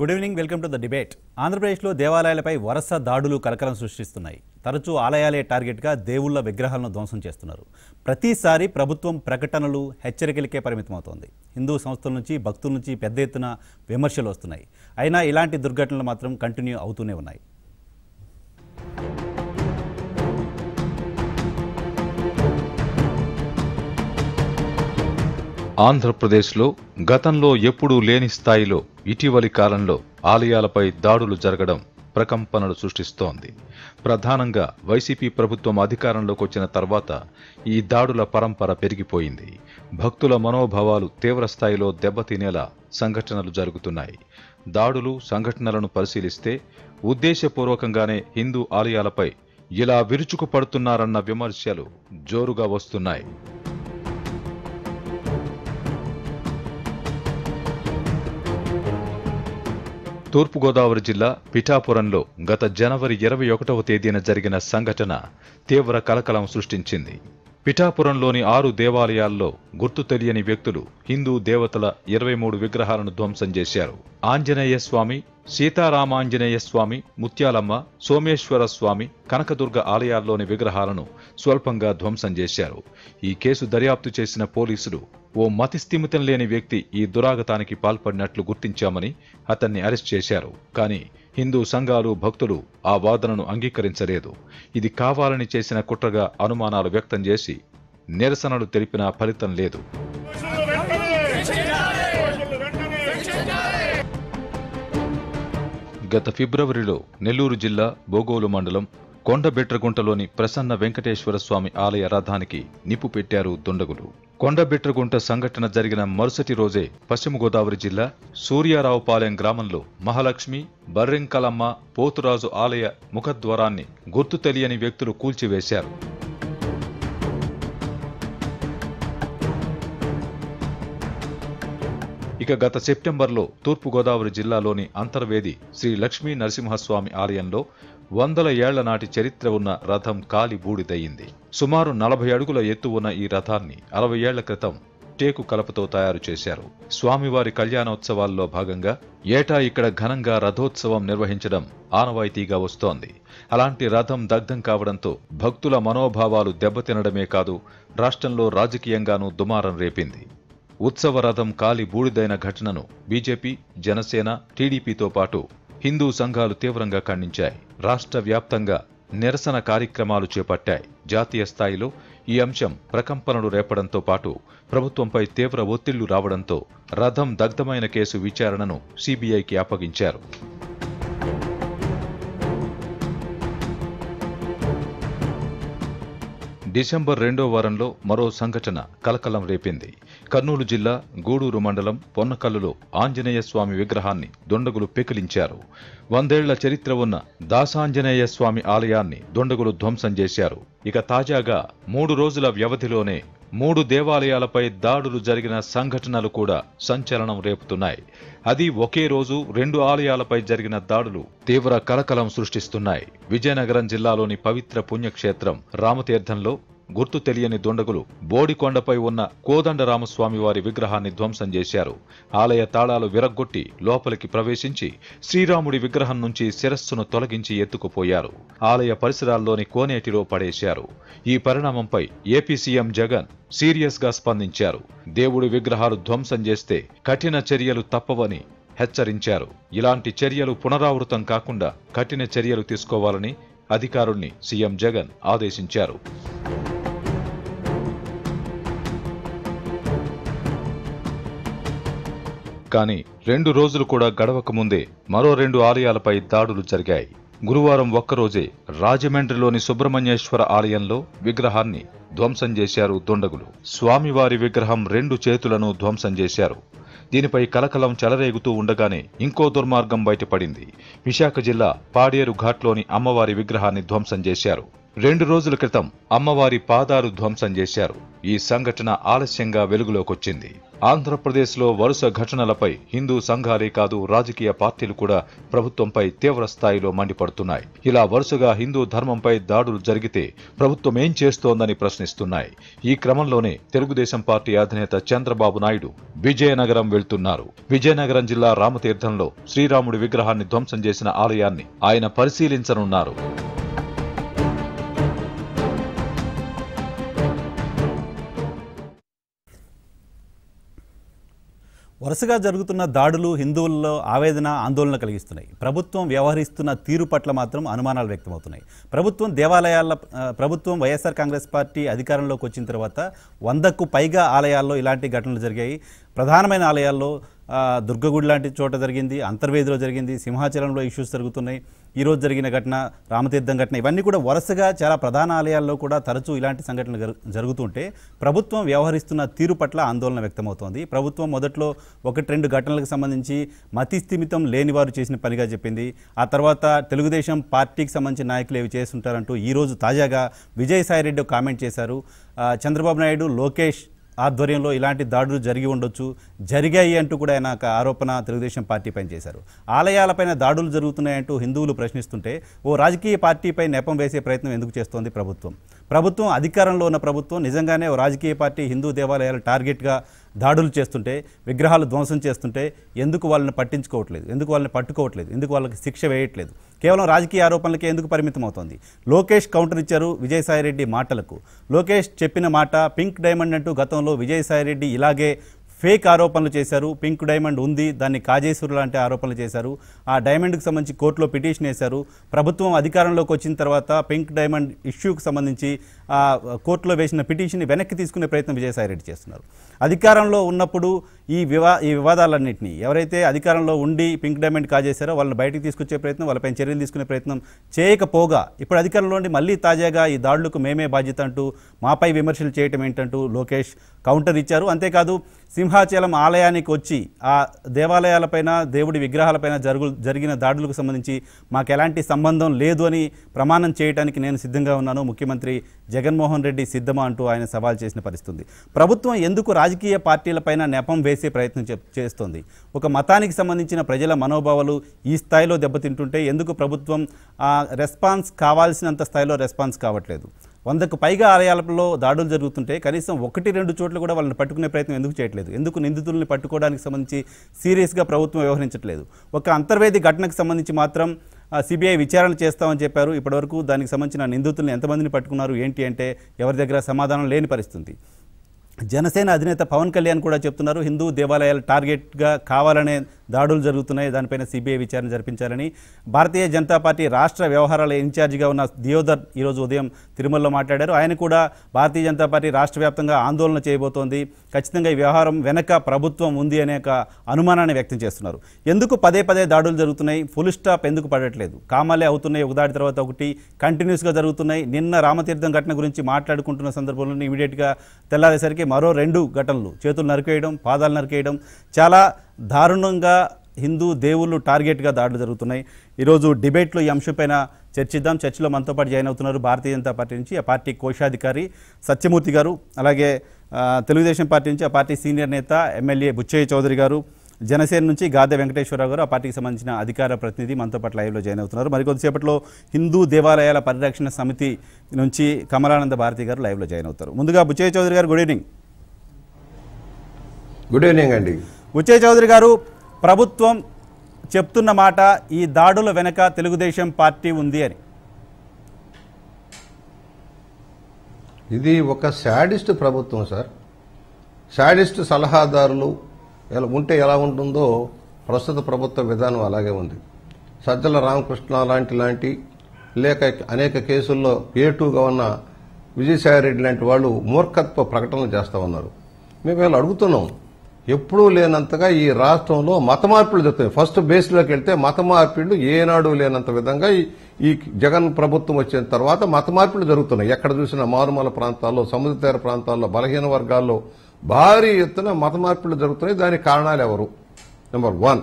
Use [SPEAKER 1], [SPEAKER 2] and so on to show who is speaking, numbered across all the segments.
[SPEAKER 1] Good evening welcome to the debate ఆంధ్రప్రదేశ్లో దేవాలయాలపై వరుస దాడులు కలకలం సృష్టిస్తున్నాయి. తరచూ ఆలయాలే టార్గెట్గా దేవుళ్ళ విగ్రహాలను ధ్వంసం చేస్తున్నారు. ప్రతిసారి ప్రభుత్వం ప్రకటనలు హెచ్చరికలకే పరిమితమవుతోంది. హిందూ సంస్థల నుంచి భక్తుల నుంచి పెద్ద ఎత్తున విమర్శలు వస్తున్నాయి. అయినా ఇలాంటి దుర్ఘటనలు మాత్రం కంటిన్యూ అవుతూనే ఉన్నాయి.
[SPEAKER 2] ఆంధ్రప్రదేశ్లో గతంలో ఎప్పుడూ లేని స్థాయిలో ఇటీవలి కాలంలో ఆలయాలపై దాడులు జరగడం ప్రకంపనలు సృష్టిస్తోంది. ప్రధానంగా వైసీపీ ప్రభుత్వం అధికారంలోకి వచ్చిన తర్వాత ఈ దాడుల పరంపర పెరిగిపోయింది. భక్తుల మనోభావాలు తీవ్రస్థాయిలో దెబ్బతినేలా సంఘటనలు జరుగుతున్నాయి. దాడులు సంఘటనలను పరిశీలిస్తే ఉద్దేశపూర్వకంగానే హిందూ ఆలయాలపై ఇలా విరుచుకుపడుతున్నారన్న విమర్శలు జోరుగా వస్తున్నాయి. తూర్పుగోదావరి జిల్లా పిఠాపురంలో గత జనవరి ఇరవై ఒకటవ తేదీన జరిగిన సంఘటన తీవ్ర కలకలం సృష్టించింది. పిఠాపురంలోని ఆరు దేవాలయాల్లో గుర్తు తెలియని వ్యక్తులు హిందూ దేవతల ఇరవై మూడు విగ్రహాలను ధ్వంసం చేశారు. ఆంజనేయ స్వామి సీతారామాంజనేయ స్వామి ముత్యాలమ్మ సోమేశ్వర స్వామి కనకదుర్గ ఆలయాల్లోని విగ్రహాలను స్వల్పంగా ధ్వంసం చేశారు. ఈ కేసు దర్యాప్తు చేసిన పోలీసులు ఓ మతిస్థిమితం లేని వ్యక్తి ఈ దురాగతానికి పాల్పడినట్లు గుర్తించామని అతన్ని అరెస్ట్ చేశారు. కానీ హిందూ సంఘాలు భక్తులు ఆ వాదనను అంగీకరించలేదు. ఇది కావాలని చేసిన కుట్రగా అనుమానాలు వ్యక్తం చేసి నిరసనలు తెలిపినా ఫలితం లేదు. గత ఫిబ్రవరిలో నెల్లూరు జిల్లా బోగోలు మండలం కొండబిట్రగుంటలోని ప్రసన్న వెంకటేశ్వర స్వామి ఆలయ రథానికి నిప్పు పెట్టారు దుండగులు. కొండబిట్రగుంట సంఘటన జరిగిన మరుసటి రోజే పశ్చిమ గోదావరి జిల్లా సూర్యారావుపాలెం గ్రామంలో మహాలక్ష్మి బర్రెంకలమ్మ పోతురాజు ఆలయ ముఖద్వారాన్ని గుర్తు తెలియని వ్యక్తులు కూల్చివేశారు. ఇక గత సెప్టెంబర్లో తూర్పుగోదావరి జిల్లాలోని అంతర్వేది శ్రీ లక్ష్మీ నరసింహస్వామి ఆలయంలో వందల ఏళ్ళ నాటి చరిత్ర ఉన్న రథం కాలి బూడిదయ్యింది. సుమారు నలభై అడుగుల ఎత్తు ఉన్న ఈ రథాన్ని అరవై ఏళ్ళ క్రితం టేకు కలపతో తయారు చేశారు. స్వామివారి కళ్యాణోత్సవాల్లో భాగంగా ఏటా ఇక్కడ ఘనంగా రథోత్సవం నిర్వహించడం ఆనవాయితీగా వస్తోంది. అలాంటి రథం దగ్ధం కావడంతో భక్తుల మనోభావాలు దెబ్బతినడమే కాదు రాష్ట్రంలో రాజకీయంగానూ దుమారం రేపింది. ఉత్సవ రథం కాలి బూడిదైన ఘటనను బీజేపీ జనసేన టీడీపీతో పాటు హిందూ సంఘాలు తీవ్రంగా ఖండించాయి. రాష్ట్ర వ్యాప్తంగా నిరసన కార్యక్రమాలు చేపట్టాయి. జాతీయ స్థాయిలో ఈ అంశం ప్రకంపనలు రేపడంతో పాటు ప్రభుత్వంపై తీవ్ర ఒత్తిళ్ళు రావడంతో రథం దగ్ధమైన కేసు విచారణను సీబీఐకి అప్పగించారు. డిసెంబర్ రెండో వారంలో మరో సంఘటన కలకలం రేపింది. కర్నూలు జిల్లా గూడూరు మండలం పొన్నకల్లులో ఆంజనేయ స్వామి విగ్రహాన్ని దుండగులు పెకిలించారు. వందేళ్ళ చరిత్ర ఉన్న దాసాంజనేయ స్వామి ఆలయాన్ని దొండగులు ధ్వంసం చేశారు. ఇక తాజాగా మూడు రోజుల వ్యవధిలోనే మూడు దేవాలయాలపై దాడులు జరిగిన సంఘటనలు కూడా సంచలనం రేపుతున్నాయి. అది ఒకే రోజు రెండు ఆలయాలపై జరిగిన దాడులు తీవ్ర కలకలం సృష్టిస్తున్నాయి. విజయనగరం జిల్లాలోని పవిత్ర పుణ్యక్షేత్రం రామతీర్థంలో గుర్తు తెలియని దుండగులు బోడికొండపై ఉన్న కోదండరామస్వామి వారి విగ్రహాన్ని ధ్వంసం చేశారు. ఆలయ తాళాలు విరగ్గొట్టి లోపలికి ప్రవేశించి శ్రీరాముడి విగ్రహం నుంచి శిరస్సును తొలగించి ఎత్తుకుపోయారు. ఆలయ పరిసరాల్లోని కోనేటిలో పడేశారు. ఈ పరిణామంపై ఏపీ సీఎం జగన్ సీరియస్గా స్పందించారు. దేవుడి విగ్రహాలు ధ్వంసం చేస్తే కఠిన చర్యలు తప్పవని హెచ్చరించారు. ఇలాంటి చర్యలు పునరావృతం కాకుండా కఠిన చర్యలు తీసుకోవాలని అధికారుల్ని సీఎం జగన్ ఆదేశించారు. కానీ రెండు రోజులు కూడా గడవక ముందే మరో రెండు ఆలయాలపై దాడులు జరిగాయి. గురువారం ఒక్కరోజే రాజమండ్రిలోని సుబ్రహ్మణ్యేశ్వర ఆలయంలో విగ్రహాన్ని ధ్వంసం చేశారు దుండగులు. స్వామివారి విగ్రహం రెండు చేతులను ధ్వంసం చేశారు. దీనిపై కలకలం చెలరేగుతూ ఉండగానే ఇంకో దుర్మార్గం బయటపడింది. విశాఖ జిల్లా పాడేరు ఘాట్లోని అమ్మవారి విగ్రహాన్ని ధ్వంసం చేశారు. రెండు రోజుల క్రితం అమ్మవారి పాదాలు ధ్వంసం చేశారు. ఈ సంఘటన ఆలస్యంగా వెలుగులోకొచ్చింది. ఆంధ్రప్రదేశ్లో వరుస ఘటనలపై హిందూ సంఘాలే కాదు రాజకీయ పార్టీలు కూడా ప్రభుత్వంపై తీవ్ర స్థాయిలో మండిపడుతున్నాయి. ఇలా వరుసగా హిందూ ధర్మంపై దాడులు జరిగితే ప్రభుత్వం ఏం చేస్తోందని ప్రశ్నిస్తున్నాయి. ఈ క్రమంలోనే తెలుగుదేశం పార్టీ అధినేత చంద్రబాబు నాయుడు విజయనగరం వెళ్తున్నారు. విజయనగరం జిల్లా రామతీర్థంలో శ్రీరాముడి విగ్రహాన్ని ధ్వంసం చేసిన ఆలయాన్ని ఆయన పరిశీలించనున్నారు.
[SPEAKER 1] వరుసగా జరుగుతున్న దాడులు హిందువుల్లో ఆవేదన ఆందోళన కలిగిస్తున్నాయి. ప్రభుత్వం వ్యవహరిస్తున్న తీరు పట్ల మాత్రం అనుమానాలు వ్యక్తమవుతున్నాయి. ప్రభుత్వం దేవాలయాల ప్రభుత్వం వైఎస్ఆర్ కాంగ్రెస్ పార్టీ అధికారంలోకి వచ్చిన తర్వాత వందకు పైగా ఆలయాల్లో ఇలాంటి ఘటనలు జరిగాయి. ప్రధానమైన ఆలయాల్లో దుర్గగుడి లాంటి చోట జరిగింది అంతర్వేదిలో జరిగింది సింహాచలంలో ఇష్యూస్ జరుగుతున్నాయి. ఈరోజు జరిగిన ఘటన రామతీర్థం ఘటన ఇవన్నీ కూడా వరుసగా చాలా ప్రధాన ఆలయాల్లో కూడా తరచూ ఇలాంటి సంఘటనలు జరుగుతుంటే ప్రభుత్వం వ్యవహరిస్తున్న తీరు పట్ల ఆందోళన వ్యక్తమవుతోంది. ప్రభుత్వం మొదట్లో ఒకటి రెండు ఘటనలకు సంబంధించి మతి స్థిమితం లేని వారు చేసిన పనిగా చెప్పింది. ఆ తర్వాత తెలుగుదేశం పార్టీకి సంబంధించిన నాయకులు ఏవి చేస్తుంటారంటూ ఈరోజు తాజాగా విజయసాయిరెడ్డి కామెంట్ చేశారు. చంద్రబాబు నాయుడు లోకేష్ ఆధ్వర్యంలో ఇలాంటి దాడులు జరిగి ఉండొచ్చు. జరిగాయి అంటూ కూడా ఆయన ఒక ఆరోపణ తెలుగుదేశం పార్టీ పైన చేశారు. ఆలయాలపైన దాడులు జరుగుతున్నాయంటూ హిందువులు ప్రశ్నిస్తుంటే ఓ రాజకీయ పార్టీపై నెపం వేసే ప్రయత్నం ఎందుకు చేస్తోంది ప్రభుత్వం? ప్రభుత్వం అధికారంలో ఉన్న ప్రభుత్వం నిజంగానే ఓ రాజకీయ పార్టీ హిందూ దేవాలయాలు టార్గెట్గా దాడులు చేస్తుంటే విగ్రహాలు ధ్వంసం చేస్తుంటే ఎందుకు వాళ్ళని పట్టించుకోవట్లేదు? ఎందుకు వాళ్ళని పట్టుకోవట్లేదు? ఎందుకు వాళ్ళకి శిక్ష వేయట్లేదు? కేవలం రాజకీయ ఆరోపణలకే ఎందుకు పరిమితం అవుతోంది లోకేష్ కౌంటర్ ఇచ్చారు విజయసాయిరెడ్డి మాటలకు. లోకేష్ చెప్పిన మాట పింక్ డైమండ్ అంటూ గతంలో విజయసాయిరెడ్డి ఇలాగే ఫేక్ ఆరోపణలు చేశారు. పింక్ డైమండ్ ఉంది దాన్ని కాజేశ్వరు లాంటి ఆరోపణలు చేశారు. ఆ డైమండ్కి సంబంధించి కోర్టులో పిటిషన్ వేశారు. ప్రభుత్వం అధికారంలోకి వచ్చిన తర్వాత పింక్ డైమండ్ ఇష్యూకి సంబంధించి కోర్టులో వేసిన పిటిషన్ వెనక్కి తీసుకునే ప్రయత్నం విజయసాయిరెడ్డి చేస్తున్నారు. అధికారంలో ఉన్నప్పుడు ఈ వివా ఈ వివాదాలన్నింటినీ ఎవరైతే అధికారంలో ఉండి పింక్ డైమండ్ కాజేశారో వాళ్ళని బయటికి తీసుకొచ్చే ప్రయత్నం వాళ్ళపై చర్యలు తీసుకునే ప్రయత్నం చేయకపోగా ఇప్పుడు అధికారంలో ఉండి మళ్ళీ తాజాగా ఈ దాడులకు మేమే బాధ్యత అంటూ మాపై విమర్శలు చేయటం ఏంటంటూ లోకేష్ కౌంటర్ ఇచ్చారు. అంతేకాదు సింహాచలం ఆలయానికి వచ్చి ఆ దేవాలయాలపైన దేవుడి విగ్రహాలపైన జరుగు జరిగిన దాడులకు సంబంధించి మాకు ఎలాంటి సంబంధం లేదు అని ప్రమాణం చేయడానికి నేను సిద్ధంగా ఉన్నాను. ముఖ్యమంత్రి జగన్మోహన్ రెడ్డి సిద్ధమా అంటూ ఆయన సవాల్ చేసిన పరిస్థితుంది. ప్రభుత్వం ఎందుకు రాజకీయ పార్టీలపైన నెపం వేసే ప్రయత్నం చేస్తోంది? ఒక మతానికి సంబంధించిన ప్రజల మనోభావాలు ఈ స్థాయిలో దెబ్బతింటుంటే ఎందుకు ప్రభుత్వం రెస్పాన్స్ కావాల్సినంత స్థాయిలో రెస్పాన్స్ కావట్లేదు? వందకు పైగా ఆలయాలలో దాడులు జరుగుతుంటే కనీసం ఒకటి రెండు చోట్ల కూడా వాళ్ళని పట్టుకునే ప్రయత్నం ఎందుకు చేయట్లేదు? ఎందుకు నిందితుల్ని పట్టుకోవడానికి సంబంధించి సీరియస్గా ప్రభుత్వం వ్యవహరించట్లేదు? ఒక అంతర్వేది ఘటనకు సంబంధించి మాత్రం సిబిఐ విచారణ చేస్తామని చెప్పారు. ఇప్పటివరకు దానికి సంబంధించిన నిందితులను ఎంతమందిని పట్టుకున్నారు? ఏంటి అంటే ఎవరి దగ్గర సమాధానం లేని పరిస్థితి జనసేన అధినేత పవన్ కళ్యాణ్ కూడా చెప్తున్నారు హిందూ దేవాలయాలు టార్గెట్గా కావాలనే దాడులు జరుగుతున్నాయి. దానిపైన సిబిఐ విచారణ జరిపించాలని భారతీయ జనతా పార్టీ రాష్ట్ర వ్యవహారాల ఇన్ఛార్జిగా ఉన్న దియోదర్ ఈరోజు ఉదయం తిరుమలలో మాట్లాడారు. ఆయన కూడా భారతీయ జనతా పార్టీ రాష్ట్ర వ్యాప్తంగా ఆందోళన చేయబోతోంది. ఖచ్చితంగా ఈ వ్యవహారం వెనక ప్రభుత్వం ఉంది అనే ఒక అనుమానాన్ని వ్యక్తం చేస్తున్నారు. ఎందుకు పదే పదే దాడులు జరుగుతున్నాయి? ఫుల్ స్టాప్ ఎందుకు పడట్లేదు? కామాలే అవుతున్నాయి. ఒక దాడి తర్వాత ఒకటి కంటిన్యూస్గా జరుగుతున్నాయి. నిన్న రామతీర్థం ఘటన గురించి మాట్లాడుకుంటున్న సందర్భంలో ఇమీడియట్గా తెల్లారేసరికి మరో రెండు ఘటనలు చేతులు నరికేయడం పాదాలు నరికేయడం చాలా దారుణంగా హిందూ దేవుళ్ళు టార్గెట్గా దాడులు జరుగుతున్నాయి. ఈరోజు డిబేట్లో ఈ అంశంపైన చర్చిద్దాం. చర్చలో మనతో పాటు జాయిన్ అవుతున్నారు భారతీయ జనతా పార్టీ నుంచి ఆ పార్టీ కోశాధికారి సత్యమూర్తి గారు. అలాగే తెలుగుదేశం పార్టీ నుంచి ఆ పార్టీ సీనియర్ నేత ఎమ్మెల్యే బుచ్చయ్య చౌదరి గారు. జనసేన నుంచి గాదె వెంకటేశ్వరరావు గారు ఆ పార్టీకి సంబంధించిన అధికార ప్రతినిధి మనతో పాటు లైవ్లో జాయిన్ అవుతున్నారు. మరికొద్దిసేపట్లో హిందూ దేవాలయాల పరిరక్షణ సమితి నుంచి కమలానంద భారతి గారు లైవ్లో జాయిన్ అవుతారు. ముందుగా బుచ్చయ్య చౌదరి గారు గుడ్ ఈవినింగ్.
[SPEAKER 3] గుడ్ ఈవినింగ్ అండి.
[SPEAKER 1] ఉచ్చయ్య చౌదరి గారు ప్రభుత్వం చెప్తున్న మాట ఈ దాడుల వెనక తెలుగుదేశం పార్టీ ఉంది అని.
[SPEAKER 3] ఇది ఒక శాడిస్ట్ ప్రభుత్వం సార్. శాడిస్ట్ సలహాదారులు ఎలా ఉంటే ఎలా ఉంటుందో ప్రస్తుత ప్రభుత్వ విధానం అలాగే ఉంది. సజ్జల రామకృష్ణ లాంటి లాంటి లేక అనేక కేసుల్లో ఏ టూగా ఉన్న విజయసాయిరెడ్డి లాంటి వాళ్ళు మూర్ఖత్వ ప్రకటనలు చేస్తా ఉన్నారు. మేము వీళ్ళు అడుగుతున్నాం. ఎప్పుడూ లేనంతగా ఈ రాష్ట్రంలో మత మార్పులు జరుగుతాయి. ఫస్ట్ బేస్లోకి వెళ్తే మత మార్పిళ్ళు ఏనాడు లేనంత విధంగా ఈ- జగన్ ప్రభుత్వం వచ్చిన తర్వాత మత మార్పులు జరుగుతున్నాయి. ఎక్కడ చూసినా మారుమూల ప్రాంతాల్లో సముద్ర తీర ప్రాంతాల్లో బలహీన వర్గాల్లో భారీ ఎత్తున మత మార్పులు జరుగుతున్నాయి. దానికి కారణాలు ఎవరు? నెంబర్ వన్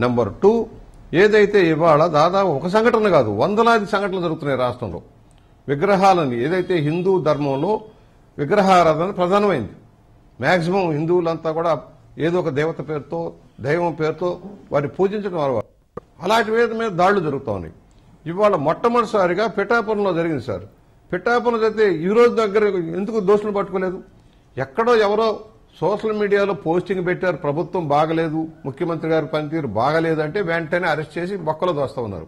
[SPEAKER 3] నెంబర్ టూ ఏదైతే ఇవాళ దాదాపు ఒక సంఘటన కాదు వందలాది సంఘటనలు జరుగుతున్నాయి రాష్ట్రంలో. విగ్రహాలని ఏదైతే హిందూ ధర్మంలో విగ్రహారాధన ప్రధానమైంది. మాక్సిమం హిందువులంతా కూడా ఏదో ఒక దేవత పేరుతో దైవం పేరుతో వారిని పూజించడం అలవాటు. అలాంటి మీద మీద దాడులు జరుగుతూ ఉన్నాయి ఇవాళ మొట్టమొదటిసారిగా పిఠాపురంలో జరిగింది సార్. పిఠాపురం జరిగితే ఈ రోజు దగ్గర ఎందుకు దోషులు పట్టుకోలేదు? ఎక్కడో ఎవరో సోషల్ మీడియాలో పోస్టింగ్ పెట్టారు ప్రభుత్వం బాగలేదు ముఖ్యమంత్రి గారి పనితీరు బాగలేదు అంటే వెంటనే అరెస్ట్ చేసి బొక్కలో దోస్తా ఉన్నారు.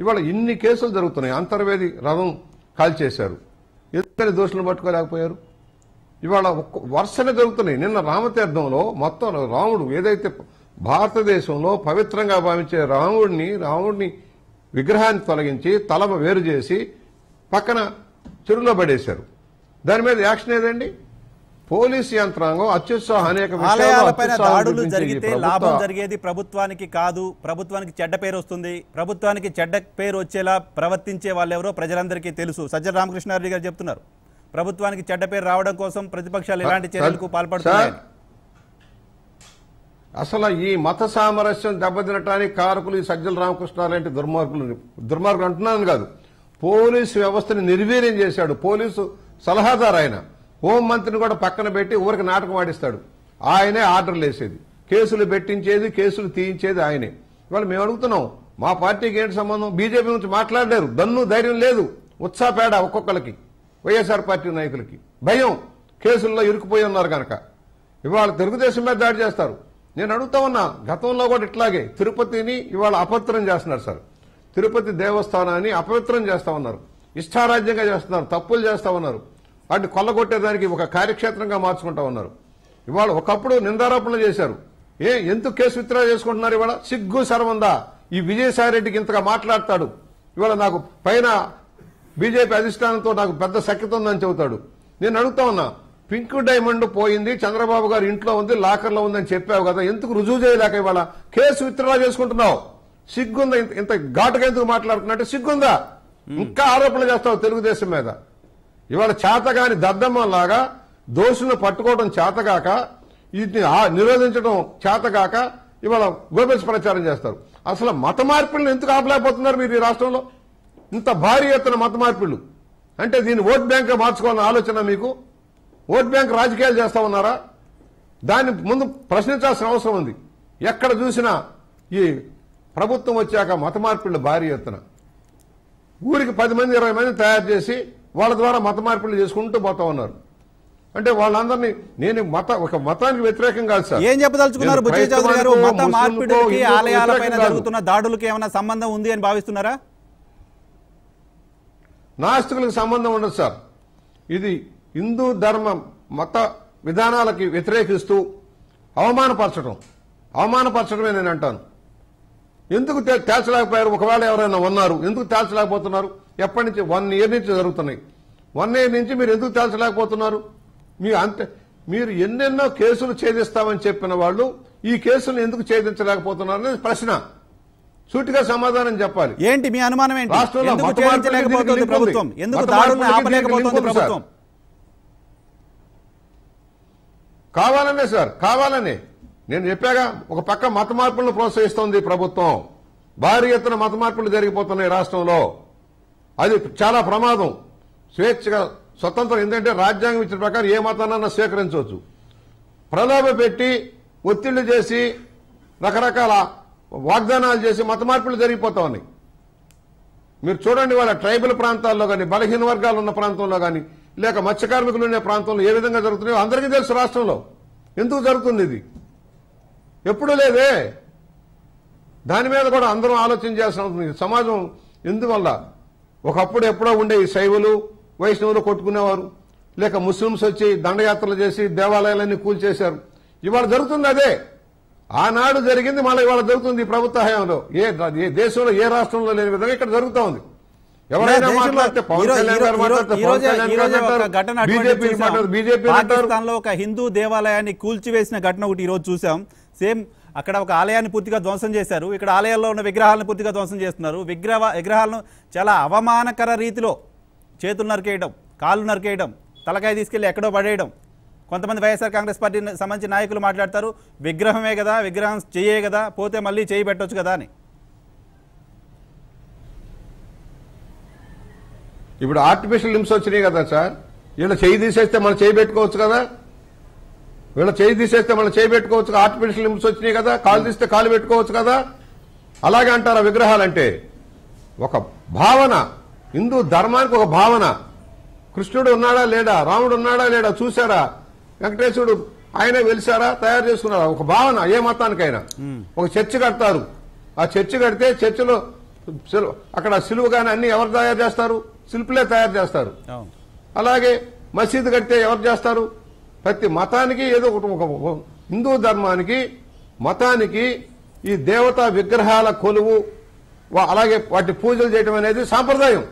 [SPEAKER 3] ఇవాళ ఇన్ని కేసులు జరుగుతున్నాయి. అంతర్వేది రథం కాల్చేశారు. ఎందుకని దోషులను పట్టుకోలేకపోయారు? ఇవాళ వరుసనే జరుగుతున్నాయి. నిన్న రామతీర్థంలో మొత్తం రాముడు ఏదైతే భారతదేశంలో పవిత్రంగా భావించే రాముడిని రాముడిని విగ్రహాన్ని తొలగించి తల వేరు చేసి పక్కన చెరువులో పడేశారు. దాని మీద యాక్షన్ ఏదండి? పోలీసు యంత్రాంగం అత్యుత్సాహం అనేక
[SPEAKER 1] ఆలయాలపైన దాడులు జరిగితే లాభం జరిగేది ప్రభుత్వానికి కాదు. ప్రభుత్వానికి చెడ్డ పేరు వస్తుంది. ప్రభుత్వానికి చెడ్డ పేరు వచ్చేలా ప్రవర్తించే వాళ్ళెవరో ప్రజలందరికీ తెలుసు. సజ్జల రామకృష్ణారెడ్డి గారు చెప్తున్నారు. ప్రభుత్వానికి చెడ్డ పేరు రావడం కోసం ప్రతిపక్షాలు ఎలాంటి చర్యలకు
[SPEAKER 3] సార్,
[SPEAKER 1] పాల్పడుతున్నాయని
[SPEAKER 3] అసలు ఈ మత సామరస్యం దెబ్బతినటానికి కారకులు ఈ సజ్జల రామకృష్ణ లాంటి దుర్మార్గులు దుర్మార్గులు అంటున్నాను కాదు. పోలీసు వ్యవస్థని నిర్వీర్యం చేశాడు. పోలీసు సలహాదారు ఆయన. హోం మంత్రిని కూడా పక్కన పెట్టి ఊరికి నాటకం ఆడిస్తాడు. ఆయనే ఆర్డర్లు వేసేది కేసులు పెట్టించేది కేసులు తీయించేది ఆయనే. ఇవాళ మేము అడుగుతున్నాం మా పార్టీకి ఏంటి సంబంధం? బీజేపీ నుంచి మాట్లాడలేరు. దన్ను ధైర్యం లేదు. ఉత్సాహపేడ ఒక్కొక్కరికి వైఎస్ఆర్ పార్టీ నాయకులకి. భయం. కేసుల్లో ఇరుక్కుపోయి ఉన్నారు కనుక ఇవాళ తెలుగుదేశం మీద దాడి చేస్తారు. నేను అడుగుతా ఉన్నా గతంలో కూడా ఇట్లాగే తిరుపతిని ఇవాళ అపవిత్రం చేస్తున్నారు సార్. తిరుపతి దేవస్థానాన్ని అపవిత్రం చేస్తా ఉన్నారు. ఇష్టారాజ్యంగా చేస్తున్నారు తప్పులు చేస్తా ఉన్నారు. వాటిని కొల్లగొట్టేదానికి ఒక కార్యక్షేత్రంగా మార్చుకుంటా ఉన్నారు. ఇవాళ ఒకప్పుడు నిందారోపణలు చేశారు. ఏ ఎందుకు కేసు విత్డ్రా చేసుకుంటున్నారు ఇవాళ? సిగ్గు శరమందా? ఈ విజయసాయి రెడ్డికి ఇంతగా మాట్లాడతాడు. ఇవాళ నాకు పైన బీజేపీ అధిష్టానంతో నాకు పెద్ద సఖ్యత ఉందని చెబుతాడు. నేను అడుగుతా ఉన్నా పింక్ డైమండ్ పోయింది చంద్రబాబు గారు ఇంట్లో ఉంది లాకర్లో ఉందని చెప్పావు కదా ఎందుకు రుజువు చేయలేక ఇవాళ కేసు విత్డ్రా చేసుకుంటున్నావు? సిగ్గుందా? ఇంత ఇంత ఘాటుగా ఎందుకు మాట్లాడుతున్నట్టు సిగ్గుందా? ఇంకా ఆరోపణలు చేస్తావు తెలుగుదేశం మీద. ఇవాళ చేతగాని దద్దమ్మలాగా దోషులను పట్టుకోవడం చేతగాక వీటిని నిరోధించడం చేతగాక ఇవాళ గోబెల్స్ ప్రచారం చేస్తారు. అసలు మత మార్పులను ఎందుకు ఆపలేకపోతున్నారు మీరు ఈ రాష్ట్రంలో? ఇంత భారీ ఎత్తున మత మార్పులు అంటే దీన్ని ఓట్ బ్యాంక్ మార్చుకోవాలన్న ఆలోచన మీకు? ఓట్ బ్యాంక్ రాజకీయాలు చేస్తా ఉన్నారా? దాన్ని ముందు ప్రశ్నించాల్సిన అవసరం ఉంది. ఎక్కడ చూసినా ఈ ప్రభుత్వం వచ్చాక మత మార్పులు భారీ ఎత్తున. ఊరికి పది మంది ఇరవై మంది తయారు చేసి వాళ్ళ ద్వారా మత మార్పులు చేసుకుంటూ పోతా ఉన్నారు. అంటే వాళ్ళందరినీ నేను మత ఒక మతానికి వ్యతిరేకం కాదు సార్.
[SPEAKER 1] ఏం చెప్పదలుచుకున్నారు చౌదరి గారు? మత మార్పిడికి ఆలయాలపైన. జరుగుతున్న దాడులకు ఏమైనా సంబంధం ఉంది అని భావిస్తున్నారా?
[SPEAKER 3] నాస్తికులకు సంబంధం ఉండదు సార్. ఇది హిందూ ధర్మం మత విధానాలకి వ్యతిరేకిస్తూ అవమానపరచడం అవమానపరచడమే నేను అంటాను. ఎందుకు తే- తేల్చలేకపోయారు? ఒకవేళ ఎవరైనా ఉన్నారు ఎందుకు తేల్చలేకపోతున్నారు? ఎప్పటి నుంచి? వన్ ఇయర్ నుంచి జరుగుతున్నాయి. వన్ ఇయర్ నుంచి మీరు ఎందుకు తేల్చలేకపోతున్నారు? మీ అంతే మీరు ఎన్నెన్నో కేసులు ఛేదిస్తామని చెప్పిన వాళ్ళు ఈ కేసులు ఎందుకు ఛేదించలేకపోతున్నారు అనేది ప్రశ్న. సూటిగా సమాధానం చెప్పాలి.
[SPEAKER 1] ఏంటి మీ అనుమానం ఏంటి?
[SPEAKER 3] రాష్ట్రంలో
[SPEAKER 1] ఎందుకు చేయించలేకపోతుంది ప్రభుత్వం. ఎందుకు ఆపలేకపోతుంది. ప్రభుత్వం?
[SPEAKER 3] కావాలనే సార్. కావాలనే. నేను చెప్పాగా ఒక పక్క మత మార్పులను ప్రోత్సహిస్తోంది ప్రభుత్వం. భారీ ఎత్తున మత మార్పులు జరిగిపోతున్నాయి రాష్ట్రంలో. అది చాలా ప్రమాదం. స్వేచ్ఛగా స్వతంత్రం ఎందుకంటే రాజ్యాంగం ఇచ్చిన ప్రకారం ఏ మతాన్నైనా స్వీకరించవచ్చు. ప్రలోభ పెట్టి ఒత్తిళ్ళు చేసి రకరకాల వాగ్దానాలు చేసి మత మార్పులు జరిగిపోతా ఉన్నాయి. మీరు చూడండి వాళ్ళ ట్రైబల్ ప్రాంతాల్లో కానీ బలహీన వర్గాలు ఉన్న ప్రాంతంలో కానీ లేక మత్స్య కార్మికులు ఉండే ప్రాంతంలో ఏ విధంగా జరుగుతున్నాయో అందరికీ తెలుసు రాష్ట్రంలో. ఎందుకు జరుగుతుంది ఇది? ఎప్పుడూ లేదే? దాని మీద కూడా అందరం ఆలోచన చేయాల్సిన సమాజం ఎందువల్ల? ఒకప్పుడు ఎప్పుడో ఉండే ఈ శైవులు వైష్ణవులు కొట్టుకునేవారు. లేక ముస్లింస్ వచ్చి దండయాత్రలు చేసి దేవాలయాలన్నీ కూల్చేశారు. ఇవాళ జరుగుతుంది అదే. ఆనాడు జరిగింది మళ్ళీ ఇవాళ జరుగుతుంది ప్రభుత్వ హయాంలో. ఏ దేశంలో ఏ రాష్ట్రంలో లేని విధంగా ఇక్కడ జరుగుతా ఉంది. ఎవరైనా మాట్లాడితే పవన్ కళ్యాణ్ గారు మాట్లాడితే
[SPEAKER 1] రోజే ఒక
[SPEAKER 3] బీజేపీ
[SPEAKER 1] హిందూ దేవాలయాన్ని కూల్చివేసిన ఘటన ఒకటి ఈ రోజు చూసాం. సేమ్ అక్కడ ఒక ఆలయాన్ని పూర్తిగా ధ్వంసం చేశారు. ఇక్కడ ఆలయాల్లో ఉన్న విగ్రహాలను పూర్తిగా ధ్వంసం చేస్తున్నారు. విగ్రహ విగ్రహాలను చాలా అవమానకర రీతిలో చేతులు నరికేయడం కాళ్ళు నరికేయడం తలకాయ తీసుకెళ్ళి ఎక్కడో పడేయడం కొంతమంది వైఎస్ఆర్ కాంగ్రెస్ పార్టీ సంబంధించిన నాయకులు మాట్లాడతారు విగ్రహమే కదా విగ్రహం చెయ్యే కదా పోతే మళ్ళీ చేయి పెట్టవచ్చు కదా అని.
[SPEAKER 3] ఇప్పుడు ఆర్టిఫిషియల్ లిమ్స్ వచ్చినాయి కదా సార్. వీళ్ళ చేయి తీసేస్తే మనం చేయి పెట్టుకోవచ్చు కదా? వీళ్ళ చేయి తీసేస్తే మనం చేయి పెట్టుకోవచ్చు ఆర్టిఫిషియల్ లిమ్స్ వచ్చినాయి కదా? కాలు తీస్తే కాలు పెట్టుకోవచ్చు కదా? అలాగే అంటారా విగ్రహాలంటే? ఒక భావన హిందూ ధర్మానికి ఒక భావన. కృష్ణుడు ఉన్నాడా లేడా రాముడు ఉన్నాడా లేడా చూసారా వెంకటేశ్వరుడు ఆయనే వెలిసారా? తయారు చేసుకున్నారా? ఒక భావన ఏ మతానికైనా. ఒక చర్చి కడతారు. ఆ చర్చి కడితే చర్చిలో అక్కడ సిలువ కానీ అన్ని ఎవరు తయారు చేస్తారు? శిల్పులే తయారు చేస్తారు. అలాగే మసీదు కడితే ఎవరు చేస్తారు? ప్రతి మతానికి ఏదో ఒకటి ఒక హిందూ ధర్మానికి మతానికి ఈ దేవతా విగ్రహాల కొలువు అలాగే వాటి పూజలు చేయడం అనేది సాంప్రదాయం.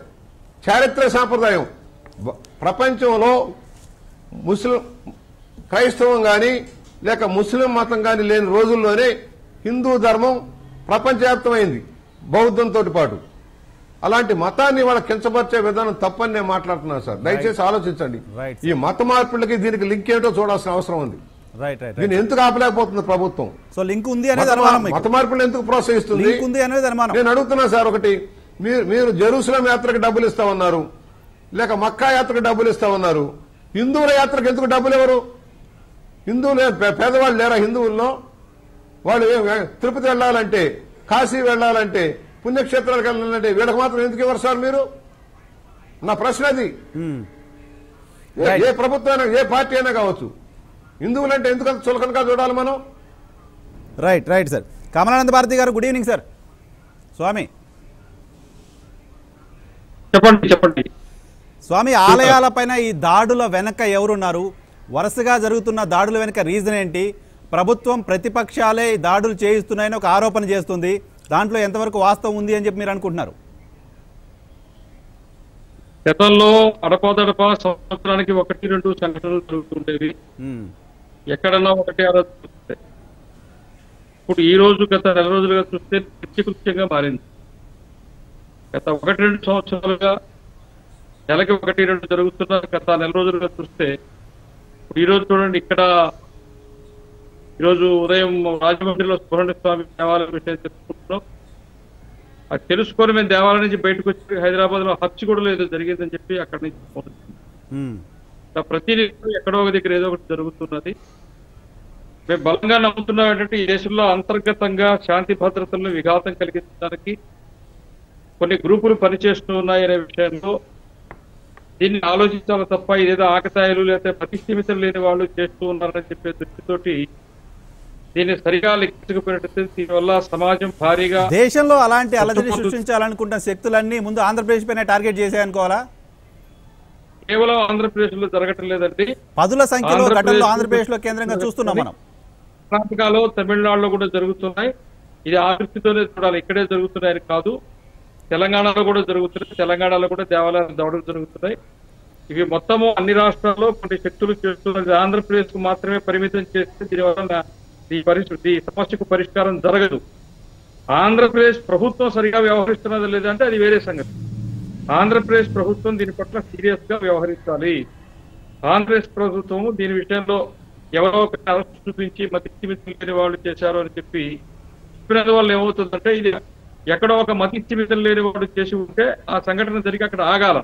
[SPEAKER 3] చారిత్రక సాంప్రదాయం. ప్రపంచంలో ముస్లిం క్రైస్తవం కానీ లేక ముస్లిం మతం కానీ లేని రోజుల్లోనే హిందూ ధర్మం ప్రపంచవ్యాప్తమైంది బౌద్ధంతో పాటు. అలాంటి మతాన్ని వాళ్ళ కించపరిచే విధానం తప్పని నేను మాట్లాడుతున్నాను సార్. దయచేసి ఆలోచించండి. ఈ మత మార్పులకి దీనికి లింక్ ఏంటో చూడాల్సిన అవసరం ఉంది. దీన్ని ఎందుకు ఆపలేకపోతుంది ప్రభుత్వం?
[SPEAKER 1] సో లింక్ ఉంది అనేది
[SPEAKER 3] మత మార్పులు ఎందుకు ప్రోత్సహిస్తుంది? నేను అడుగుతున్నా సార్ ఒకటి. మీరు మీరు జెరూసలం యాత్రకు డబ్బులు ఇస్తామన్నారు లేక మక్కా యాత్రకు డబ్బులు ఇస్తామన్నారు. హిందువుల యాత్రకు ఎందుకు డబ్బులు ఎవరు హిందువులు పేదవాళ్ళు లేరా హిందువుల్లో? వాళ్ళు తిరుపతి వెళ్ళాలంటే కాశీ వెళ్ళాలంటే పుణ్యక్షేత్రాలకు వెళ్ళాలంటే వీళ్ళకి మాత్రం ఎందుకు ఇవ్వరు సార్ మీరు? నా ప్రశ్న అది. ఏ- ప్రభుత్వం ఏ పార్టీ అయినా కావచ్చు హిందువులంటే ఎందుకంత చులకనగా చూడాలి మనం?
[SPEAKER 1] Right right sir Kamalananda Bharati గారు గుడ్ ఈవినింగ్ సార్ స్వామి.
[SPEAKER 4] చెప్పండి చెప్పండి.
[SPEAKER 1] స్వామి ఆలయాలపైన ఈ దాడుల వెనక ఎవరున్నారు? వరుసగా జరుగుతున్న దాడుల వెనక రీజన్ ఏంటి? ప్రభుత్వం ప్రతిపక్షాలే దాడులు చేయిస్తున్నాయని ఒక ఆరోపణ చేస్తుంది. దాంట్లో ఎంతవరకు వాస్తవం ఉంది అని చెప్పి మీరు అనుకుంటున్నారు?
[SPEAKER 4] గతంలో అడపాదడపా సంవత్సరానికి ఒకటి రెండు సంఘటనలు జరుగుతుండేవి. ఎక్కడన్నా ఒకటి అలా. ఇప్పుడు ఈ రోజు గత నెల రోజులుగా చూస్తే నిత్యకృత్యంగా మారింది. గత ఒకటి రెండు సంవత్సరాలుగా నెలకి ఒకటి రెండు జరుగుతున్న గత నెల రోజులుగా చూస్తే ఇప్పుడు ఈ రోజు చూడండి ఇక్కడ ఈరోజు ఉదయం రాజమండ్రిలో సుబ్రహ్మణ్య స్వామి దేవాలయం విషయం తెలుసుకుంటున్నాం. అది తెలుసుకొని మేము దేవాలయం నుంచి బయటకు వచ్చి హైదరాబాద్లో హత్యగూడలో ఏదో జరిగిందని చెప్పి అక్కడి నుంచి ఫోన్ ప్రతి ఎక్కడో ఒక దగ్గర ఏదో ఒకటి జరుగుతున్నది. మేము బలంగా నమ్ముతున్నాం ఏంటంటే ఈ దేశంలో అంతర్గతంగా శాంతి భద్రతలను విఘాతం కలిగించడానికి కొన్ని గ్రూపులు పనిచేస్తూ అనే విషయంలో దీన్ని ఆలోచించాలి తప్ప ఇదేదో ఆకతాయిలు లేకపోతే ప్రతిష్ఠిమితం లేని వాళ్ళు చేస్తూ ఉన్నారని చెప్పే దృష్టితోటి దీన్ని సరిగా లెక్కించకపోయినట్లయితే దీనివల్ల సమాజం భారీగా
[SPEAKER 1] దేశంలో అలాంటి అలజడి సృష్టించాలనుకుంటున్న శక్తులన్నీ ముందు ఆంధ్రప్రదేశ్ పైన టార్గెట్ చేసాయనుకోవాలా?
[SPEAKER 4] కేవలం ఆంధ్రప్రదేశ్లో జరగటం లేదండి.
[SPEAKER 1] పదుల సంఖ్యలో
[SPEAKER 4] ఆంధ్రప్రదేశ్
[SPEAKER 1] ఘటనలు ఆంధ్రప్రదేశ్లో కేంద్రంగా చూస్తున్నాం మనం.
[SPEAKER 4] కర్ణాటకలో తమిళనాడులో కూడా జరుగుతున్నాయి. ఇది ఆ దృష్టితోనే చూడాలి. ఇక్కడే జరుగుతున్నాయని కాదు. తెలంగాణలో కూడా జరుగుతున్నాయి. తెలంగాణలో కూడా దేవాలయాలు దాడులు జరుగుతున్నాయి. ఇవి మొత్తము అన్ని రాష్ట్రాల్లో కొన్ని శక్తులు చేస్తున్నది. ఆంధ్రప్రదేశ్కు మాత్రమే పరిమితం చేస్తే దీనివల్ల ఈ పరిస్థితి ఈ సమస్యకు పరిష్కారం జరగదు. ఆంధ్రప్రదేశ్ ప్రభుత్వం సరిగా వ్యవహరిస్తున్నది లేదంటే అది వేరే సంగతి. ఆంధ్రప్రదేశ్ ప్రభుత్వం దీని పట్ల సీరియస్గా వ్యవహరించాలి. ఆంధ్రప్రదేశ్ ప్రభుత్వం దీని విషయంలో ఎవరో ఒక అరెస్ట్ చూపించి మతి లేని వాళ్ళు చేశారు అని చెప్పి చెప్పినందు ఏమవుతుందంటే ఇది ఎక్కడో ఒక మతి స్థిమితం లేని వాడు చేసి ఉంటే ఆ సంఘటన జరిగి అక్కడ ఆగాల.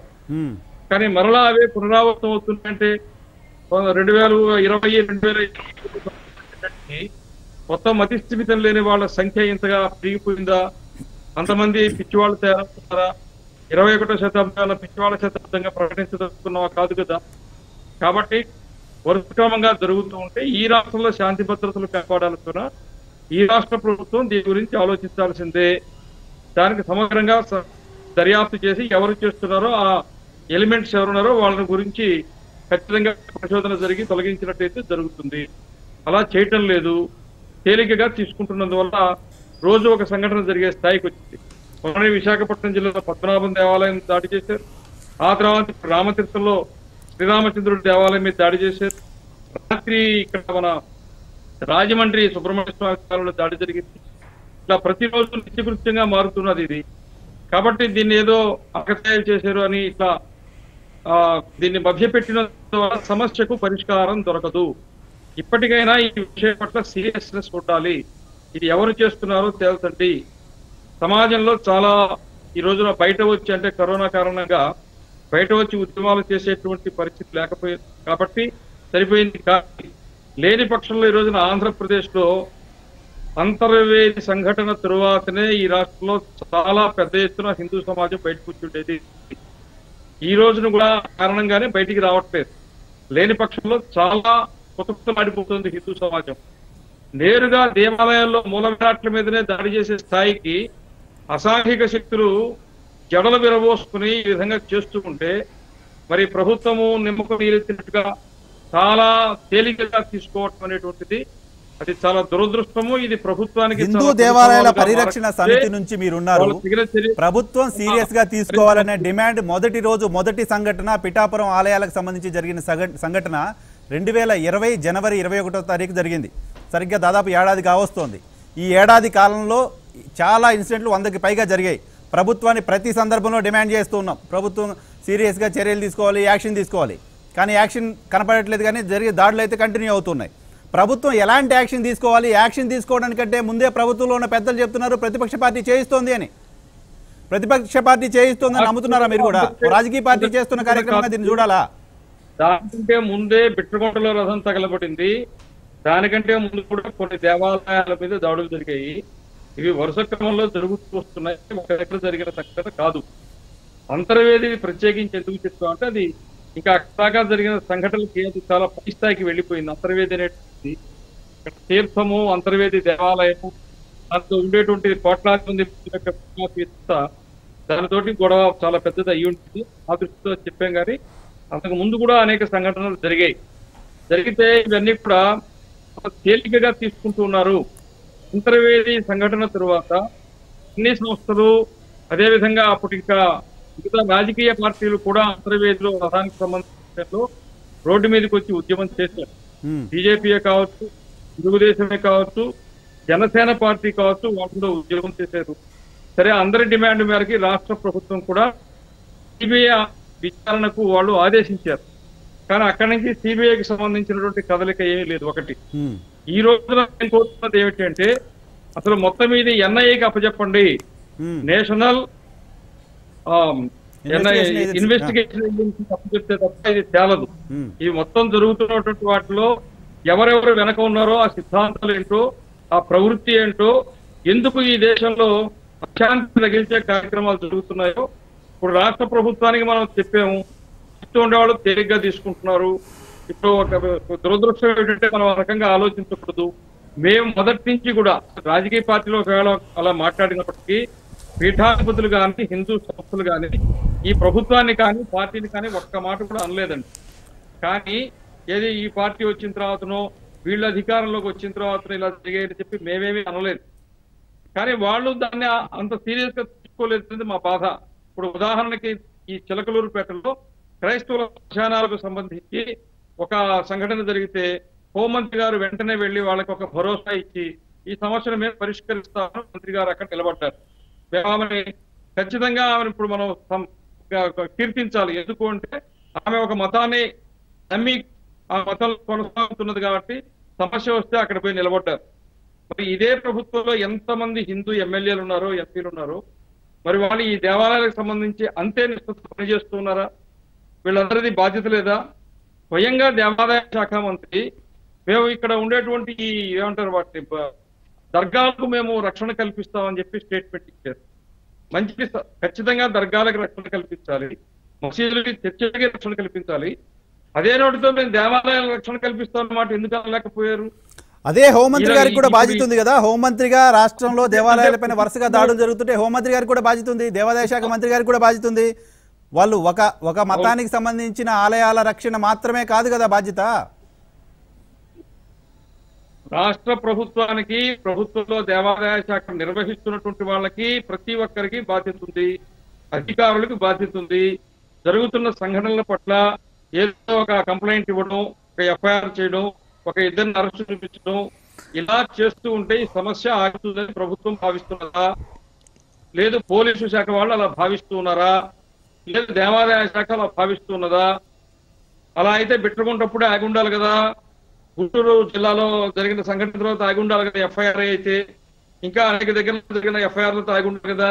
[SPEAKER 4] కానీ మరలా అవే పునరావృతం అవుతున్నాయంటే రెండు వేల ఇరవై రెండు వేల మొత్తం మతి స్థిమితం లేని వాళ్ళ సంఖ్య ఇంతగా పెరిగిపోయిందా? అంతమంది పిచ్చివాళ్ళు తయారవుతున్నారా? ఇరవై ఒకటో శతాబ్దాల పిచ్చివాళ్ళ శతాబ్దంగా ప్రకటించదలుచుకున్నావా కాదు కదా? కాబట్టి వరుసక్రమంగా జరుగుతూ ఉంటే ఈ రాష్ట్రంలో శాంతి భద్రతలు కాపాడాలనుకున్న ఈ రాష్ట్ర ప్రభుత్వం దీని గురించి ఆలోచించాల్సిందే. దానికి సమగ్రంగా దర్యాప్తు చేసి ఎవరు చేస్తున్నారో ఆ ఎలిమెంట్స్ ఎవరున్నారో వాళ్ళని గురించి ఖచ్చితంగా పరిశోధన జరిగి తొలగించినట్టయితే జరుగుతుంది. అలా చేయటం లేదు. తేలికగా తీసుకుంటున్నందువల్ల రోజు ఒక సంఘటన జరిగే స్థాయికి వచ్చింది. మొన్న విశాఖపట్నం జిల్లాలో పద్మనాభం దేవాలయం దాడి చేశారు. ఆ తర్వాత రామతీర్థంలో శ్రీరామచంద్రుడి దేవాలయం మీద దాడి చేశారు. రాత్రి ఇక్కడ మన రాజమండ్రి సుబ్రహ్మణ్య స్వామి దాడి జరిగింది. ఇట్లా ప్రతిరోజు నిత్యకృత్యంగా మారుతున్నది ఇది. కాబట్టి దీన్ని ఏదో అకతాయాలు చేశారు అని ఇట్లా ఆ, దీన్ని మభ్యపెట్టిన ద్వారా సమస్యకు పరిష్కారం దొరకదు. ఇప్పటికైనా ఈ విషయం పట్ల సీరియస్నెస్ ఉండాలి. ఇది ఎవరు చేస్తున్నారో తేల్చండి సమాజంలో చాలా ఈ రోజున బయట వచ్చి అంటే కరోనా కారణంగా బయట వచ్చి ఉద్యమాలు చేసేటువంటి పరిస్థితి లేకపోయింది కాబట్టి సరిపోయింది కానీ లేని పక్షంలో ఈ రోజున ఆంధ్రప్రదేశ్లో అంతర్వేది సంఘటన తరువాతనే ఈ రాష్ట్రంలో చాలా పెద్ద ఎత్తున హిందూ సమాజం బయటకు వచ్చి ఉండేది ఈ రోజున కూడా కారణంగానే బయటికి రావట్లేదు. లేని పక్షంలో చాలా కుతకుతలాడిపోతుంది హిందూ సమాజం. నేరుగా దేవాలయాల్లో మూల విరాట్ల మీదనే దాడి చేసే స్థాయికి అసాంఘిక శక్తులు జడలు విరబోసుకుని ఈ విధంగా చేస్తూ ఉంటే మరి ప్రభుత్వము నిమ్మకం నీరెత్తినట్టుగా చాలా తేలికగా తీసుకోవటం అనేటువంటిది అది చాలా దురదృష్టము. ఇది ప్రభుత్వానికి
[SPEAKER 1] హిందూ దేవాలయాల పరిరక్షణ సమితి నుంచి మీరున్నారు. ప్రభుత్వం సీరియస్గా తీసుకోవాలనే డిమాండ్ మొదటి రోజు మొదటి సంఘటన పిఠాపురం ఆలయాలకు సంబంధించి జరిగిన సంఘటన రెండు వేల ఇరవై జనవరి ఇరవై ఒకటో తారీఖు జరిగింది. సరిగ్గా దాదాపు ఏడాది కావస్తోంది. ఈ ఏడాది కాలంలో చాలా ఇన్సిడెంట్లు వందకి పైగా జరిగాయి. ప్రభుత్వాన్ని ప్రతి సందర్భంలో డిమాండ్ చేస్తూ ఉన్నాం. ప్రభుత్వం సీరియస్గా చర్యలు తీసుకోవాలి యాక్షన్ తీసుకోవాలి. కానీ యాక్షన్ కనపడట్లేదు కానీ జరిగే దాడులు అయితే కంటిన్యూ అవుతున్నాయి. ప్రభుత్వం ఎలాంటి యాక్షన్ తీసుకోవాలి? యాక్షన్ తీసుకోవడానికంటే ముందే ప్రభుత్వంలో ఉన్న పెద్దలు చెప్తున్నారు ప్రతిపక్ష పార్టీ చేయిస్తోంది అని. ప్రతిపక్ష పార్టీ చేయిస్తోందని నమ్ముతున్నారా మీరు కూడా? రాజకీయ పార్టీ చేస్తున్న కార్యక్రమంగా దీన్ని చూడాలా?
[SPEAKER 4] దానికంటే ముందే బిట్రగుంటలో రథం తగలబడింది. దానికంటే ముందు కూడా కొన్ని దేవాలయాల మీద దాడులు జరిగాయి. ఇవి వరుస క్రమంలో జరుగుతూ వస్తున్నాయి. ఒక దగ్గర జరిగిన సంఘటన కాదు. అంతర్వేది ప్రత్యేకించి ఎందుకు చెప్తామంటే అది ఇంకా అక్కడాగా జరిగిన సంఘటనలకి అది చాలా పై స్థాయికి వెళ్ళిపోయింది. అంతర్వేది అనేటువంటి తీర్థము అంతర్వేది దేవాలయము దాంతో ఉండేటువంటి కోట్లాది మంది దానితోటి గొడవ చాలా పెద్దది అయి ఉంటుంది. ఆ దృష్టితో చెప్పాం కానీ అంతకు ముందు కూడా అనేక సంఘటనలు జరిగాయి. జరిగితే ఇవన్నీ కూడా తేలికగా తీసుకుంటూ ఉన్నారు. అంతర్వేది సంఘటన తరువాత అన్ని సంస్థలు అదేవిధంగా అప్పటి ఇంకా మిగతా రాజకీయ పార్టీలు కూడా అంతర్వేదిలో రథానికి సంబంధించిన రోడ్డు మీదకి వచ్చి ఉద్యమం చేశారు. బీజేపీయే కావచ్చు తెలుగుదేశమే కావచ్చు జనసేన పార్టీ కావచ్చు వాటిలో ఉద్యోగం చేశారు. సరే అందరి డిమాండ్ మేరకి రాష్ట్ర ప్రభుత్వం కూడా సిబిఐ విచారణకు వాళ్ళు ఆదేశించారు. కానీ అక్కడి నుంచి సిబిఐకి సంబంధించినటువంటి కదలిక ఏమీ లేదు ఒకటి. ఈ రోజున నేను కోరుతున్నది ఏమిటంటే అసలు మొత్తం మీద ఎన్ఐఏకి అప్పచెప్పండి. నేషనల్ ఇన్వెస్టిగేషన్ ఏజెన్సీకి అప్పచెప్తే తప్ప ఇది తేలదు. ఈ మొత్తం జరుగుతున్నటువంటి వాటిలో ఎవరెవరు వెనక ఉన్నారో ఆ సిద్ధాంతాలు ఏంటో ఆ ప్రవృత్తి ఏంటో ఎందుకు ఈ దేశంలో అశాంతి తగిలించే కార్యక్రమాలు జరుగుతున్నాయో ఇప్పుడు రాష్ట్ర ప్రభుత్వానికి మనం చెప్పాము. చెప్తూ ఉండేవాళ్ళు తేలిగ్గా తీసుకుంటున్నారు. ఇప్పుడు ఒక దురదృష్టం ఏంటంటే మనం ఆ రకంగా ఆలోచించకూడదు. మేము మొదటి నుంచి కూడా రాజకీయ పార్టీలో ఒకవేళ అలా మాట్లాడినప్పటికీ పీఠాధిపతులు కానీ హిందూ సంస్థలు కానీ ఈ ప్రభుత్వాన్ని కానీ పార్టీని కానీ ఒక్క మాట కూడా అనలేదండి. కానీ ఏది ఈ పార్టీ వచ్చిన తర్వాతనో వీళ్ళ అధికారంలోకి వచ్చిన తర్వాతనో ఇలా జరిగాయని చెప్పి మేమేమీ అనలేదు. కానీ వాళ్ళు దాన్ని అంత సీరియస్గా తీసుకోలేదు మా బాధ. ఇప్పుడు ఉదాహరణకి ఈ చిలకలూరుపేటలో క్రైస్తవుల ధ్యానాలకు సంబంధించి ఒక సంఘటన జరిగితే హోంమంత్రి గారు వెంటనే వెళ్ళి వాళ్ళకి ఒక భరోసా ఇచ్చి ఈ సమస్యను మేము పరిష్కరిస్తామని మంత్రి గారు అక్కడ నిలబడ్డారు. ఆమెని ఖచ్చితంగా ఆమెను ఇప్పుడు మనం కీర్తించాలి. ఎందుకు అంటే ఆమె ఒక మతాన్ని నమ్మి ఆ మతం కొనసాగుతున్నది కాబట్టి సమస్య వస్తే అక్కడ పోయి నిలబడ్డారు. మరి ఇదే ప్రభుత్వంలో ఎంతమంది హిందూ ఎమ్మెల్యేలు ఉన్నారో ఎంపీలు ఉన్నారో మరి వాళ్ళు ఈ దేవాలయాలకు సంబంధించి అంతే పనిచేస్తున్నారా వీళ్ళందరిది బాధ్యత లేదా? స్వయంగా దేవాదాయ శాఖ మంత్రి మేము ఇక్కడ ఉండేటువంటి ఏమంటారు వాటిని దర్గాలకు మేము రక్షణ కల్పిస్తామని చెప్పి స్టేట్మెంట్ ఇచ్చారు మంచి ఖచ్చితంగా దర్గాలకు రక్షణ కల్పించాలి. మసీదులకి చర్చలకి రక్షణ కల్పించాలి. అదే నోటితో మేము దేవాలయాలకు రక్షణ కల్పిస్తామన్నమాట ఎందుకు అనలేకపోయారు?
[SPEAKER 1] అదే హోంమంత్రి గారికి కూడా బాధ్యత ఉంది కదా. హోంమంత్రిగా రాష్ట్రంలో దేవాలయాలపైన వరుసగా దాడులు జరుగుతుంటే హోంమంత్రి గారికి కూడా బాధ్యత ఉంది. దేవాదాయ శాఖ మంత్రి గారికి కూడా బాధ్యత ఉంది. వాళ్ళు ఒక ఒక మతానికి సంబంధించిన ఆలయాల రక్షణ మాత్రమే కాదు కదా బాధ్యత.
[SPEAKER 4] రాష్ట్ర ప్రభుత్వానికి ప్రభుత్వంలో దేవాదాయ శాఖ నిర్వహిస్తున్నటువంటి వాళ్ళకి ప్రతి ఒక్కరికి బాధ్యత ఉంది. అధికారులకు బాధ్యత ఉంది. జరుగుతున్న సంఘటనల పట్ల ఏదో ఒక కంప్లైంట్ ఇవ్వడం ఒక ఎఫ్ఐఆర్ చేయడం ఒక ఇద్దరిని అరెస్ట్ చూపించడం ఇలా చేస్తూ ఉంటే ఈ సమస్య ఆగుతుందని ప్రభుత్వం భావిస్తున్నదా? లేదు పోలీసు శాఖ వాళ్ళు అలా భావిస్తున్నారా లేదు దేవాదాయ శాఖ అలా భావిస్తున్నదా అలా అయితే పెట్టుకుంటప్పుడే ఆగి ఉండాలి కదా. గుంటూరు జిల్లాలో జరిగిన సంఘటన తర్వాత ఆగి ఉండాలి కదా ఎఫ్ఐఆర్ అయితే. ఇంకా అనేక దగ్గర జరిగిన ఎఫ్ఐఆర్లతో ఆగి ఉండాలి కదా.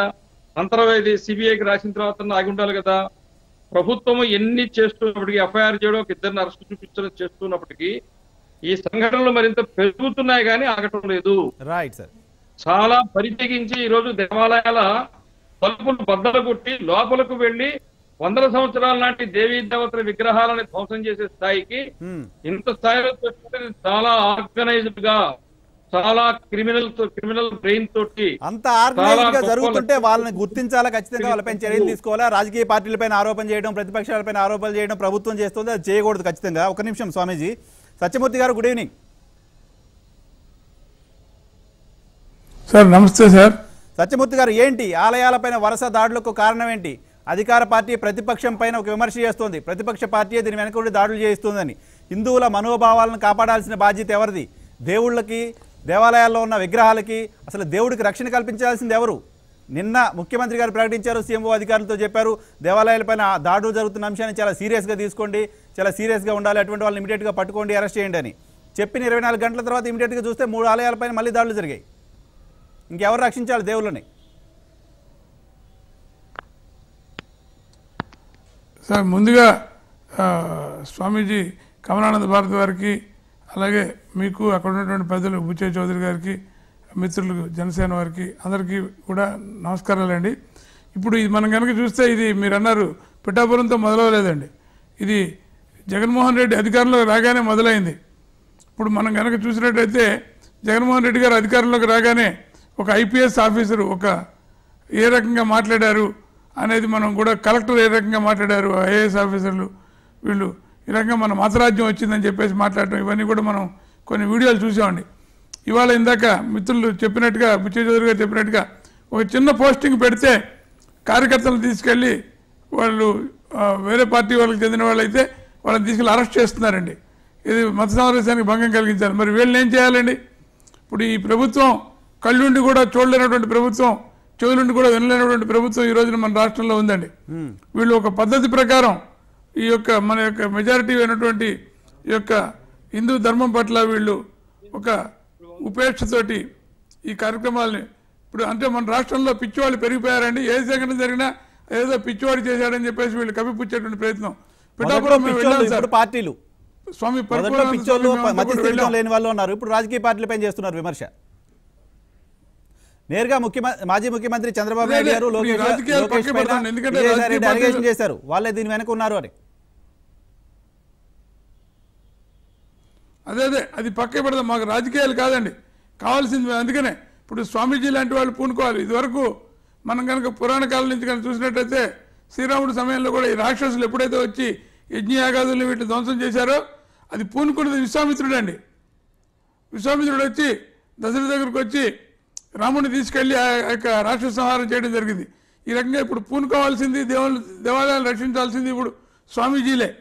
[SPEAKER 4] అంతర్వేది సిబిఐకి రాసిన తర్వాత ఆగి ఉండాలి కదా. ప్రభుత్వం ఎన్ని చేస్తున్నప్పటికీ ఎఫ్ఐఆర్ చేయడం ఒక ఇద్దరిని అరెస్ట్ చూపించడం చేస్తున్నప్పటికీ ఈ సంఘటనలు మరింత పెరుగుతున్నాయి కానీ ఆగటం లేదు.
[SPEAKER 1] రైట్ సార్
[SPEAKER 4] చాలా పరితెగించి ఈ రోజు దేవాలయాల తలుపులు బద్దలు కొట్టి లోపలకు వెళ్ళి వందల సంవత్సరాల నాటి దేవీ దేవతల విగ్రహాలను ధ్వంసం చేసే స్థాయికి. ఇంత స్థాయిలో చాలా ఆర్గనైజ్డ్గా చాలా క్రిమినల్ క్రిమినల్ బ్రెయిన్ తోటి
[SPEAKER 1] అంత
[SPEAKER 4] ఆర్గనైజ్డ్గా
[SPEAKER 1] జరుగుతుంటే. వాళ్ళని గుర్తించాలా ఖచ్చితంగా వాళ్ళపైన చర్యలు తీసుకోవాలా? రాజకీయ పార్టీలపైన ఆరోపణ చేయడం ప్రతిపక్షాలపైన ఆరోపణలు చేయడం ప్రభుత్వం చేస్తుంది అది చేయకూడదు ఖచ్చితంగా. ఒక నిమిషం స్వామీజీ. సత్యమూర్తి గారు good evening
[SPEAKER 5] sir namaste sir.
[SPEAKER 1] Satyamurthy గారు ఏంటి? ఆలయాలపైన వరుస దాడులకు కారణం ఏంటి? అధికార పార్టీ ప్రతిపక్షం పైన ఒక విమర్శ చేస్తోంది. ప్రతిపక్ష పార్టీ దీని వెనక ఉండి దాడులు చేస్తుందని హిందువుల మనోభావాలను కాపాడాల్సిన బాధ్యత ఎవరిది? దేవుళ్ళకి దేవాలయాల్లో ఉన్న విగ్రహాలకి అసలు దేవుడికి రక్షణ కల్పించాల్సింది ఎవరు? నిన్న ముఖ్యమంత్రి గారు ప్రకటించారు సీఎంఓ అధికారులతో చెప్పారు దేవాలయాలపైన దాడులు జరుగుతున్న అంశాన్ని చాలా సీరియస్గా తీసుకోండి చాలా సీరియస్గా ఉండాలి అటువంటి వాళ్ళని ఇమీడియట్గా పట్టుకోండి అరెస్ట్ చేయండి అని. చెప్పిన ఇరవై నాలుగు గంటల తర్వాత ఇమీడియట్గా చూస్తే మూడు ఆలయాలపైన మళ్ళీ దాడులు జరిగాయి. ఇంకెవరు రక్షించాలి దేవుళ్ళని?
[SPEAKER 5] సార్ ముందుగా స్వామీజీ కమలానంద భారతి వారికి అలాగే మీకు అక్కడ ఉన్నటువంటి పెద్దలు బుచ్చయ్య చౌదరి గారికి మిత్రులకు జనసేన వారికి అందరికీ కూడా నమస్కారాలండి. ఇప్పుడు ఇది మనం కనుక చూస్తే ఇది మీరు అన్నారు పిఠాపురంతో మొదలవలేదండి. ఇది జగన్మోహన్ రెడ్డి అధికారంలోకి రాగానే మొదలైంది. ఇప్పుడు మనం కనుక చూసినట్టయితే జగన్మోహన్ రెడ్డి గారు అధికారంలోకి రాగానే ఒక ఐపీఎస్ ఆఫీసరు ఒక ఏ రకంగా మాట్లాడారు అనేది మనం కూడా కలెక్టర్ ఏ రకంగా మాట్లాడారు ఐఏఎస్ ఆఫీసర్లు వీళ్ళు ఈ రకంగా మన మతరాజ్యం వచ్చిందని చెప్పేసి మాట్లాడటం ఇవన్నీ కూడా మనం కొన్ని వీడియోలు చూసామండి. ఇవాళ ఇందాక మిత్రులు చెప్పినట్టుగా బుచ్చ గారు చెప్పినట్టుగా ఒక చిన్న పోస్టింగ్ పెడితే కార్యకర్తలను తీసుకెళ్ళి వాళ్ళు వేరే పార్టీ వాళ్ళకి చెందిన వాళ్ళైతే వాళ్ళని తీసుకెళ్ళి అరెస్ట్ చేస్తున్నారండి. ఇది మత సామరస్యానికి భంగం కలిగించాలి. మరి వీళ్ళని ఏం చేయాలండి? ఇప్పుడు ఈ ప్రభుత్వం కళ్ళుండి కూడా చూడలేనటువంటి ప్రభుత్వం చెవులుండి కూడా వినలేనటువంటి ప్రభుత్వం ఈ రోజున మన రాష్ట్రంలో ఉందండి. వీళ్ళు ఒక పద్ధతి ప్రకారం ఈ యొక్క మన యొక్క మెజారిటీ అయినటువంటి ఈ యొక్క హిందూ ధర్మం పట్ల వీళ్ళు ఒక ఉపేక్షతోటి ఈ కార్యక్రమాలని ఇప్పుడు అంటే మన రాష్ట్రంలో పిచ్చివాళ్ళు పెరిగిపోయారండి. ఏ సంఘటన జరిగినా ఏదో పిచ్చివాడు చేశాడని చెప్పేసి వీళ్ళు కప్పిపుచ్చేటువంటి ప్రయత్నం. పిఠాపురం
[SPEAKER 1] పార్టీలు.
[SPEAKER 5] స్వామి.
[SPEAKER 1] లేని వాళ్ళు ఉన్నారు. ఇప్పుడు రాజకీయ పార్టీలపై చేస్తున్నారు విమర్శ. నేరుగా ముఖ్యమంత్రి మాజీ ముఖ్యమంత్రి చంద్రబాబు నాయుడు గారు లోకేష్ అలిగేషన్
[SPEAKER 5] పార్టీలు-
[SPEAKER 1] చేశారు. వాళ్ళే దీని వెనక ఉన్నారు అని.
[SPEAKER 5] అదే అదే అది పక్కే పెడదాం. మాకు రాజకీయాలు కాదండి. కావాల్సింది అందుకనే ఇప్పుడు స్వామీజీ లాంటి వాళ్ళు పూనుకోవాలి. ఇదివరకు మనం కనుక పురాణ కాలం నుంచి కనుక చూసినట్టయితే శ్రీరాముడి సమయంలో కూడా ఈ రాక్షసులు ఎప్పుడైతే వచ్చి యజ్ఞయాగాదులు వీటిని ధ్వంసం చేశారో అది పూనుకున్నది విశ్వామిత్రుడు అండి విశ్వామిత్రుడు వచ్చి దశరథ దగ్గరకు వచ్చి రాముడిని తీసుకెళ్ళి ఆ యొక్క రాష్ట్ర సంహారం చేయడం జరిగింది. ఈ రకంగా ఇప్పుడు పూనుకోవాల్సింది దేవుళ్ళు దేవాలయాలు రక్షించాల్సింది ఇప్పుడు స్వామీజీలే.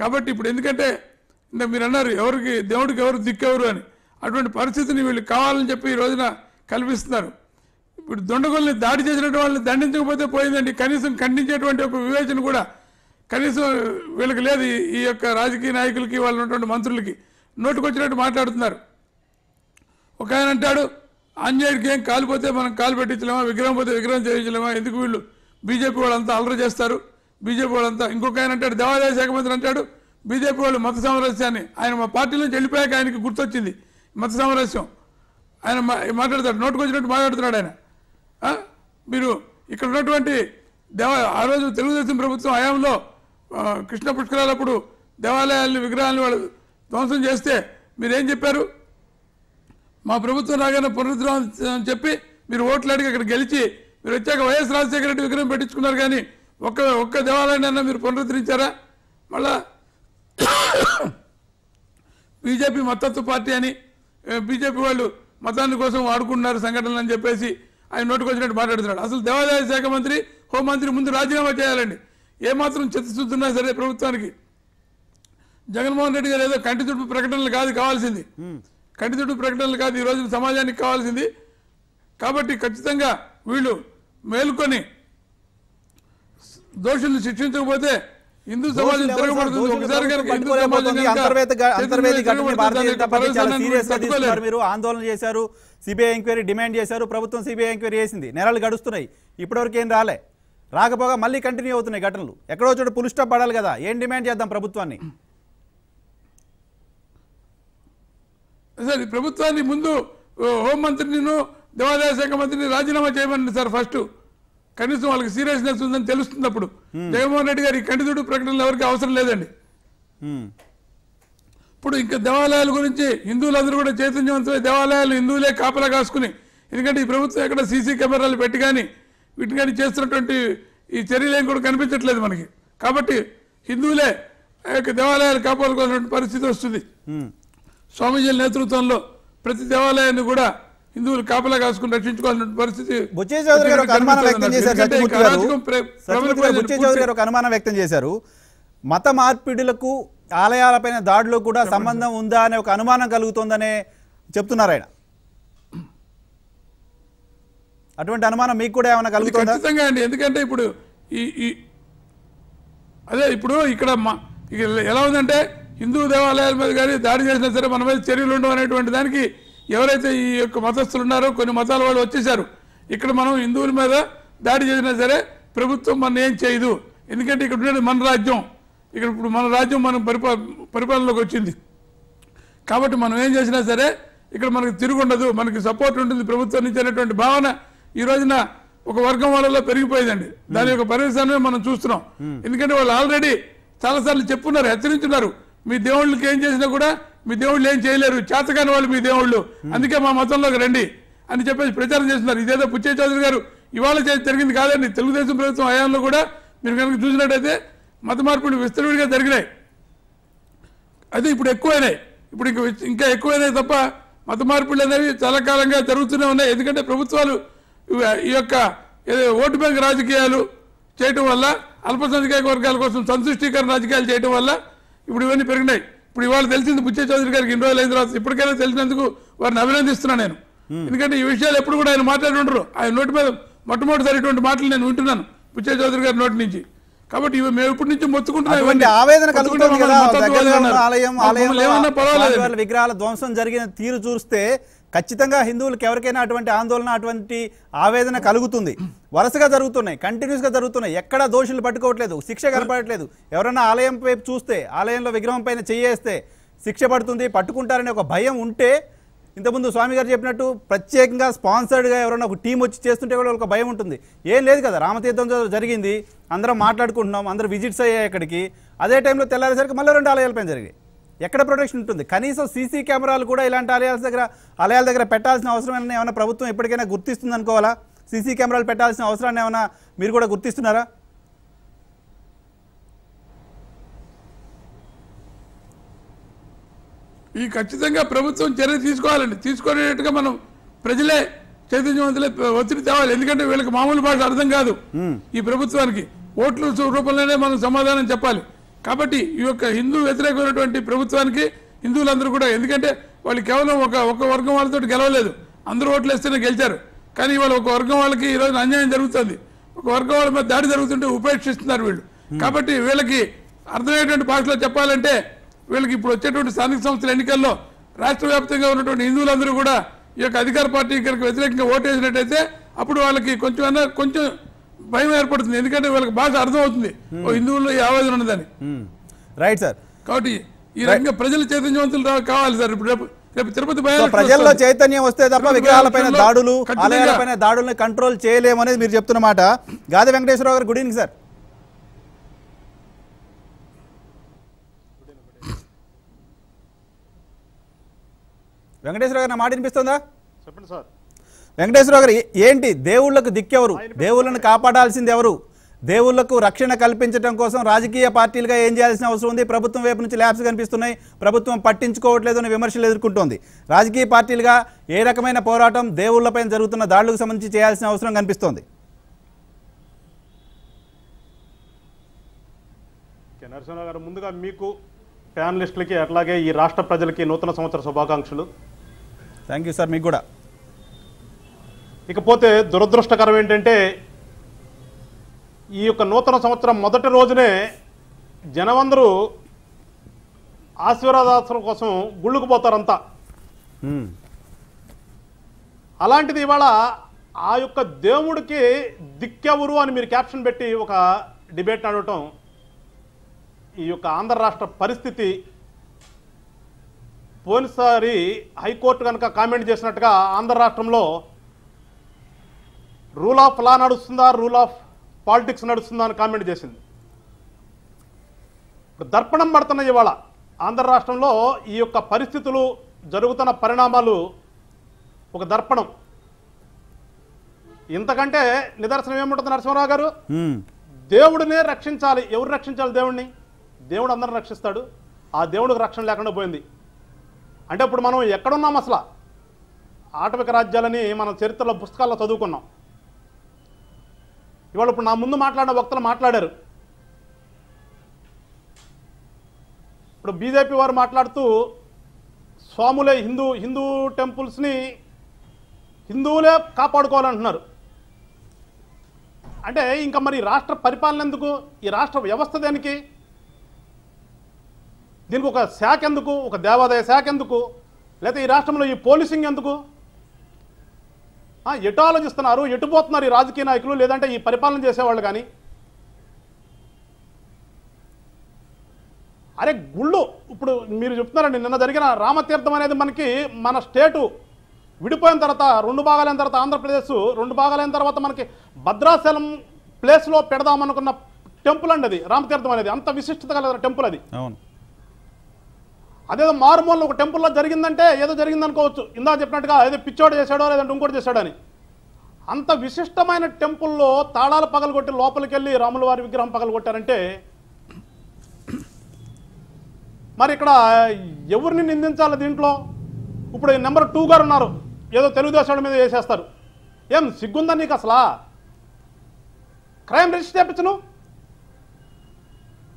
[SPEAKER 5] కాబట్టి ఇప్పుడు ఎందుకంటే ఇంత మీరు అన్నారు ఎవరికి దేవుడికి ఎవరు దిక్కెవరు అని. అటువంటి పరిస్థితిని వీళ్ళు కావాలని చెప్పి ఈ రోజున కల్పిస్తున్నారు. ఇప్పుడు దొండగోల్ని దాడి చేసినటువంటి వాళ్ళని దండించకపోతే పోయిందండి. కనీసం ఖండించేటువంటి ఒక వివేచన కూడా కనీసం వీళ్ళకి లేదు ఈ- ఈ యొక్క రాజకీయ నాయకులకి వాళ్ళు ఉన్నటువంటి మంత్రులకి. నోటుకొచ్చినట్టు మాట్లాడుతున్నారు. ఒక ఆయన అంటాడు ఆంజనేయుడికి ఏం కాలిపోతే మనం కాలు పెట్టించలేమా? విగ్రహం పోతే విగ్రహం చేయించలేమా? ఎందుకు వీళ్ళు బీజేపీ వాళ్ళంతా అలర చేస్తారు? బీజేపీ వాళ్ళంతా ఇంకొక ఆయన అంటాడు దేవాదాయ శాఖ మంత్రి అంటాడు బీజేపీ వాళ్ళు మత సామరస్యాన్ని. ఆయన మా పార్టీ నుంచి వెళ్ళిపోయాక ఆయనకి గుర్తొచ్చింది మత సామరస్యం. ఆయన మా- మాట్లాడతాడు నోటుకు వచ్చినట్టు మాట్లాడుతున్నాడు ఆయన. మీరు ఇక్కడ ఉన్నటువంటి దేవ ఆ రోజు తెలుగుదేశం ప్రభుత్వం హయాంలో కృష్ణ పుష్కరాలప్పుడు దేవాలయాల్ని విగ్రహాలను వాళ్ళు ధ్వంసం చేస్తే మీరేం చెప్పారు? మా ప్రభుత్వం రాగానే పునరుద్ధరణ అని చెప్పి మీరు ఓట్లు అడిగి అక్కడ గెలిచి మీరు వచ్చాక వైఎస్ రాజశేఖర రెడ్డి విగ్రహం పెట్టించుకున్నారు కానీ ఒక్క ఒక్క దేవాలయాన్ని మీరు పునరుద్ధరించారా? మళ్ళా బీజేపీ మతత్వ పార్టీ అని బీజేపీ వాళ్ళు మతాన్ని కోసం వాడుకుంటున్నారు సంఘటనలు అని చెప్పేసి ఆయన నోటుకొచ్చినట్టు మాట్లాడుతున్నాడు. అసలు దేవాదాయ శాఖ మంత్రి హోంమంత్రి ముందు రాజీనామా చేయాలండి. ఏమాత్రం చిత్తశుద్ధున్నా సరే ప్రభుత్వానికి. జగన్మోహన్ రెడ్డి గారు ఏదో కంటి చుట్టూ ప్రకటనలు కాదు కావాల్సింది. కంటి తుడుపు ప్రకటనలు కాదు ఈ రోజు సమాజానికి కావాల్సింది. కాబట్టి ఖచ్చితంగా వీళ్ళు మేలుకొని దోషుల్ని శిక్షించకపోతే హిందూ సమాజం
[SPEAKER 1] దోషులు?
[SPEAKER 5] తిరగబడుతుంది.
[SPEAKER 1] దోషులు
[SPEAKER 5] ఒకసారి హిందూ సమాజం.
[SPEAKER 1] మీరు. ఆందోళన చేశారు సిబిఐ ఎంక్వైరీ డిమాండ్ చేశారు ప్రభుత్వం సిబిఐ ఎంక్వైరీ చేసింది. నెలలు గడుస్తున్నాయి. ఇప్పటివరకు ఏం రాలే. రాకపోగా మళ్ళీ కంటిన్యూ అవుతున్నాయి ఘటనలు. ఎక్కడో చోట పులు స్టాప్ పడాలి కదా. ఏం డిమాండ్ చేద్దాం ప్రభుత్వాన్ని?
[SPEAKER 5] సార్ ఈ ప్రభుత్వాన్ని ముందు ఓ, హోంమంత్రిని దేవాదాయ శాఖ మంత్రిని రాజీనామా చేయమని సార్ ఫస్ట్. కనీసం వాళ్ళకి సీరియస్నెస్ ఉందని తెలుస్తుంది అప్పుడు. జగన్మోహన్ రెడ్డి గారి కంటితుడు ప్రకటనలు ఎవరికి అవసరం లేదండి. ఇప్పుడు ఇంకా దేవాలయాల గురించి హిందువులందరూ కూడా చైతన్యవంతమై దేవాలయాలు హిందువులే కాపలా కాసుకుని ఎందుకంటే ఈ ప్రభుత్వం ఎక్కడ సీసీ కెమెరాలు పెట్టి కానీ వీటిని కానీ చేస్తున్నటువంటి ఈ చర్యలు ఏం కూడా కనిపించట్లేదు మనకి. కాబట్టి హిందువులే ఆ యొక్క దేవాలయాలు కాపాడుకోవాల్సిన పరిస్థితి వస్తుంది. స్వామీజీల నేతృత్వంలో ప్రతి దేవాలయాన్ని కూడా హిందువులు కాపలా కాసుకుని రక్షించుకోవాల్సిన పరిస్థితి
[SPEAKER 1] అనుమానం వ్యక్తం చేశారు మత మార్పిడులకు ఆలయాలపైన దాడులు కూడా సంబంధం ఉందా అనే ఒక అనుమానం కలుగుతోందనే చెప్తున్నారు ఆయన. అటువంటి అనుమానం మీకు కూడా ఏమైనా కలుగుతుందా?
[SPEAKER 5] ఖచ్చితంగా అండి. ఎందుకంటే ఇప్పుడు ఈ ఈ అదే ఇప్పుడు ఇక్కడ ఎలా ఉందంటే హిందూ దేవాలయాల మీద కానీ దాడి చేసినా సరే మన మీద చర్యలు ఉండవు అనేటువంటి దానికి ఎవరైతే ఈ యొక్క మతస్థులు ఉన్నారో కొన్ని మతాల వాళ్ళు వచ్చేసారు ఇక్కడ మనం హిందువుల మీద దాడి చేసినా సరే ప్రభుత్వం మన ఏం చేయదు. ఎందుకంటే ఇక్కడ ఉండేది మన రాజ్యం. ఇక్కడ ఇప్పుడు మన రాజ్యం మనం పరిపా పరిపాలనలోకి వచ్చింది. కాబట్టి మనం ఏం చేసినా సరే ఇక్కడ మనకి తిరుగుండదు మనకి సపోర్ట్ ఉంటుంది ప్రభుత్వం నుంచి అనేటువంటి భావన ఈ రోజున ఒక వర్గం వాళ్ళలో పెరిగిపోయిందండి. దాని యొక్క పరివేశాన్ని మనం చూస్తున్నాం. ఎందుకంటే వాళ్ళు ఆల్రెడీ చాలాసార్లు చెప్పున్నారు హెచ్చరించున్నారు. మీ దేవుళ్ళకి ఏం చేసినా కూడా మీ దేవుళ్ళు ఏం చేయలేరు. చేతకాని వాళ్ళు మీ దేవుళ్ళు. అందుకే మా మతంలోకి రండి అని చెప్పేసి ప్రచారం చేస్తున్నారు. ఇదేదో పుచ్చే చౌదరి గారు ఇవాళ జరిగింది కాదండి. తెలుగుదేశం ప్రభుత్వం హయాంలో కూడా మీరు కనుక చూసినట్టయితే మత మార్పులు విస్తృతంగా జరిగినాయి. అదే ఇప్పుడు ఎక్కువైనాయి. ఇప్పుడు ఇంక ఇంకా ఎక్కువైనాయి తప్ప మత మార్పులు అనేవి చాలా కాలంగా జరుగుతూనే ఉన్నాయి. ఎందుకంటే ప్రభుత్వాలు ఈ యొక్క ఓటు బ్యాంక్ రాజకీయాలు చేయటం వల్ల అల్పసంఖ్యాక వర్గాల కోసం సంతుష్టీకరణ రాజకీయాలు చేయటం వల్ల ఇప్పుడు ఇవన్నీ పెరిగినాయి. ఇప్పుడు ఇవాళ తెలిసింది బుచ్చే చౌదరి గారికి ఇన్ని రోజులు అయిన తర్వాత ఇప్పటికైనా తెలిసినందుకు వారిని అభినందిస్తున్నాను నేను. ఎందుకంటే ఈ విషయాలు ఎప్పుడు కూడా ఆయన మాట్లాడి ఉండరు. ఆయన నోటి మీద మొట్టమొదటిసారి ఇటువంటి మాటలు నేను వింటున్నాను బుచ్చే చౌదరి గారి నోటి నుంచి. కాబట్టి ఇవి మేము ఇప్పటి నుంచి మొత్తుకుంటున్నాం.
[SPEAKER 1] ఆలయం
[SPEAKER 5] పర్వాలేదు.
[SPEAKER 1] విగ్రహాల ధ్వంసం జరిగిన తీరు చూస్తే ఖచ్చితంగా హిందువులకు ఎవరికైనా అటువంటి ఆందోళన అటువంటి ఆవేదన కలుగుతుంది. వరుసగా జరుగుతున్నాయి కంటిన్యూస్గా జరుగుతున్నాయి. ఎక్కడ దోషులు పట్టుకోవట్లేదు శిక్ష కనపడట్లేదు. ఎవరైనా ఆలయం వైపు చూస్తే ఆలయంలో విగ్రహం పైన చేయేస్తే శిక్ష పడుతుంది పట్టుకుంటారనే ఒక భయం ఉంటే ఇంతకుముందు స్వామి గారు చెప్పినట్టు ప్రత్యేకంగా స్పాన్సర్డ్గా ఎవరైనా ఒక టీం వచ్చి చేస్తుంటే కూడా ఒక భయం ఉంటుంది. ఏం లేదు కదా రామతీర్థం జరిగింది అందరం మాట్లాడుకుంటున్నాం అందరూ విజిట్స్ అయ్యాయి అక్కడికి. అదే టైంలో తెల్లారేసరికి మళ్ళీ రెండు ఆలయాలపైన జరిగాయి. ఎక్కడ ప్రొటెక్షన్ ఉంటుంది? కనీసం సీసీ కెమెరాలు కూడా ఇలాంటి ఆలయాల దగ్గర ఆలయాల దగ్గర పెట్టాల్సిన అవసరం ఏమైనా ప్రభుత్వం ఎప్పటికైనా గుర్తిస్తుంది అనుకోవాలా? సీసీ కెమెరాలు పెట్టాల్సిన అవసరాన్ని ఏమైనా మీరు కూడా గుర్తిస్తున్నారా?
[SPEAKER 5] ఈ ఖచ్చితంగా ప్రభుత్వం చర్య తీసుకోవాలండి. తీసుకునేట్టుగా మనం ప్రజలే చైతన్యవంతులే ఒత్తిడి తేవాలి. ఎందుకంటే వీళ్ళకి మామూలు భాష అర్థం కాదు ఈ ప్రభుత్వానికి. ఓట్ల రూపంలోనే మనం సమాధానం చెప్పాలి. కాబట్టి ఈ యొక్క హిందూ వ్యతిరేకమైనటువంటి ప్రభుత్వానికి హిందువులందరూ కూడా ఎందుకంటే వాళ్ళు కేవలం ఒక ఒక వర్గం వాళ్ళతో గెలవలేదు. అందరూ ఓట్లు వేస్తేనే గెలిచారు. కానీ ఇవాళ ఒక వర్గం వాళ్ళకి ఈ రోజు అన్యాయం జరుగుతుంది. ఒక వర్గం వాళ్ళ మీద దాడి జరుగుతుంటే ఉపేక్షిస్తున్నారు వీళ్ళు. కాబట్టి వీళ్ళకి అర్థమయ్యేటువంటి భాషలో చెప్పాలంటే వీళ్ళకి ఇప్పుడు వచ్చేటువంటి స్థానిక సంస్థల ఎన్నికల్లో రాష్ట్ర వ్యాప్తంగా ఉన్నటువంటి హిందువులందరూ కూడా ఈ యొక్క అధికార పార్టీ కనుక వ్యతిరేకంగా ఓటేసినట్టయితే అప్పుడు వాళ్ళకి కొంచెం కొంచెం భయం ఏర్పడుతుంది. ఎందుకంటే వీళ్ళకి భాష అర్థమవుతుంది. ఓ హిందువుల్లో ఈ ఆవేదన ఉన్నదని
[SPEAKER 1] రైట్ సార్
[SPEAKER 5] కాబట్టి ఈ రకంగా ప్రజల చైతన్యవంతులు కావాలి సార్ ఇప్పుడు రేపు రేపు తిరుపతి
[SPEAKER 1] ప్రజల్లో చైతన్యం వస్తే తప్ప విగ్రహాలపైన దాడులు ఆలయాలపైన దాడుల్ని కంట్రోల్ చేయలేము అనేది మీరు చెప్తున్నమాట గాది వెంకటేశ్వరరావు గారు గుడ్ ఈవినింగ్ సార్ వెంకటేశ్వరరావు గారు నా మాట వినిపిస్తుందా?
[SPEAKER 6] చెప్పండి సార్
[SPEAKER 1] వెంకటేశ్వరరావు గారు ఏంటి? దేవుళ్ళకు దిక్కెవరు? దేవుళ్ళను కాపాడాల్సింది ఎవరు? దేవుళ్ళకు రక్షణ కల్పించడం కోసం రాజకీయ పార్టీలుగా ఏం చేయాల్సిన అవసరం ఉంది? ప్రభుత్వం వైపు నుంచి ల్యాబ్స్ కనిపిస్తున్నాయి. ప్రభుత్వం పట్టించుకోవట్లేదు అనే విమర్శలు ఎదుర్కొంటోంది. రాజకీయ పార్టీలుగా ఏ రకమైన పోరాటం దేవుళ్ళపైన జరుగుతున్న దాడులకు సంబంధించి చేయాల్సిన అవసరం కనిపిస్తోంది?
[SPEAKER 6] నరసింహరావు గారు ముందుగా మీకు ప్యానలిస్టులకి అట్లాగే ఈ రాష్ట్ర ప్రజలకి నూతన సంవత్సర శుభాకాంక్షలు.
[SPEAKER 1] థ్యాంక్ యూ సార్ మీకు కూడా.
[SPEAKER 6] ఇకపోతే దురదృష్టకరం ఏంటంటే ఈ యొక్క నూతన సంవత్సరం మొదటి రోజునే జనమందరూ ఆశీర్వాదాసనం కోసం గుళ్ళుకు పోతారంతా. అలాంటిది ఇవాళ ఆ యొక్క దేవుడికి దిక్కెవరు అని మీరు క్యాప్షన్ పెట్టి ఒక డిబేట్ నడవటం ఈ యొక్క ఆంధ్ర రాష్ట్ర పరిస్థితి పోయినసారి హైకోర్టు కనుక కామెంట్ చేసినట్టుగా ఆంధ్ర రాష్ట్రంలో రూల్ ఆఫ్ లా నడుస్తుందా రూల్ ఆఫ్ పాలిటిక్స్ నడుస్తుందా అని కామెంట్ చేసింది. ఇప్పుడు దర్పణం పడుతున్న ఇవాళ ఆంధ్ర రాష్ట్రంలో ఈ యొక్క పరిస్థితులు జరుగుతున్న పరిణామాలు ఒక దర్పణం. ఇంతకంటే నిదర్శనం ఏముంటుంది నరసింహరావు గారు? దేవుడినే రక్షించాలి. ఎవరు రక్షించాలి దేవుడిని దేవుడు అందరిని రక్షిస్తాడు. ఆ దేవుడికి రక్షణ లేకుండా పోయింది. అంటే ఇప్పుడు మనం ఎక్కడున్నాం అసలు? ఆటవిక రాజ్యాలని మనం చరిత్రలో పుస్తకాల్లో చదువుకున్నాం. ఇవాళ ఇప్పుడు నా ముందు మాట్లాడిన వక్తలు మాట్లాడారు. ఇప్పుడు బీజేపీ వారు మాట్లాడుతూ స్వాములే హిందూ హిందూ టెంపుల్స్ని హిందువులే కాపాడుకోవాలంటున్నారు. అంటే ఇంకా మరి రాష్ట్ర పరిపాలన ఎందుకు? ఈ రాష్ట్ర వ్యవస్థ దేనికి? దీనికి ఒక శాఖ ఎందుకు? ఒక దేవాదాయ శాఖ ఎందుకు? లేకపోతే ఈ రాష్ట్రంలో ఈ పోలీసింగ్ ఎందుకు? ఎటు ఆలోచిస్తున్నారు? ఎటు పోతున్నారు ఈ రాజకీయ నాయకులు? లేదంటే ఈ పరిపాలన చేసేవాళ్ళు కానీ? అరే గుళ్ళు ఇప్పుడు మీరు చెప్తున్నారండి నిన్న జరిగిన రామతీర్థం అనేది మనకి మన స్టేటు విడిపోయిన తర్వాత రెండు భాగాలైన తర్వాత ఆంధ్రప్రదేశ్ రెండు భాగాలైన తర్వాత మనకి భద్రాచలం ప్లేస్లో పెడదామనుకున్న టెంపుల్ అండి అది రామతీర్థం అనేది. అంత విశిష్టత గల టెంపుల్ అది.
[SPEAKER 1] అవును.
[SPEAKER 6] అదేదో మారుమూలలో ఒక టెంపుల్లో జరిగిందంటే ఏదో జరిగిందనుకోవచ్చు. ఇందా చెప్పినట్టుగా ఏదో పిచ్చోడు చేశాడో లేదంటే ఇంకోటి చేశాడని. అంత విశిష్టమైన టెంపుల్లో తాళాలు పగలగొట్టి లోపలికి వెళ్ళి రాముల వారి విగ్రహం పగలగొట్టారంటే మరి ఇక్కడ ఎవరిని నిందించాలి దీంట్లో? ఇప్పుడు నెంబర్ టూ గారు ఉన్నారు. ఏదో తెలుగుదేశం మీద వేసేస్తారు. ఏం సిగ్గుందా నీకు అసలా? క్రైమ్ రిజిస్టర్ చేపించను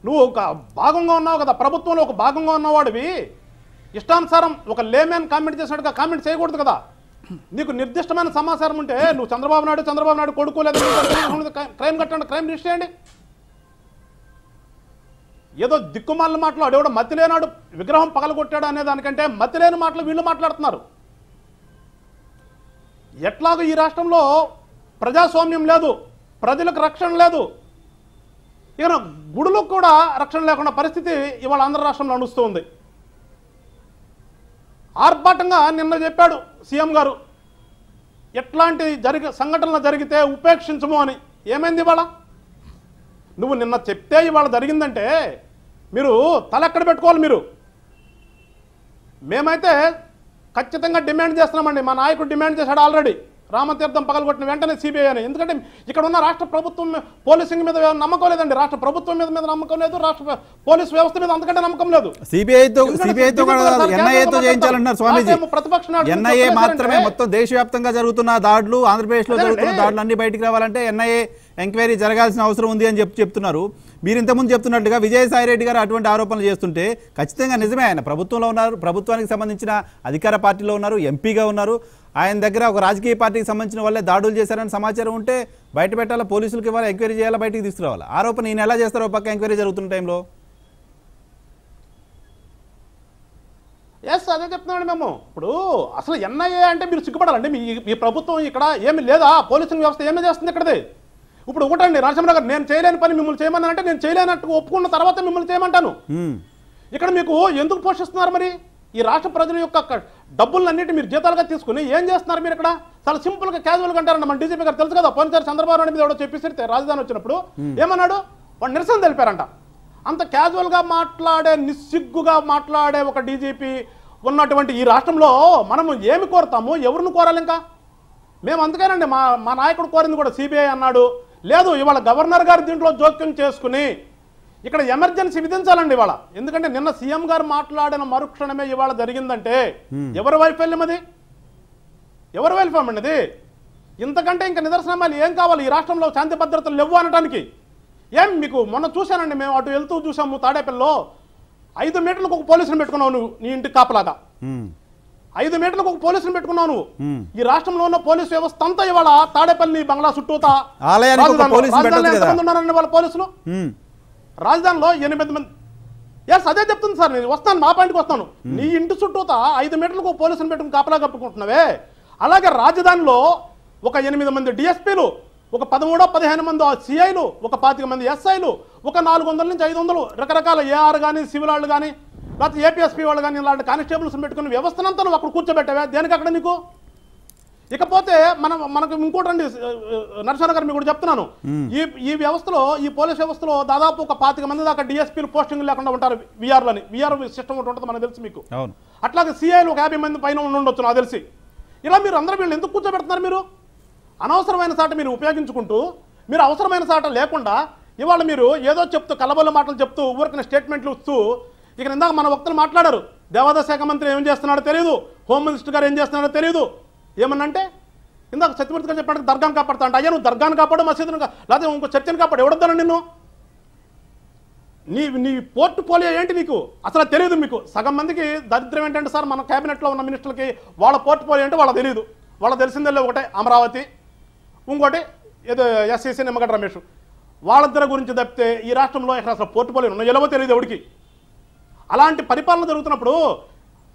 [SPEAKER 6] నువ్వు ఒక భాగంగా ఉన్నావు కదా ప్రభుత్వంలో ఒక భాగంగా ఉన్నవాడివి. ఇష్టానుసారం ఒక లేమ్యాన్ కామెంట్ చేసినట్టుగా కామెంట్ చేయకూడదు కదా. నీకు నిర్దిష్టమైన సమాచారం ఉంటే నువ్వు చంద్రబాబు నాయుడు చంద్రబాబు నాయుడు కొడుకోలేదు క్రైమ్ కట్టండి క్రైమ్ రిజిస్టర్ చేయండి. ఏదో దిక్కుమాలిన మాటలు అడేవాడు మతి లేనాడు విగ్రహం పగలగొట్టాడు అనే దానికంటే మతి లేని మాటలు వీళ్ళు మాట్లాడుతున్నారు. ఎట్లాగో ఈ రాష్ట్రంలో ప్రజాస్వామ్యం లేదు ప్రజలకు రక్షణ లేదు ఇక గుడులకు కూడా రక్షణ లేకుండా పరిస్థితి ఇవాళ ఆంధ్ర రాష్ట్రంలో నడుస్తుంది ఆర్భాటంగా నిన్న చెప్పాడు సీఎం గారు ఎట్లాంటి జరిగి సంఘటనలు జరిగితే ఉపేక్షించము అని. ఏమైంది ఇవాళ? నువ్వు నిన్న చెప్తే ఇవాళ జరిగిందంటే మీరు తల ఎక్కడ పెట్టుకోవాలి మీరు? మేమైతే ఖచ్చితంగా డిమాండ్ చేస్తున్నామండి. మా నాయకుడు డిమాండ్ చేశాడు ఆల్రెడీ. రామతీర్థం పగలగొట్టిన వెంటనే సిబిఐ అని. ఎందుకంటే ఇక్కడ ఉన్న రాష్ట్ర ప్రభుత్వం పోలీసింగ్ మీద నమ్మకం లేదండి. రాష్ట్ర ప్రభుత్వం మీద మీద నమ్మకం లేదు. రాష్ట్ర పోలీస్ వ్యవస్థ మీద అంతకంటే నమ్మకం లేదు.
[SPEAKER 1] ఎన్ఐఏ మాత్రమే మొత్తం దేశవ్యాప్తంగా జరుగుతున్న దాడులు ఆంధ్రప్రదేశ్లో
[SPEAKER 6] అదేనండి.
[SPEAKER 1] జరుగుతున్న దాడులు అన్ని బయటికి రావాలంటే ఎన్ఐఏ ఎంక్వైరీ జరగాల్సిన అవసరం ఉంది అని చెప్పి చెప్తున్నారు. మీరు ఇంతకుముందు చెప్తున్నట్టుగా విజయసాయి రెడ్డి గారు అటువంటి ఆరోపణలు చేస్తుంటే ఖచ్చితంగా నిజమే ఆయన ప్రభుత్వంలో ఉన్నారు ప్రభుత్వానికి సంబంధించిన అధికార పార్టీలో ఉన్నారు ఎంపీగా ఉన్నారు. ఆయన దగ్గర ఒక రాజకీయ పార్టీకి సంబంధించిన వాళ్ళే దాడులు చేశారని సమాచారం ఉంటే బయట పెట్టాలా పోలీసులకు ఇవ్వాలి ఎంక్వైరీ చేయాలా బయటికి తీసుకురావాలి? ఆరోపణ ఈయన ఎలా చేస్తారో పక్క ఎంక్వైరీ జరుగుతున్న టైంలో?
[SPEAKER 6] ఎస్ అదే చెప్తున్నాడు మేము. ఇప్పుడు అసలు ఎన్ఐఏ అంటే మీరు సిగ్గుపడాలండి. మీ మీ ప్రభుత్వం ఇక్కడ ఏమి లేదా? పోలీసింగ్ వ్యవస్థ ఏమి చేస్తుంది ఇక్కడది? ఇప్పుడు ఒకటండి నరసింహరావు గారు నేను చేయలేని పని మిమ్మల్ని చేయమని అంటే నేను చేయలేనట్టు ఒప్పుకున్న తర్వాత మిమ్మల్ని చేయమంటాను. ఇక్కడ మీకు ఎందుకు పోషిస్తున్నారు మరి? ఈ రాష్ట్ర ప్రజల యొక్క డబ్బులన్నిటి మీరు జీతాలుగా తీసుకుని ఏం చేస్తున్నారు మీరు ఇక్కడ? చాలా సింపుల్గా క్యాజువల్గా అంటారండి. మన డీజీపీ గారు తెలుసు కదా పోయినసారి చంద్రబాబు నాయుడు మీద ఎవడో చెప్పేసి రాజధాని వచ్చినప్పుడు ఏమన్నాడు? వాడు నిరసన తెలిపారంట. అంత క్యాజువల్గా మాట్లాడే నిస్సిగ్గుగా మాట్లాడే ఒక డీజీపీ ఉన్నటువంటి ఈ రాష్ట్రంలో మనము ఏమి కోరుతాము? ఎవరిని కోరాలి ఇంకా మేము అందుకేనండి మా మా నాయకుడు కోరింది కూడా సిబిఐ అన్నాడు. లేదు ఇవాళ గవర్నర్ గారు దీంట్లో జోక్యం చేసుకుని ఇక్కడ ఎమర్జెన్సీ విధించాలండి ఇవాళ. ఎందుకంటే నిన్న సీఎం గారు మాట్లాడిన మరుక్షణమే ఇవాళ జరిగిందంటే ఎవరి వైఫల్యం అది ఎవరి వైఫల్యం అండి అది? ఇంతకంటే ఇంకా నిదర్శనమాలు ఏం కావాలి? ఈ రాష్ట్రంలో శాంతి భద్రతలు లేవు అనడానికి ఏం మీకు మొన్న చూశానండి మేము అటు వెళ్తూ చూసాము తాడేపల్లిలో. ఐదు మీటర్లకు ఒక పోలీసుని పెట్టుకున్నావు నువ్వు నీ ఇంటికి కాపలాగా. ఐదు మీటర్లకు ఒక పోలీసుని పెట్టుకున్నావు నువ్వు. ఈ రాష్ట్రంలో ఉన్న పోలీసు వ్యవస్థ అంతా ఇవాళ తాడేపల్లి బంగ్లా చుట్టూతా. వాళ్ళ పోలీసులు. రాజధానిలో ఎనిమిది మంది. ఎస్ అదే చెప్తుంది సార్ నేను. వస్తాను మా పాయింట్కి వస్తాను. నీ ఇంటి చుట్టూతా ఐదు మీటర్లకు ఒక పోలీసుని పెట్టుకుని కాపలా కప్పుకుంటున్నావే? అలాగే రాజధానిలో ఒక ఎనిమిది మంది డిఎస్పీలు ఒక పదమూడో పదిహేను మంది సిఐలు ఒక పాతిక మంది ఎస్ఐలు ఒక నాలుగు వందల నుంచి ఐదు వందలు రకరకాల ఏఆర్ కానీ సివిల్ వాళ్ళు కానీ లేకపోతే ఏపీఎస్పీ వాళ్ళు కానీ ఇలాంటి కానిస్టేబుల్స్ పెట్టుకుని వ్యవస్థనంతా నువ్వు అక్కడ కూర్చోబెట్టావా? దేనికి అక్కడ నీకు? ఇకపోతే మనం మనకు ఇంకోటి అండి నరసన్న గారు మీకు కూడా చెప్తున్నాను. ఈ ఈ వ్యవస్థలో ఈ పోలీస్ వ్యవస్థలో దాదాపు ఒక పాతిక మంది దాకా డిఎస్పీలు పోస్టింగ్ లేకుండా ఉంటారు విఆర్లని విఆర్ సిస్టమ్ ఒకటి ఉంటుంది మనకు తెలుసు మీకు. అట్లాగే సిఐలు ఒక యాభై మంది పైన ఉండి ఉండొచ్చు నాకు తెలిసి. ఇలా మీరు అందరూ వీళ్ళు ఎందుకు కూర్చోబెడుతున్నారు మీరు? అనవసరమైన సాట మీరు ఉపయోగించుకుంటూ మీరు అవసరమైన సాట లేకుండా ఇవాళ మీరు ఏదో చెప్తూ కలబల్ల మాటలు చెప్తూ ఊరికిన స్టేట్మెంట్లు ఇస్తూ ఇక ఇందాక మన వక్తలు మాట్లాడారు. దేవాదాయ శాఖ మంత్రి ఏం చేస్తున్నాడో తెలియదు హోమ్ మినిస్టర్ గారు ఏం చేస్తున్నాడో తెలియదు ఏమన్నంటే ఇందాక సత్యమూర్తి గారు చెప్పాడు దర్గాను కాపాడుతా అంటే అయ్యా నువ్వు దర్గాను కాపాడు మసీదును లేకపోతే ఇంకో చర్చను కాపాడు. ఎవడొద్దాను నిన్ను? నీ నీ పోర్ట్ఫోలియో ఏంటి నీకు? అసలు తెలియదు మీకు. సగం మందికి దరిద్రం ఏంటంటే సార్ మన కేబినెట్లో ఉన్న మినిస్టర్లకి వాళ్ళ పోర్ట్ఫోలియో ఏంటో వాళ్ళకి తెలియదు వాళ్ళ తెలిసిందే ఒకటే అమరావతి. ఇంకోటి ఏదో ఎస్సీసీ నిమ్మగడ్డ రమేష్. వాళ్ళిద్దరి గురించి తప్పితే ఈ రాష్ట్రంలో ఇక్కడ అసలు పోర్ట్ఫోలియో ఉన్న? తెలియదు ఎవడికి. అలాంటి పరిపాలన జరుగుతున్నప్పుడు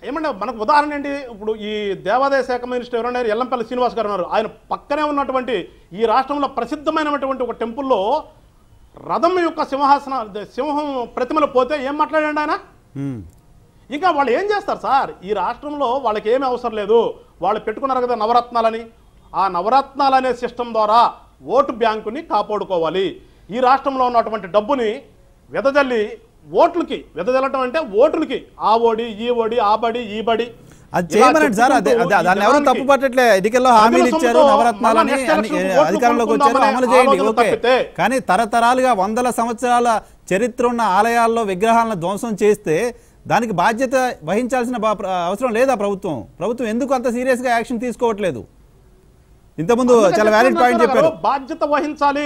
[SPEAKER 6] ఏమంటే మనకు ఉదాహరణ ఏంటి? ఇప్పుడు ఈ దేవాదాయ శాఖ మినిస్టర్ ఎవరైనా ఎల్లంపల్లి శ్రీనివాస్ గారు ఉన్నారు. ఆయన పక్కనే ఉన్నటువంటి ఈ రాష్ట్రంలో ప్రసిద్ధమైనటువంటి ఒక టెంపుల్లో రథం యొక్క సింహాసన సింహం ప్రతిమలు పోతే ఏం మాట్లాడండి ఆయన. ఇంకా వాళ్ళు ఏం చేస్తారు సార్? ఈ రాష్ట్రంలో వాళ్ళకి ఏమీ అవసరం లేదు. వాళ్ళు పెట్టుకున్నారు కదా నవరత్నాలని. ఆ నవరత్నాలు అనే సిస్టమ్ ద్వారా ఓటు బ్యాంకుని కాపాడుకోవాలి. ఈ రాష్ట్రంలో ఉన్నటువంటి డబ్బుని వెదజల్లి ఓట్లకి వెదజల్లటం అంటే ఓటులకి ఆ ఓడి ఈ ఓడి ఆ బడి ఈ బడి.
[SPEAKER 1] అది చేయమనండి సార్ అదే దాన్ని ఎవరు తప్పు పట్టట్లే ఎన్నికల్లో హామీలు ఇచ్చారు నవరత్నాలని అధికారంలోకి వచ్చారు అమలు చేయండి ఓకే. కానీ తరతరాలుగా వందల సంవత్సరాల చరిత్ర ఉన్న ఆలయాల్లో విగ్రహాలను ధ్వంసం చేస్తే దానికి బాధ్యత వహించాల్సిన అవసరం లేదా ప్రభుత్వం? ప్రభుత్వం ఎందుకు అంత సీరియస్గా యాక్షన్ తీసుకోవట్లేదు? ఇంతకుముందు చాలా వ్యాలిడ్ పాయింట్ చెప్పారు.
[SPEAKER 6] బాధ్యత వహించాలి.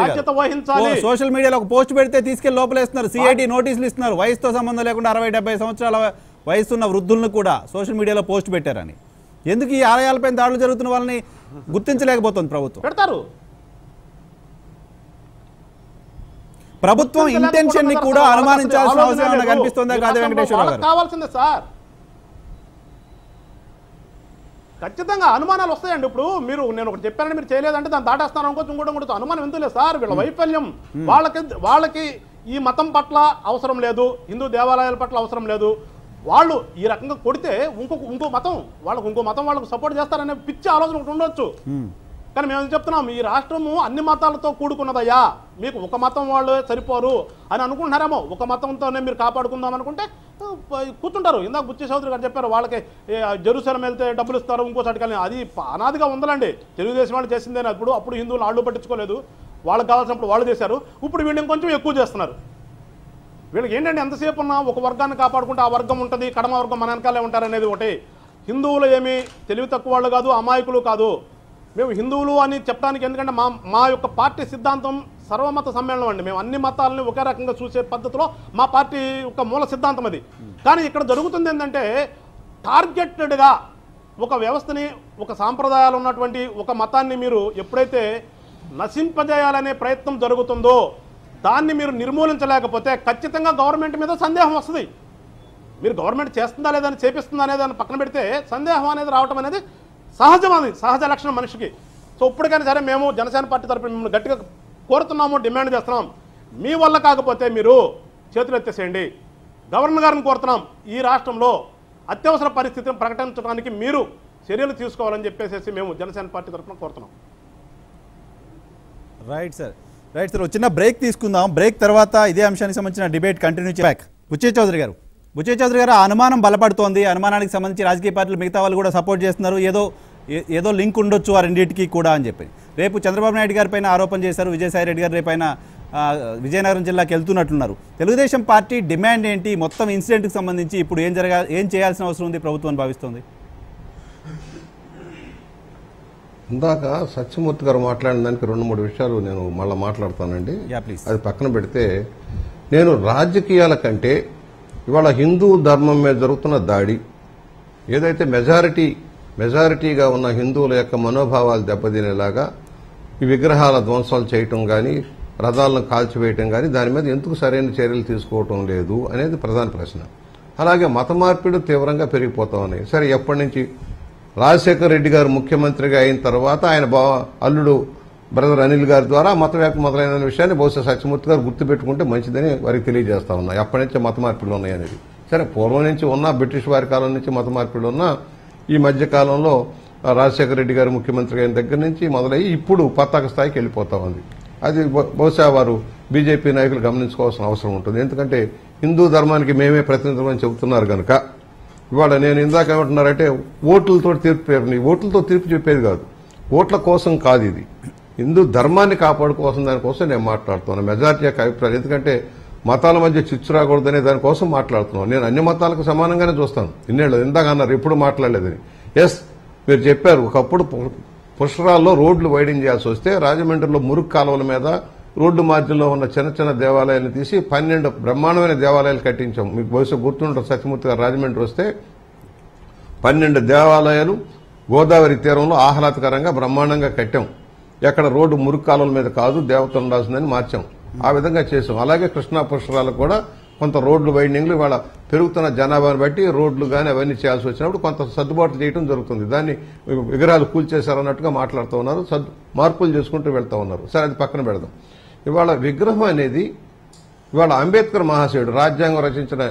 [SPEAKER 6] బాధ్యత వహించాలి.
[SPEAKER 1] సోషల్ మీడియాలో ఒక పోస్ట్ పెడితే తీసుకెళ్ళి లోపలేస్తున్నారు. సిఐడి నోటీసులు ఇస్తున్నారు. వయసుతో సంబంధం లేకుండా అరవై డెబ్బై సంవత్సరాల వయసున్న వృద్ధులను కూడా సోషల్ మీడియాలో పోస్ట్ పెట్టారని. ఎందుకు ఈ ఆలయాలపై దాడులు జరుగుతున్న వాళ్ళని గుర్తించలేకపోతుంది ప్రభుత్వం?
[SPEAKER 6] పెడతారు.
[SPEAKER 1] ప్రభుత్వం ఇంటెన్షన్ని కూడా అనుమానించాల్సిన అవసరం. కనిపిస్తుందా? కాదే వెంకటేశ్వరరావు గారు.
[SPEAKER 6] కావాల్సిందే సార్. ఖచ్చితంగా అనుమానాలు వస్తాయండి. ఇప్పుడు మీరు నేను ఒకటి చెప్పానని మీరు చేయలేదంటే దాన్ని దాటేస్తాను అనుకోవచ్చు ఇంకోటి ఇంకోటి అనుమానం ఎందుకు లేదు సార్? వీళ్ళ వైఫల్యం. వాళ్ళకి వాళ్ళకి ఈ మతం పట్ల అవసరం లేదు. హిందూ దేవాలయాల పట్ల అవసరం లేదు. వాళ్ళు ఈ రకంగా కొడితే ఇంకొక ఇంకో మతం వాళ్ళకు ఇంకో మతం వాళ్ళకు సపోర్ట్ చేస్తారనే పిచ్చి ఆలోచన ఒకటి ఉండొచ్చు. కానీ మేము చెప్తున్నాం? ఈ రాష్ట్రము అన్ని మతాలతో కూడుకున్నదయ్యా. మీకు ఒక మతం వాళ్ళు సరిపోరు అని అనుకుంటున్నారేమో. ఒక మతంతోనే మీరు కాపాడుకుందాం అనుకుంటే కూర్చుంటారు. ఇందాక బుచ్చి చౌదరి గారు చెప్పారు వాళ్ళకి ఏ, జెరూసలం వెళ్తే డబ్బులు ఇస్తారు ఇంకోసారి కానీ అది అనాదిగా ఉందండి తెలుగుదేశం వాళ్ళు చేసిందేనా? ఇప్పుడు అప్పుడు హిందువులు ఆళ్ళు పట్టించుకోలేదు. వాళ్ళకి కావాల్సినప్పుడు వాళ్ళు చేశారు. ఇప్పుడు వీళ్ళు ఇంకొంచెం ఎక్కువ చేస్తున్నారు. వీళ్ళకి ఏంటంటే ఎంతసేపు ఉన్నా ఒక వర్గాన్ని కాపాడుకుంటే ఆ వర్గం ఉంటుంది కడమ వర్గం మన వెనకాలే ఉంటారనేది ఒకటి. హిందువులు ఏమి తెలివి తక్కువ వాళ్ళు కాదు అమాయకులు కాదు. మేము హిందువులు అని చెప్పడానికి ఎందుకంటే మా మా యొక్క పార్టీ సిద్ధాంతం సర్వమత సమ్మేళనం అండి. మేము అన్ని మతాలని ఒకే రకంగా చూసే పద్ధతిలో మా పార్టీ యొక్క మూల సిద్ధాంతం అది. కానీ ఇక్కడ జరుగుతుంది ఏంటంటే టార్గెటెడ్గా ఒక వ్యవస్థని ఒక సాంప్రదాయాలు ఉన్నటువంటి ఒక మతాన్ని మీరు ఎప్పుడైతే నశింపజేయాలనే ప్రయత్నం జరుగుతుందో దాన్ని మీరు నిర్మూలించలేకపోతే ఖచ్చితంగా గవర్నమెంట్ మీద సందేహం వస్తుంది. మీరు గవర్నమెంట్ చేస్తుందా లేదా అని చేపిస్తుందా అనేది పక్కన పెడితే సందేహం అనేది రావటం అనేది సహజం అది సహజ లక్షణం మనిషికి. సో ఇప్పటికైనా సరే మేము జనసేన పార్టీ తరపున మిమ్మల్ని గట్టిగా కోరుతున్నాము డిమాండ్ చేస్తున్నాం. మీ వల్ల కాకపోతే మీరు చేతులు ఎత్తేసేయండి. గవర్నర్ గారిని కోరుతున్నాం. ఈ రాష్ట్రంలో అత్యవసర పరిస్థితిని ప్రకటించడానికి మీరు చర్యలు తీసుకోవాలని చెప్పేసి మేము జనసేన పార్టీ తరఫున కోరుతున్నాం.
[SPEAKER 1] రైట్ సార్ రైట్ సార్ వచ్చిన బ్రేక్ తీసుకుందాం. బ్రేక్ తర్వాత ఇదే అంశానికి సంబంధించిన debate continue back Bucche Chowdary garu. Bucche Chowdary గారు అనుమానం బలపడుతోంది. అనుమానానికి సంబంధించి రాజకీయ పార్టీలు మిగతా వాళ్ళు కూడా సపోర్ట్ చేస్తున్నారు. ఏదో ఏదో లింక్ ఉండొచ్చు ఆ రెండింటికి కూడా అని చెప్పి. రేపు చంద్రబాబు నాయుడు గారి పైన ఆరోపణ చేశారు విజయసాయి రెడ్డి గారి రేపైన విజయనగరం జిల్లాకి వెళ్తున్నట్లున్నారు తెలుగుదేశం పార్టీ డిమాండ్ ఏంటి? మొత్తం ఇన్సిడెంట్కి సంబంధించి ఇప్పుడు ఏం జరగా ఏం చేయాల్సిన అవసరం ఉంది ప్రభుత్వం భావిస్తోంది?
[SPEAKER 3] ఇందాక సత్యమూర్తి గారు మాట్లాడిన దానికి రెండు మూడు విషయాలు నేను మళ్ళీ మాట్లాడతానండి. అది పక్కన పెడితే నేను రాజకీయాల కంటే ఇవాళ హిందూ ధర్మం మీద జరుగుతున్న దాడి ఏదైతే మెజారిటీ మెజారిటీగా ఉన్న హిందువుల యొక్క మనోభావాలు దెబ్బతినేలాగా ఈ విగ్రహాల ధ్వంసాలు చేయటం కానీ రథాలను కాల్చివేయటం కానీ దాని మీద ఎందుకు సరైన చర్యలు తీసుకోవటం లేదు అనేది ప్రధాన ప్రశ్న. అలాగే మత మార్పిడి తీవ్రంగా పెరిగిపోతా ఉన్నాయి. సరే ఎప్పటి నుంచి? రాజశేఖర రెడ్డి గారు ముఖ్యమంత్రిగా అయిన తర్వాత ఆయన బావ అల్లుడు బ్రదర్ అనిల్ గారి ద్వారా మత వ్యాప్తి మొదలైన విషయాన్ని బహుశా సత్యమూర్తి గారు గుర్తుపెట్టుకుంటే మంచిదని వారికి తెలియజేస్తా ఉన్నా. ఎప్పటి నుంచో మత మార్పిడులు ఉన్నాయనేది. సరే పూర్వం నుంచి ఉన్న బ్రిటిష్ వారి కాలం నుంచి మత మార్పిడులు ఉన్నా ఈ మధ్య కాలంలో రాజశేఖర రెడ్డి గారు ముఖ్యమంత్రి అయిన దగ్గర నుంచి మొదలయ్యి ఇప్పుడు పతాక స్థాయికి వెళ్ళిపోతా ఉంది. అది బహుశా వారు బీజేపీ నాయకులు గమనించుకోవాల్సిన అవసరం ఉంటుంది. ఎందుకంటే హిందూ ధర్మానికి మేమే ప్రతినిధులు అని చెబుతున్నారు కనుక ఇవాళ నేను ఇందాక ఏమంటున్నారంటే ఓట్లతో తీర్పు పేరుని ఓట్లతో తీర్పు చెప్పేది కాదు. ఓట్ల కోసం కాదు ఇది. హిందూ ధర్మాన్ని కాపాడుకోవాల్సిన దానికోసం నేను మాట్లాడుతున్నాను మెజార్టీ యొక్క అభిప్రాయం. ఎందుకంటే మతాల మధ్య చిచ్చు రాకూడదనే దానికోసం మాట్లాడుతున్నాం. నేను అన్ని మతాలకు సమానంగానే చూస్తాను. ఇన్నేళ్ళు ఇందాక అన్నారు ఎప్పుడు మాట్లాడలేదని. ఎస్ మీరు చెప్పారు ఒకప్పుడు పు- పుష్కరాల్లో రోడ్లు వైడింగ్ చేయాల్సి వస్తే రాజమండ్రిలో మురుగు కాలువల మీద రోడ్డు మార్జిన్లో ఉన్న చిన్న చిన్న దేవాలయాన్ని తీసి పన్నెండు బ్రహ్మాండమైన దేవాలయాలు కట్టించాం. మీకు బహుశా గుర్తుంటారు సత్యమూర్తి గారు రాజమండ్రి వస్తే పన్నెండు దేవాలయాలు గోదావరి తీరంలో ఆహ్లాదకరంగా బ్రహ్మాండంగా కట్టాం. ఎక్కడ రోడ్డు మురుగు కాలువల మీద కాదు దేవతలు ఉండాల్సిందని మార్చాం. ఆ విధంగా చేసాం. అలాగే కృష్ణా పుష్కరాలకు కూడా కొంత రోడ్లు వైండింగ్లు ఇవాళ పెరుగుతున్న జనాభాను బట్టి రోడ్లు కానీ అవన్నీ చేయాల్సి వచ్చినప్పుడు కొంత సర్దుబాట్లు చేయడం జరుగుతుంది. దాన్ని విగ్రహాలు కూల్చేశారన్నట్టుగా మాట్లాడుతూ ఉన్నారు. సర్దు మార్పులు చేసుకుంటూ వెళ్తా ఉన్నారు. సరే అది పక్కన పెడదాం. ఇవాళ విగ్రహం అనేది ఇవాళ అంబేద్కర్ మహాశయుడు రాజ్యాంగం రచించిన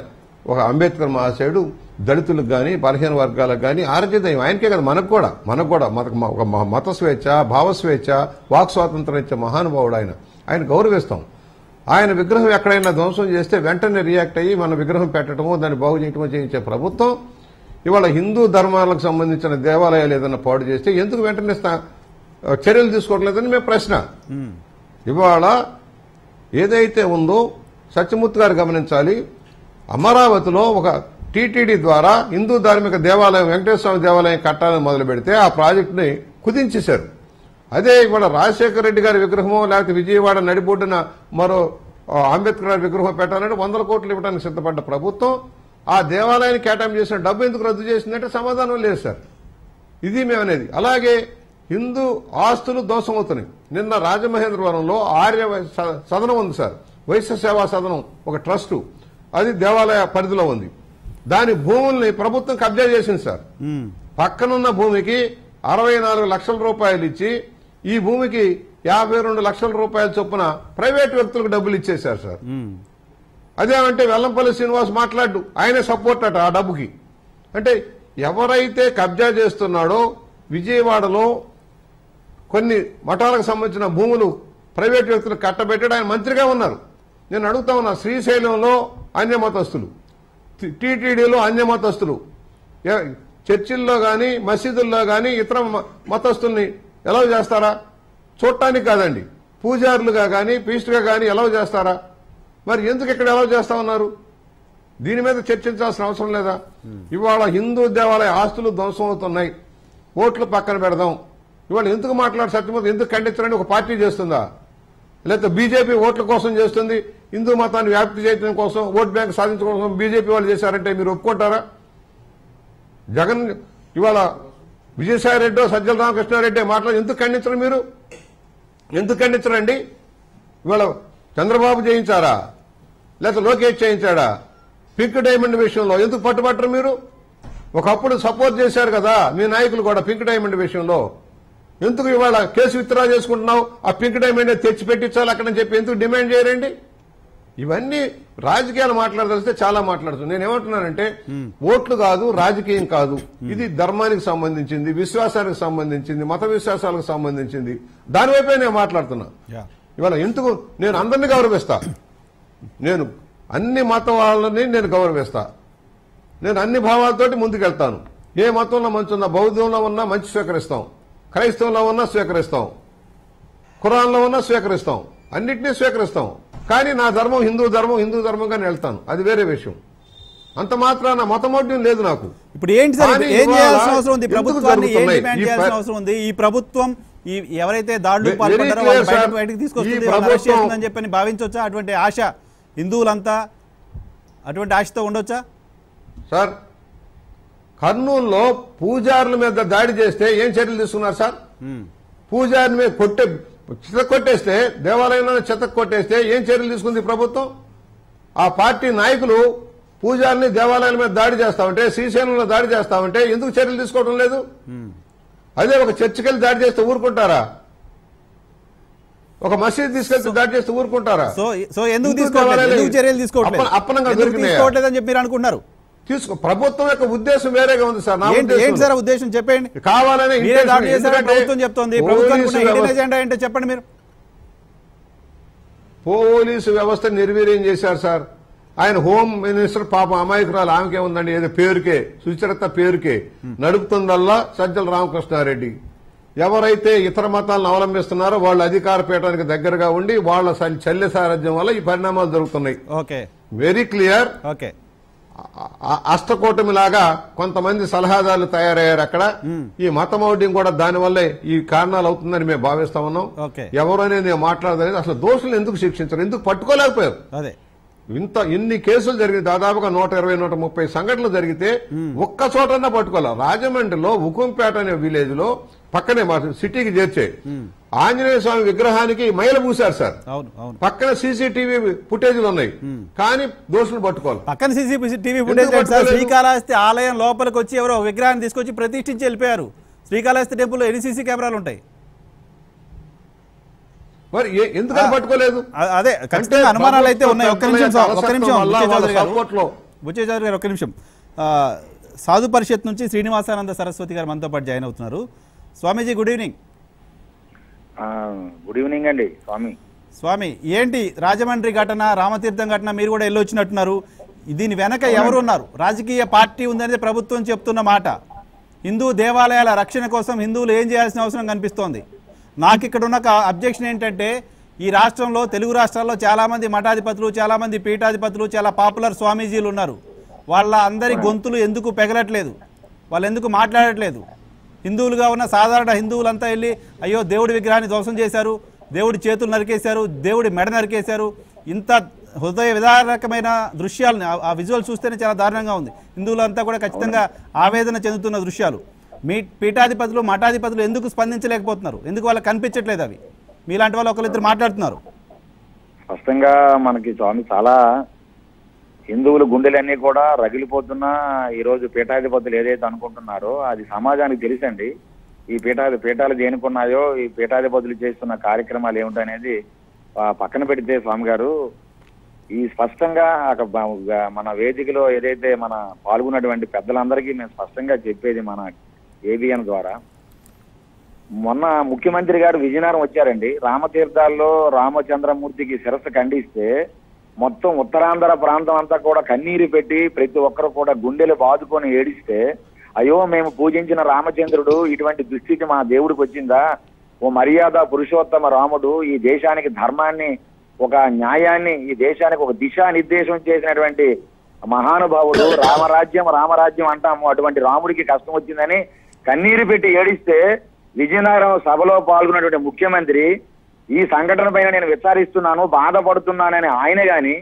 [SPEAKER 3] ఒక అంబేద్కర్ మహాశయుడు దళితులకు కానీ బలహీన వర్గాలకు కానీ ఆరోగ్యదయం ఆయనకే కదా మనకు కూడా మనకు కూడా మనకు ఒక మత స్వేచ్ఛ భావ స్వేచ్ఛ వాక్ స్వాతంత్రం ఇచ్చే మహానుభావుడు ఆయన. ఆయన గౌరవిస్తాం. ఆయన విగ్రహం ఎక్కడైనా ధ్వంసం చేస్తే వెంటనే రియాక్ట్ అయ్యి మన విగ్రహం పెట్టడమో దాన్ని బాగు చేయటమో చేయించే ప్రభుత్వం. ఇవాళ హిందూ ధర్మాలకు సంబంధించిన దేవాలయాలు ఏదైనా పాడు చేస్తే ఎందుకు వెంటనే చర్యలు తీసుకోవట్లేదని మేము ప్రశ్న. ఇవాళ ఏదైతే ఉందో సత్యమూర్తి గారు గమనించాలి. అమరావతిలో ఒక టీటీడీ ద్వారా హిందూ ధార్మిక దేవాలయం వెంకటేశ్వర స్వామి దేవాలయం కట్టాలని మొదలు పెడితే ఆ ప్రాజెక్టుని కుదించేశారు. అదే ఇవాళ రాజశేఖర రెడ్డి గారి విగ్రహమో లేకపోతే విజయవాడ నడిబొడ్డున మరో అంబేద్కర్ గారి విగ్రహం పెట్టాలంటే వందల కోట్లు ఇవ్వడానికి సిద్ధపడ్డ ప్రభుత్వం ఆ దేవాలయాన్ని కేటాయింపు చేసిన డబ్బు ఎందుకు రద్దు చేసిందంటే సమాధానం లేదు సార్. ఇది మేము అనేది అలాగే హిందూ ఆస్తులు ధ్వంసం అవుతున్నాయి నిన్న రాజమహేంద్రవరంలో ఆర్య సదనం ఉంది సార్. వైశ్య సేవా సదనం ఒక ట్రస్ట్. అది దేవాలయ పరిధిలో ఉంది. దాని భూముల్ని ప్రభుత్వం కబ్జా చేసింది సార్. పక్కనున్న భూమికి అరవై నాలుగు లక్షల రూపాయలు ఇచ్చి ఈ భూమికి యాభై రెండు లక్షల రూపాయల చొప్పున ప్రైవేట్ వ్యక్తులకు డబ్బులు ఇచ్చేశారు సార్. అదేమంటే వెల్లంపల్లి శ్రీనివాస్ మాట్లాడు. ఆయనే సపోర్ట్ అట ఆ డబ్బుకి. అంటే ఎవరైతే కబ్జా చేస్తున్నాడో విజయవాడలో కొన్ని మఠాలకు సంబంధించిన భూములు ప్రైవేట్ వ్యక్తులకు కట్టబెట్టాడు. ఆయన మంత్రిగా ఉన్నారు. నేను అడుగుతా ఉన్నా శ్రీశైలంలో అన్యమతస్తులు టీటీడీలో అన్యమతస్తులు చర్చిల్లో గాని మసీదుల్లో గాని ఇతర మ- మతస్థుల్ని ఎలా చేస్తారా? చూడటానికి కాదండి. పూజారులుగా కానీ పీస్ట్గా కానీ ఎలా చేస్తారా? మరి ఎందుకు ఇక్కడ ఎలా చేస్తా ఉన్నారు? దీని మీద చర్చించాల్సిన అవసరం లేదా? ఇవాళ హిందూ దేవాలయ ఆస్తులు ధ్వంసం అవుతున్నాయి ఓట్లు పక్కన పెడదాం. ఇవాళ ఎందుకు మాట్లాడు సత్యమూర్తి? ఎందుకు ఖండించరని ఒక పార్టీ చేస్తుందా? లేకపోతే బీజేపీ ఓట్ల కోసం చేస్తుంది హిందూ మతాన్ని వ్యాప్తి చేయడం కోసం ఓట్ బ్యాంక్ సాధించడం కోసం బీజేపీ వాళ్ళు చేశారంటే మీరు ఒప్పుకుంటారా? జగన్ ఇవాళ విజయసాయి రెడ్డో సజ్జల రామకృష్ణారెడ్డి మాట్లాడి ఎందుకు ఖండించరు మీరు? ఎందుకు ఖండించరండి? ఇవాళ చంద్రబాబు చేయించారా లేకపోతే లోకేష్ చేయించాడా పింక్ డైమండ్ విషయంలో ఎందుకు పట్టుబట్టరు మీరు? ఒకప్పుడు సపోర్ట్ చేశారు కదా మీ నాయకులు కూడా పింక్ డైమండ్ విషయంలో. ఎందుకు ఇవాళ కేసు విత్డ్రా చేసుకుంటున్నావు? ఆ పింక్ డైమండ్ తెచ్చి పెట్టించాలి అక్కడని చెప్పి ఎందుకు డిమాండ్ చేయరండి? ఇవన్నీ రాజకీయాలు మాట్లాడదలిస్తే చాలా మాట్లాడుతుంది. నేను ఏమంటున్నానంటే ఓట్లు కాదు రాజకీయం కాదు. ఇది ధర్మానికి సంబంధించింది విశ్వాసానికి సంబంధించింది మత విశ్వాసాలకు సంబంధించింది. దానివైపే నేను మాట్లాడుతున్నా. ఇవాళ ఎందుకు? నేను అందరినీ గౌరవిస్తా. నేను అన్ని మతం వాళ్ళని నేను గౌరవిస్తా. నేను అన్ని భావాలతోటి ముందుకెళ్తాను. ఏ మతంలో మంచి ఉన్నా బౌద్ధంలో ఉన్నా మంచి స్వీకరిస్తాం. క్రైస్తవంలో ఉన్నా స్వీకరిస్తాం. ఖురాన్లో ఉన్నా స్వీకరిస్తాం. అన్నిటినీ స్వీకరిస్తాం. కానీ నా ధర్మం హిందూ ధర్మం హిందూ ధర్మంగానే వెళ్తాను. అది వేరే విషయం. అంత మాత్రాన మతమౌఢ్యం లేదు నాకు.
[SPEAKER 1] ఇప్పుడు ఏంటి సార్? ఏం చేయాల్సిన అవసరం ఉంది? ప్రభుత్వాన్ని ఏం? డిమాండ్
[SPEAKER 3] ఈ
[SPEAKER 1] చేయాల్సిన అవసరం ఉంది? ఈ ప్రభుత్వం ఈ ఎవరైతే దాడులు పాల్పడ్డారో వాళ్ళని బయటకు తీసుకొస్తుంది. అరెస్ట్ చేస్తుందని చెప్పని భావించవచ్చా? అటువంటి ఆశ హిందువులంతా అటువంటి ఆశతో ఉండొచ్చా?
[SPEAKER 3] సార్ కర్నూలులో పూజారుల మీద దాడి చేస్తే ఏం చర్యలు తీసుకున్నారు సార్? పూజారిని మీద కొట్టే చిత కొట్టేస్తే దేవాలయంలో చెత్త కొట్టేస్తే ఏం చర్యలు తీసుకుంది ప్రభుత్వం? ఆ పార్టీ నాయకులు పూజారిని దేవాలయాల మీద దాడి చేస్తామంటే శ్రీశైలంలో దాడి చేస్తామంటే ఎందుకు చర్యలు తీసుకోవడం లేదు? అదే ఒక చర్చికి వెళ్ళి దాడి చేస్తే ఊరుకుంటారా? ఒక మసీద్ తీసుకెళ్తే దాడి చేస్తే ఊరుకుంటారా?
[SPEAKER 1] సో ఎందుకు
[SPEAKER 3] అప్ప- అప్పనంగా
[SPEAKER 1] చెప్పి మీరు అనుకుంటున్నారు?
[SPEAKER 3] తీసుకో. ప్రభుత్వం యొక్క ఉద్దేశం వేరేగా ఉంది సార్
[SPEAKER 1] ఏంటి సార్ ఉద్దేశం? చెప్పండి
[SPEAKER 3] కావాలనే
[SPEAKER 1] ప్రభుత్వం చెప్తోంది. ఏంటో చెప్పండి మీరు.
[SPEAKER 3] పోలీసు వ్యవస్థ నిర్వీర్యం చేశారు సార్. ఆయన హోమ్ మినిస్టర్ పాపం అమాయకురాలు ఆమెకే ఉందండి ఏదో పేరుకే సుచరిత పేరుకే. నడుపుతుందల్లా సజ్జల రామకృష్ణారెడ్డి. ఎవరైతే ఇతర మతాలను అవలంబిస్తున్నారో వాళ్ళ అధికార పీఠానికి దగ్గరగా ఉండి వాళ్ళ చల్లి సారథ్యం వల్ల ఈ పరిణామాలు జరుగుతున్నాయి.
[SPEAKER 1] ఓకే.
[SPEAKER 3] Very clear
[SPEAKER 1] okay.
[SPEAKER 3] అష్టకూటమి లాగా కొంతమంది సలహాదారులు తయారయ్యారు అక్కడ. ఈ మతమౌఢ్యం కూడా దానివల్లే ఈ కారణాలు అవుతుందని మేము భావిస్తా ఉన్నాం.
[SPEAKER 1] ఓకే.
[SPEAKER 3] ఎవరు అనేది నేను మాట్లాడదనేది అసలు దోషులు ఎందుకు శిక్షించరు? ఎందుకు పట్టుకోలేకపోయారు?
[SPEAKER 1] అదే.
[SPEAKER 3] ఇంత ఇన్ని కేసులు జరిగి దాదాపుగా నూట ఇరవై నూట ముప్పై సంఘటనలు జరిగితే ఒక్క చోటన్నా పట్టుకోవాలి రాజమండ్రిలో ఉకుంపేట అనే విలేజ్లో పక్కనే మా సిటీకి చేర్చే ఆంజనేయ స్వామి విగ్రహానికి మైల పూశారు సార్.
[SPEAKER 1] అవును అవును.
[SPEAKER 3] పక్కన సీసీటీవీ ఫుటేజ్లు ఉన్నాయి. కానీ దోషులు పట్టుకోవాలి.
[SPEAKER 1] పక్కన సీసీ టీవీ ఫుటేజ్
[SPEAKER 3] ఎందుకు?
[SPEAKER 1] శ్రీకాళహస్తి ఆలయం లోపలికి వచ్చి ఎవరో విగ్రహాన్ని తీసుకొచ్చి ప్రతిష్ఠించి వెళ్ళిపోయారు. శ్రీకాళహస్తి టెంపుల్ ఎన్ని సీసీ కెమెరాలు ఉంటాయి?
[SPEAKER 3] మరి ఎందుకని పట్టుకోలేదు?
[SPEAKER 1] అదే ఖచ్చితంగా అనుమానాలు అయితే ఉన్నాయి. ఒక్క నిమిషం ఒక్క నిమిషం. బుచ్చే చౌదరి గారు ఒక్క నిమిషం. సాధు పరిషత్ నుంచి శ్రీనివాసానంద సరస్వతి గారు మనతో పాటు జాయిన్ అవుతున్నారు. Swamiji good evening.
[SPEAKER 7] Good evening అండి స్వామి.
[SPEAKER 1] స్వామి ఏంటి రాజమండ్రి ఘటన రామతీర్థం ఘటన మీరు కూడా వెళ్ళి వచ్చినట్టున్నారు? దీని వెనక ఎవరు ఉన్నారు? రాజకీయ పార్టీ ఉందనేది ప్రభుత్వం చెప్తున్న మాట. హిందూ దేవాలయాల రక్షణ కోసం హిందువులు ఏం చేయాల్సిన అవసరం కనిపిస్తోంది? నాకు ఇక్కడ ఉన్న అబ్జెక్షన్ ఏంటంటే ఈ రాష్ట్రంలో తెలుగు రాష్ట్రాల్లో చాలామంది మఠాధిపతులు చాలామంది పీఠాధిపతులు చాలా పాపులర్ స్వామీజీలు ఉన్నారు. వాళ్ళ అందరి గొంతులు ఎందుకు పెగలట్లేదు? వాళ్ళు ఎందుకు మాట్లాడట్లేదు? హిందువులుగా ఉన్న సాధారణ హిందువులంతా వెళ్ళి అయ్యో దేవుడి విగ్రహాన్ని ధ్వంసం చేశారు దేవుడి చేతులు నరికేశారు దేవుడి మెడ నరికేశారు. ఇంత హృదయ విదారకమైన దృశ్యాలని ఆ- ఆ విజువల్ చూస్తేనే చాలా దారుణంగా ఉంది. హిందువులంతా కూడా ఖచ్చితంగా ఆవేదన చెందుతున్న దృశ్యాలు. మీ పీఠాధిపతులు మఠాధిపతులు ఎందుకు స్పందించలేకపోతున్నారు? ఎందుకు వాళ్ళకి కనిపించట్లేదు అవి? మీలాంటి వాళ్ళు ఒకరిద్దరు మాట్లాడుతున్నారు.
[SPEAKER 7] స్పష్టంగా మనకి స్వామి చాలా హిందువుల గుండెలన్నీ కూడా రగిలిపోతున్నా ఈరోజు పీఠాధిపతులు ఏదైతే అనుకుంటున్నారో అది సమాజానికి తెలుసండి. ఈ పీఠాది పీఠాలు దేనికున్నాయో ఈ పీఠాధిపతులు చేస్తున్న కార్యక్రమాలు ఏమిటనేది పక్కన పెడితే స్వామి గారు ఈ స్పష్టంగా అక్కడ మన వేదికలో ఏదైతే మన పాల్గొన్నటువంటి పెద్దలందరికీ మేము స్పష్టంగా చెప్పేది మన ఏబిఎన్ ద్వారా. మొన్న ముఖ్యమంత్రి గారు విజయనగరం వచ్చారండి. రామతీర్థాల్లో రామచంద్రమూర్తికి శిరస్సు ఖండిస్తే మొత్తం ఉత్తరాంధ్ర ప్రాంతం అంతా కూడా కన్నీరు పెట్టి ప్రతి ఒక్కరు కూడా గుండెలు బాదుకొని ఏడిస్తే అయ్యో మేము పూజించిన రామచంద్రుడు ఇటువంటి దుస్థితి మా దేవుడికి వచ్చిందా? ఓ మర్యాద పురుషోత్తమ రాముడు ఈ దేశానికి ధర్మాన్ని ఒక న్యాయాన్ని ఈ దేశానికి ఒక దిశానిర్దేశం చేసినటువంటి మహానుభావుడు రామరాజ్యం రామరాజ్యం అంటాము. అటువంటి రాముడికి కష్టం వచ్చిందని కన్నీరు పెట్టి ఏడిస్తే విజయనగరం సభలో పాల్గొన్నటువంటి ముఖ్యమంత్రి ఈ సంఘటన పైన నేను విచారిస్తున్నాను బాధపడుతున్నానని ఆయన గాని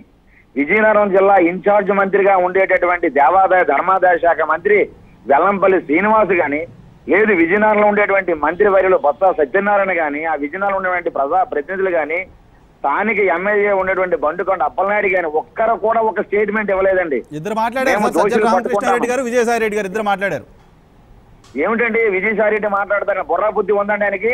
[SPEAKER 7] విజయనగరం జిల్లా ఇన్ఛార్జ్ మంత్రిగా ఉండేటటువంటి దేవాదాయ ధర్మాదాయ శాఖ మంత్రి వెల్లంపల్లి శ్రీనివాస్ గాని లేదు విజయనగరంలో ఉండేటువంటి మంత్రి వర్యులు బొత్స సత్యనారాయణ గాని ఆ విజయనగరంలో ఉండేటువంటి ప్రజా ప్రతినిధులు గాని స్థానిక ఎమ్మెల్యే ఉన్నటువంటి బండుకొండ అప్పలనాయుడు గాని ఒక్కరు కూడా ఒక స్టేట్మెంట్ ఇవ్వలేదండి.
[SPEAKER 1] ఇద్దరు మాట్లాడారు. గారు విజయసాయి రెడ్డి గారు ఇద్దరు మాట్లాడారు.
[SPEAKER 7] ఏమిటండి విజయసాయి రెడ్డి మాట్లాడతాను బుర్రా బుద్ధి ఉందండి ఆయనకి?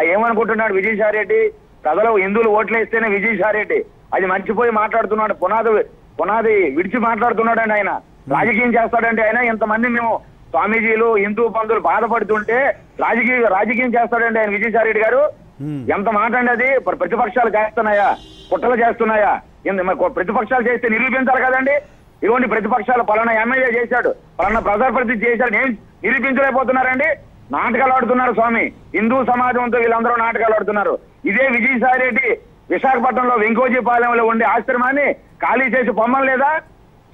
[SPEAKER 7] ఏమనుకుంటున్నాడు విజయసాయి రెడ్డి? ప్రజలు హిందువులు ఓట్లు వేస్తేనే విజయసాయి రెడ్డి. అది మర్చిపోయి మాట్లాడుతున్నాడు. పునాది పునాది విడిచి మాట్లాడుతున్నాడండి ఆయన. రాజకీయం చేస్తాడంటే ఆయన. ఇంతమంది మేము స్వామీజీలు హిందూ బంధువులు బాధపడుతుంటే రాజకీయ రాజకీయం చేస్తాడండి ఆయన విజయసాయి రెడ్డి గారు. ఎంత మాట అండి అది? ప్ర- ప్రతిపక్షాలు చేస్తున్నాయా? కుట్రలు చేస్తున్నాయా? ప్రతిపక్షాలు చేస్తే నిరూపించాలి కదండి. ఇవ్వండి ప్రతిపక్షాలు పలానా ఎమ్మెల్యే చేశాడు. పలానా ప్రజాప్రతినిధి చేశాడు. ఏం నిరూపించలేకపోతున్నారండి నాటకాలు ఆడుతున్నారు స్వామి. హిందూ సమాజంతో వీళ్ళందరూ నాటకాలు ఆడుతున్నారు. ఇదే విజయసాయి రెడ్డి విశాఖపట్నంలో వెంకోజీపాలెంలో ఉండే ఆశ్రమాన్ని ఖాళీ చేసి పొమ్మం లేదా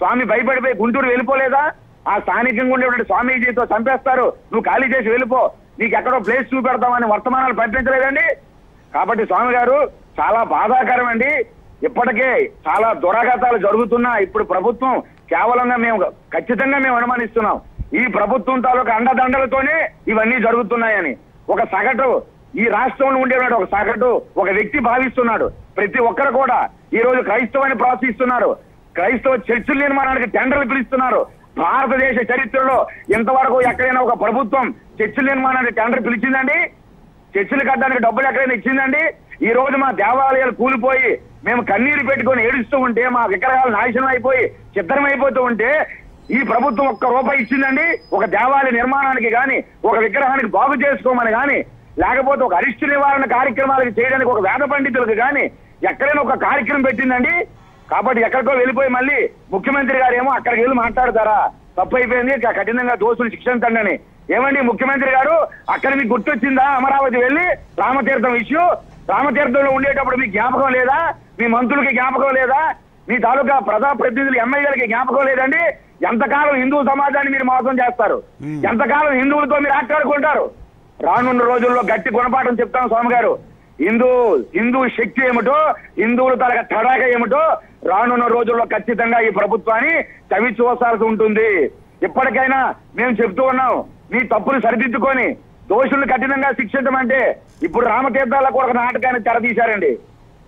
[SPEAKER 7] స్వామి భయపడిపోయి గుంటూరు వెళ్ళిపోలేదా? ఆ స్థానికంగా ఉండేటువంటి స్వామీజీతో చంపేస్తారు. నువ్వు ఖాళీ చేసి వెళ్ళిపో. నీకు ఎక్కడో ప్లేస్ చూపెడతామని వర్తమానాలు పంపించలేదండి కాబట్టి స్వామి గారు చాలా బాధాకరం అండి. ఇప్పటికే చాలా దురాఘాతాలు జరుగుతున్నా ఇప్పుడు ప్రభుత్వం కేవలంగా మేము ఖచ్చితంగా మేము అనుమానిస్తున్నాం. ఈ ప్రభుత్వం తాలూకా అండదండలతోనే ఇవన్నీ జరుగుతున్నాయని. ఒక సగటు ఈ రాష్ట్రంలో ఉండేవాడు ఒక సగటు ఒక వ్యక్తి భావిస్తున్నాడు. ప్రతి ఒక్కరు కూడా ఈ రోజు క్రైస్తవాన్ని ప్రోత్సహిస్తున్నారు క్రైస్తవ చర్చిల నిర్మాణానికి టెండర్లు పిలుస్తున్నారు. భారతదేశ చరిత్రలో ఇంతవరకు ఎక్కడైనా ఒక ప్రభుత్వం చర్చిల నిర్మాణానికి టెండర్ పిలిచిందండి? చర్చిలు కట్టడానికి డబ్బులు ఎక్కడైనా ఇచ్చిందండి? ఈ రోజు మా దేవాలయాలు కూలిపోయి మేము కన్నీరు పెట్టుకొని ఏడుస్తూ ఉంటే మా విగ్రహాలు నాశనం అయిపోయి చిత్రం అయిపోతూ ఉంటే ఈ ప్రభుత్వం ఒక్క రూపాయి ఇచ్చిందండి. ఒక దేవాలయ నిర్మాణానికి కానీ ఒక విగ్రహానికి బాగు చేసుకోమని కానీ లేకపోతే ఒక అరిష్ట నివారణ కార్యక్రమాలకు చేయడానికి ఒక వేద పండితులకు కానీ ఎక్కడైనా ఒక కార్యక్రమం పెట్టిందండి. కాబట్టి ఎక్కడికో వెళ్ళిపోయి మళ్ళీ ముఖ్యమంత్రి గారు ఏమో అక్కడికి వెళ్ళి మాట్లాడతారా? తప్పు అయిపోయింది కఠినంగా దోషులు శిక్షణ తండని ఏమండి ముఖ్యమంత్రి గారు అక్కడ మీకు గుర్తొచ్చిందా? అమరావతి వెళ్ళి రామతీర్థం ఇష్యూ. రామతీర్థంలో ఉండేటప్పుడు మీకు జ్ఞాపకం లేదా? మీ మంత్రులకి జ్ఞాపకం లేదా? మీ తాలూకా ప్రజాప్రతినిధులు ఎమ్మెల్యేలకి జ్ఞాపకం లేదండి. ఎంతకాలం హిందూ సమాజాన్ని మీరు మోసం చేస్తారు? ఎంతకాలం హిందువులతో మీరు ఆట్లాడుకుంటారు రానున్న రోజుల్లో గట్టి గుణపాఠం చెప్తాను స్వామి గారు. హిందూ హిందూ శక్తి ఏమిటో హిందువుల తరగ తడాక ఏమిటో రానున్న రోజుల్లో ఖచ్చితంగా ఈ ప్రభుత్వాన్ని చవి చూసాల్సి ఉంటుంది. ఇప్పటికైనా మేము చెప్తూ ఉన్నాం మీ తప్పులు సరిదిద్దుకొని దోషులను కఠినంగా శిక్షించమంటే ఇప్పుడు రామతీర్థాల కూడా ఒక నాటకాన్ని తెరదీశారండి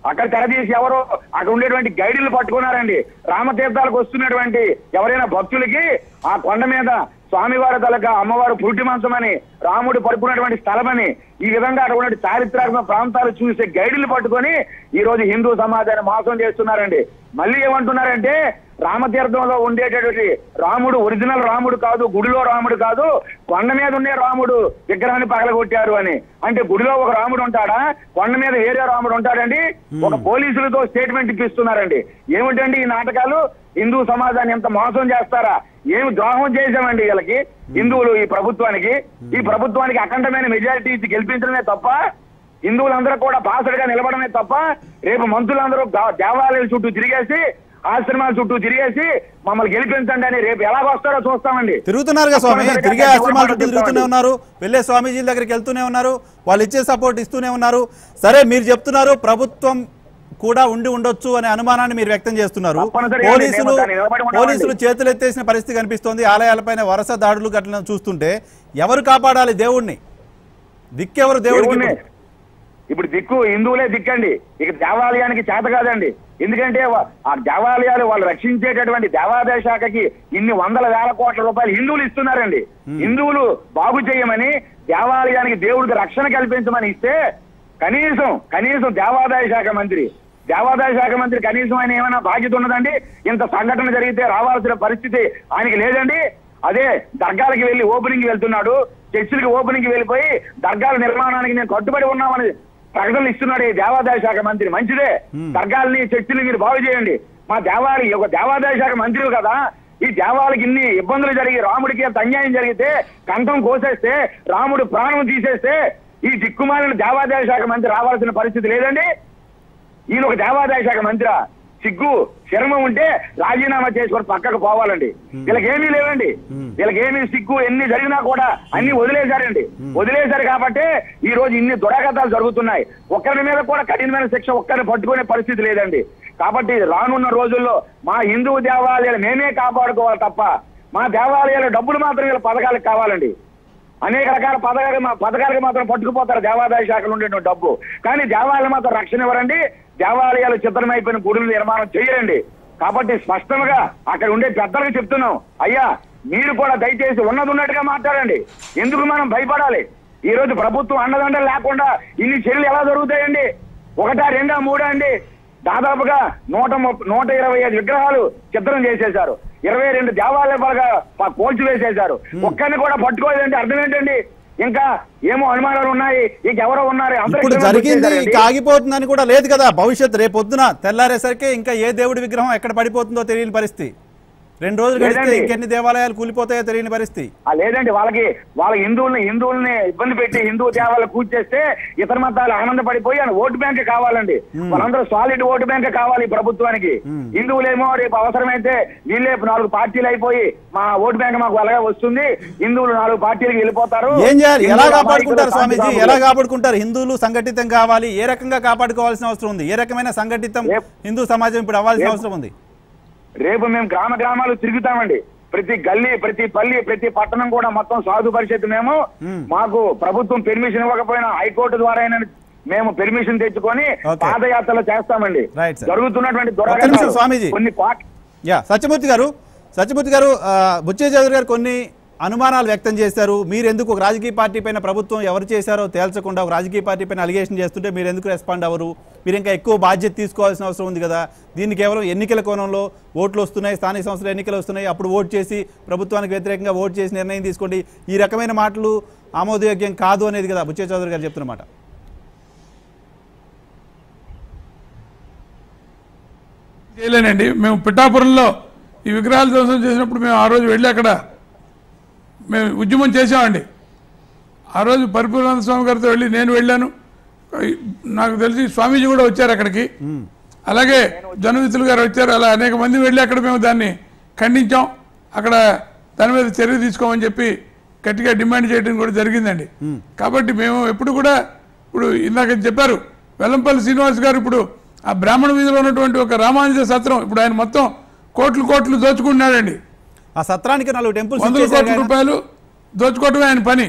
[SPEAKER 7] అక్కడ తెరదీసి ఎవరో అక్కడ ఉండేటువంటి గైడులు పట్టుకున్నారండి. రామతీర్థాలకు వస్తున్నటువంటి ఎవరైనా భక్తులకి ఆ కొండ మీద స్వామివారి తలక అమ్మవారు పురుటి మంచమని రాముడు పడుకున్నటువంటి స్థలమని ఈ విధంగా అక్కడ ఉన్న చారిత్రాత్మక ప్రాంతాలు చూసే గైడులు పట్టుకొని ఈ రోజు హిందూ సమాజాన్ని మోసం చేస్తున్నారండి. మళ్ళీ ఏమంటున్నారంటే రామతీర్థంలో ఉండేటటువంటి రాముడు ఒరిజినల్ రాముడు కాదు గుడిలో రాముడు కాదు కొండ మీద ఉండే రాముడు విగ్రహాన్ని పగలగొట్టారు అని. అంటే గుడిలో ఒక రాముడు ఉంటాడా? కొండ మీద వేరే రాముడు ఉంటాడండి? ఒక పోలీసులతో స్టేట్మెంట్ ఇప్పిస్తున్నారండి. ఏమిటండి ఈ నాటకాలు? హిందూ సమాజాన్ని ఎంత మోసం చేస్తారా? ఏమి ద్రోహం చేశామండి వీళ్ళకి? హిందువులు ఈ ప్రభుత్వానికి? ఈ ప్రభుత్వానికి అఖండమైన మెజారిటీ ఇచ్చి గెలిపించడమే తప్ప హిందువులందరూ కూడా బాసడగా నిలబడమే తప్ప రేపు మంత్రులందరూ దేవాలయాల చుట్టూ తిరిగేసి ఆశ్రమాల చుట్టూ తిరిగేసి మమ్మల్ని గెలిపించండి అని రేపు ఎలా వస్తారో చూస్తామండి.
[SPEAKER 1] తిరుగుతున్నారుగా స్వామి. తిరిగే ఆశ్రమాల చుట్టూ తిరుగుతూనే. ఉన్నారు. వెళ్ళే స్వామీజీల దగ్గరికి వెళ్తూనే ఉన్నారు. వాళ్ళు ఇచ్చే సపోర్ట్ ఇస్తూనే ఉన్నారు. సరే మీరు చెప్తున్నారు ప్రభుత్వం కూడా ఉండి ఉండొచ్చు అనే అనుమానాన్ని మీరు వ్యక్తం చేస్తున్నారు. పోలీసులు. పోలీసులు చేతులు ఎత్తేసిన పరిస్థితి కనిపిస్తోంది. ఆలయాలపైన వరుస దాడులు గట్ల చూస్తుంటే ఎవరు కాపాడాలి? దేవుణ్ణి. దిక్కెవరు దేవుడికి? ఇప్పుడు
[SPEAKER 7] దిక్కు హిందువులే దిక్కండి. ఇక దేవాలయానికి చేత కాదండి. ఎందుకంటే ఆ దేవాలయాలు వాళ్ళు రక్షించేటటువంటి దేవాదాయ శాఖకి ఇన్ని వందల వేల కోట్ల రూపాయలు హిందువులు ఇస్తున్నారండి. హిందువులు బాగు చేయమని దేవాలయానికి దేవుడికి రక్షణ కల్పించమని ఇస్తే కనీసం కనీసం దేవాదాయ శాఖ మంత్రి దేవాదాయ శాఖ మంత్రి కనీసం ఆయన ఏమైనా బాధ్యత ఉన్నదండి? ఇంత సంఘటన జరిగితే రావాల్సిన పరిస్థితి ఆయనకి లేదండి. అదే దర్గాలకి వెళ్ళి ఓపెనింగ్ వెళ్తున్నాడు చర్చిలకి ఓపెనింగ్ వెళ్ళిపోయి దర్గాల నిర్మాణానికి నేను కట్టుబడి ఉన్నామని ప్రకటనలు ఇస్తున్నాడు ఈ దేవాదాయ శాఖ మంత్రి. మంచిదే. దర్గాల్ని చర్చిని మీరు బాగు చేయండి. మా దేవాలయ ఒక దేవాదాయ శాఖ మంత్రి కదా ఈ దేవాలకి ఇన్ని ఇబ్బందులు జరిగి రాముడికి అంత అన్యాయం జరిగితే కంఠం కోసేస్తే రాముడు ప్రాణం తీసేస్తే ఈ దిక్కుమాలిన దేవాదాయ శాఖ మంత్రి రావాల్సిన పరిస్థితి లేదండి. ఈయన ఒక దేవాదాయ శాఖ మంత్రి సిగ్గు శర్మం ఉంటే రాజీనామా చేసుకొని పక్కకు పోవాలండి. వీళ్ళకి ఏమీ లేవండి. వీళ్ళకి ఏమీ సిగ్గు ఎన్ని జరిగినా కూడా అన్ని వదిలేశారండి. వదిలేశారు కాబట్టి ఈ రోజు ఇన్ని దురాఘాతాలు జరుగుతున్నాయి. ఒక్కరి మీద కూడా కఠినమైన శిక్ష ఒక్కరిని పట్టుకునే పరిస్థితి లేదండి. కాబట్టి రానున్న రోజుల్లో మా హిందూ దేవాలయాలు మేమే కాపాడుకోవాలి తప్ప మా దేవాలయాల డబ్బులు మాత్రం వీళ్ళ పథకాలకు కావాలండి. అనేక రకాల పథకాలు మా- పథకాలకు మాత్రం పట్టుకుపోతారు దేవాదాయ శాఖలు ఉండేటువంటి డబ్బు. కానీ దేవాలయాలు మాత్రం రక్షణ ఇవ్వరండి. దేవాలయాలు చిత్రమైపోయిన గుడులు నిర్మాణం చేయరండి కాబట్టి స్పష్టంగా అక్కడ ఉండే పెద్దలకు చెప్తున్నాం అయ్యా మీరు కూడా దయచేసి ఉన్నది ఉన్నట్టుగా మాట్లాడండి. ఎందుకు మనం భయపడాలి? ఈ రోజు ప్రభుత్వం అండదండ లేకుండా ఇన్ని చర్యలు ఎలా జరుగుతాయండి? ఒకటా రెండా మూడా అండి? దాదాపుగా నూట ముప్ప- నూట ఇరవై ఐదు విగ్రహాలు చిత్రం చేసేశారు. ఇరవై రెండు దేవాలయాలుగా కోల్చి వేసేశారు. ఒక్కరిని కూడా పట్టుకోలేదంటే అర్థం ఏంటండి? ఇంకా ఏమో అనుమానాలు ఉన్నాయి ఇంకెవరో ఉన్నారు
[SPEAKER 1] ఇప్పుడు జరిగింది ఆగిపోతుందని కూడా లేదు కదా భవిష్యత్ రేపు పొద్దున తెల్లారేసరికి ఇంకా ఏ దేవుడి విగ్రహం ఎక్కడ పడిపోతుందో తెలియని పరిస్థితి. రెండు రోజులు గడిస్తే. ఇంకెన్ని దేవాలయాలు కూలిపోతాయో తెలియని పరిస్థితి.
[SPEAKER 7] లేదండి వాళ్ళకి వాళ్ళ హిందువుల్ని హిందువుల్ని ఇబ్బంది పెట్టి హిందూ దేవాలయాలు పూజ చేస్తే ఇతర మతాలు ఆనందపడిపోయి ఓటు బ్యాంక్ కావాలండి. వాళ్ళందరూ సాలిడ్ ఓటు బ్యాంక్ కావాలి ప్రభుత్వానికి. హిందువులేమో రేపు అవసరమైతే వీళ్ళే నాలుగు పార్టీలు అయిపోయి మా ఓటు బ్యాంక్ మాకు అలాగే వస్తుంది. హిందువులు నాలుగు పార్టీలకు వెళ్ళిపోతారు.
[SPEAKER 1] ఏం చేయాలి? ఎలా కాపాడుకుంటారు స్వామీజీ. ఎలా కాపాడుకుంటారు? హిందువులు సంఘటితం కావాలి. ఏ రకంగా కాపాడుకోవాల్సిన అవసరం ఉంది? ఏ రకమైన సంఘటితం హిందూ సమాజం ఇప్పుడు అవ్వాల్సిన అవసరం ఉంది?
[SPEAKER 7] రేపు మేము గ్రామ గ్రామాలు తిరుగుతామండి. ప్రతి గల్లీ ప్రతి పల్లి ప్రతి పట్టణం కూడా మొత్తం సాధు పరిషత్ మేము. మాకు ప్రభుత్వం పెర్మిషన్ ఇవ్వకపోయినా హైకోర్టు ద్వారా అయినా మేము పెర్మిషన్ తెచ్చుకొని. పాదయాత్రలు చేస్తామండి. జరుగుతున్నటువంటి కొన్ని పార్ట్
[SPEAKER 1] యా సత్యమూర్తి గారు సత్యమూర్తి గారు బుచ్చే చౌదరి గారు కొన్ని అనుమానాలు వ్యక్తం చేశారు. మీరు ఎందుకు ఒక రాజకీయ పార్టీ పైన ప్రభుత్వం ఎవరు చేశారో తేల్చకుండా ఒక రాజకీయ పార్టీ పైన అలిగేషన్ చేస్తుంటే మీరు ఎందుకు రెస్పాండ్ అవ్వరు? మీరు ఇంకా ఎక్కువ బాధ్యత తీసుకోవాల్సిన అవసరం ఉంది కదా. దీన్ని కేవలం ఎన్నికల కోణంలో ఓట్లు వస్తున్నాయి స్థానిక సంస్థల ఎన్నికలు వస్తున్నాయి. అప్పుడు ఓటు చేసి ప్రభుత్వానికి వ్యతిరేకంగా ఓటు చేసి నిర్ణయం తీసుకోండి. ఈ రకమైన మాటలు ఆమోదయోగ్యం కాదు అనేది కదా బుచ్చే చౌదరి గారు చెప్తున్నమాట
[SPEAKER 5] చేయలేనండి మేము పిఠాపురంలో ఈ విగ్రహాలు ధ్వంసం చేసినప్పుడు మేము ఆ రోజు వెళ్ళి అక్కడ మేము ఉద్యమం చేసామండి ఆ రోజు పరిపూర్ణానంద స్వామి గారితో వెళ్ళి నేను వెళ్ళాను. నాకు తెలిసి స్వామీజీ కూడా వచ్చారు అక్కడికి. అలాగే జనవితులు గారు వచ్చారు. అలా అనేక మంది వెళ్ళి అక్కడ మేము దాన్ని ఖండించాం. అక్కడ దాని మీద చర్య తీసుకోమని చెప్పి గట్టిగా డిమాండ్ చేయడం కూడా జరిగిందండి. కాబట్టి మేము ఎప్పుడు కూడా ఇప్పుడు ఇందాక చెప్పారు వెల్లంపల్లి శ్రీనివాస్ గారు ఇప్పుడు ఆ బ్రాహ్మణ వీధిలో ఉన్నటువంటి ఒక రామానుజ సత్రం ఇప్పుడు ఆయన మొత్తం కోట్లు కోట్లు దోచుకుంటున్నాడండి.
[SPEAKER 1] ఆ సత్రానికి నాలుగు టెంపుల్స్
[SPEAKER 5] వందల కోట్ల. రూపాయలు దోచుకోవటమే ఆయన పని.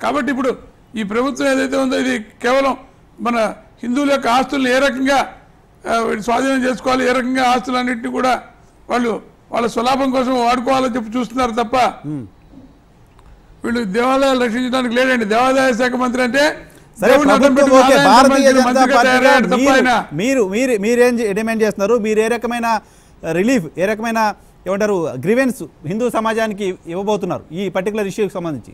[SPEAKER 5] కాబట్టి ఇప్పుడు ఈ ప్రభుత్వం ఏదైతే ఉందో ఇది కేవలం మన హిందువుల యొక్క ఆస్తులను ఏ రకంగా స్వాధీనం చేసుకోవాలి ఏ రకంగా ఆస్తులన్నింటినీ కూడా వాళ్ళు వాళ్ళ స్వలాభం కోసం వాడుకోవాలని చెప్పి చూస్తున్నారు తప్ప వీళ్ళు దేవాలయాలు రక్షించడానికి లేదండి దేవాదాయ శాఖ మంత్రి అంటే
[SPEAKER 1] మీరు మీరు మీరు డిమాండ్ చేస్తున్నారు? మీరు ఏ రకమైన రిలీఫ్ ఏ రకమైన ఏమంటారు గ్రీవెన్స్ హిందూ సమాజానికి ఇవ్వబోతున్నారు ఈ పర్టికులర్ ఇష్యూకి సంబంధించి?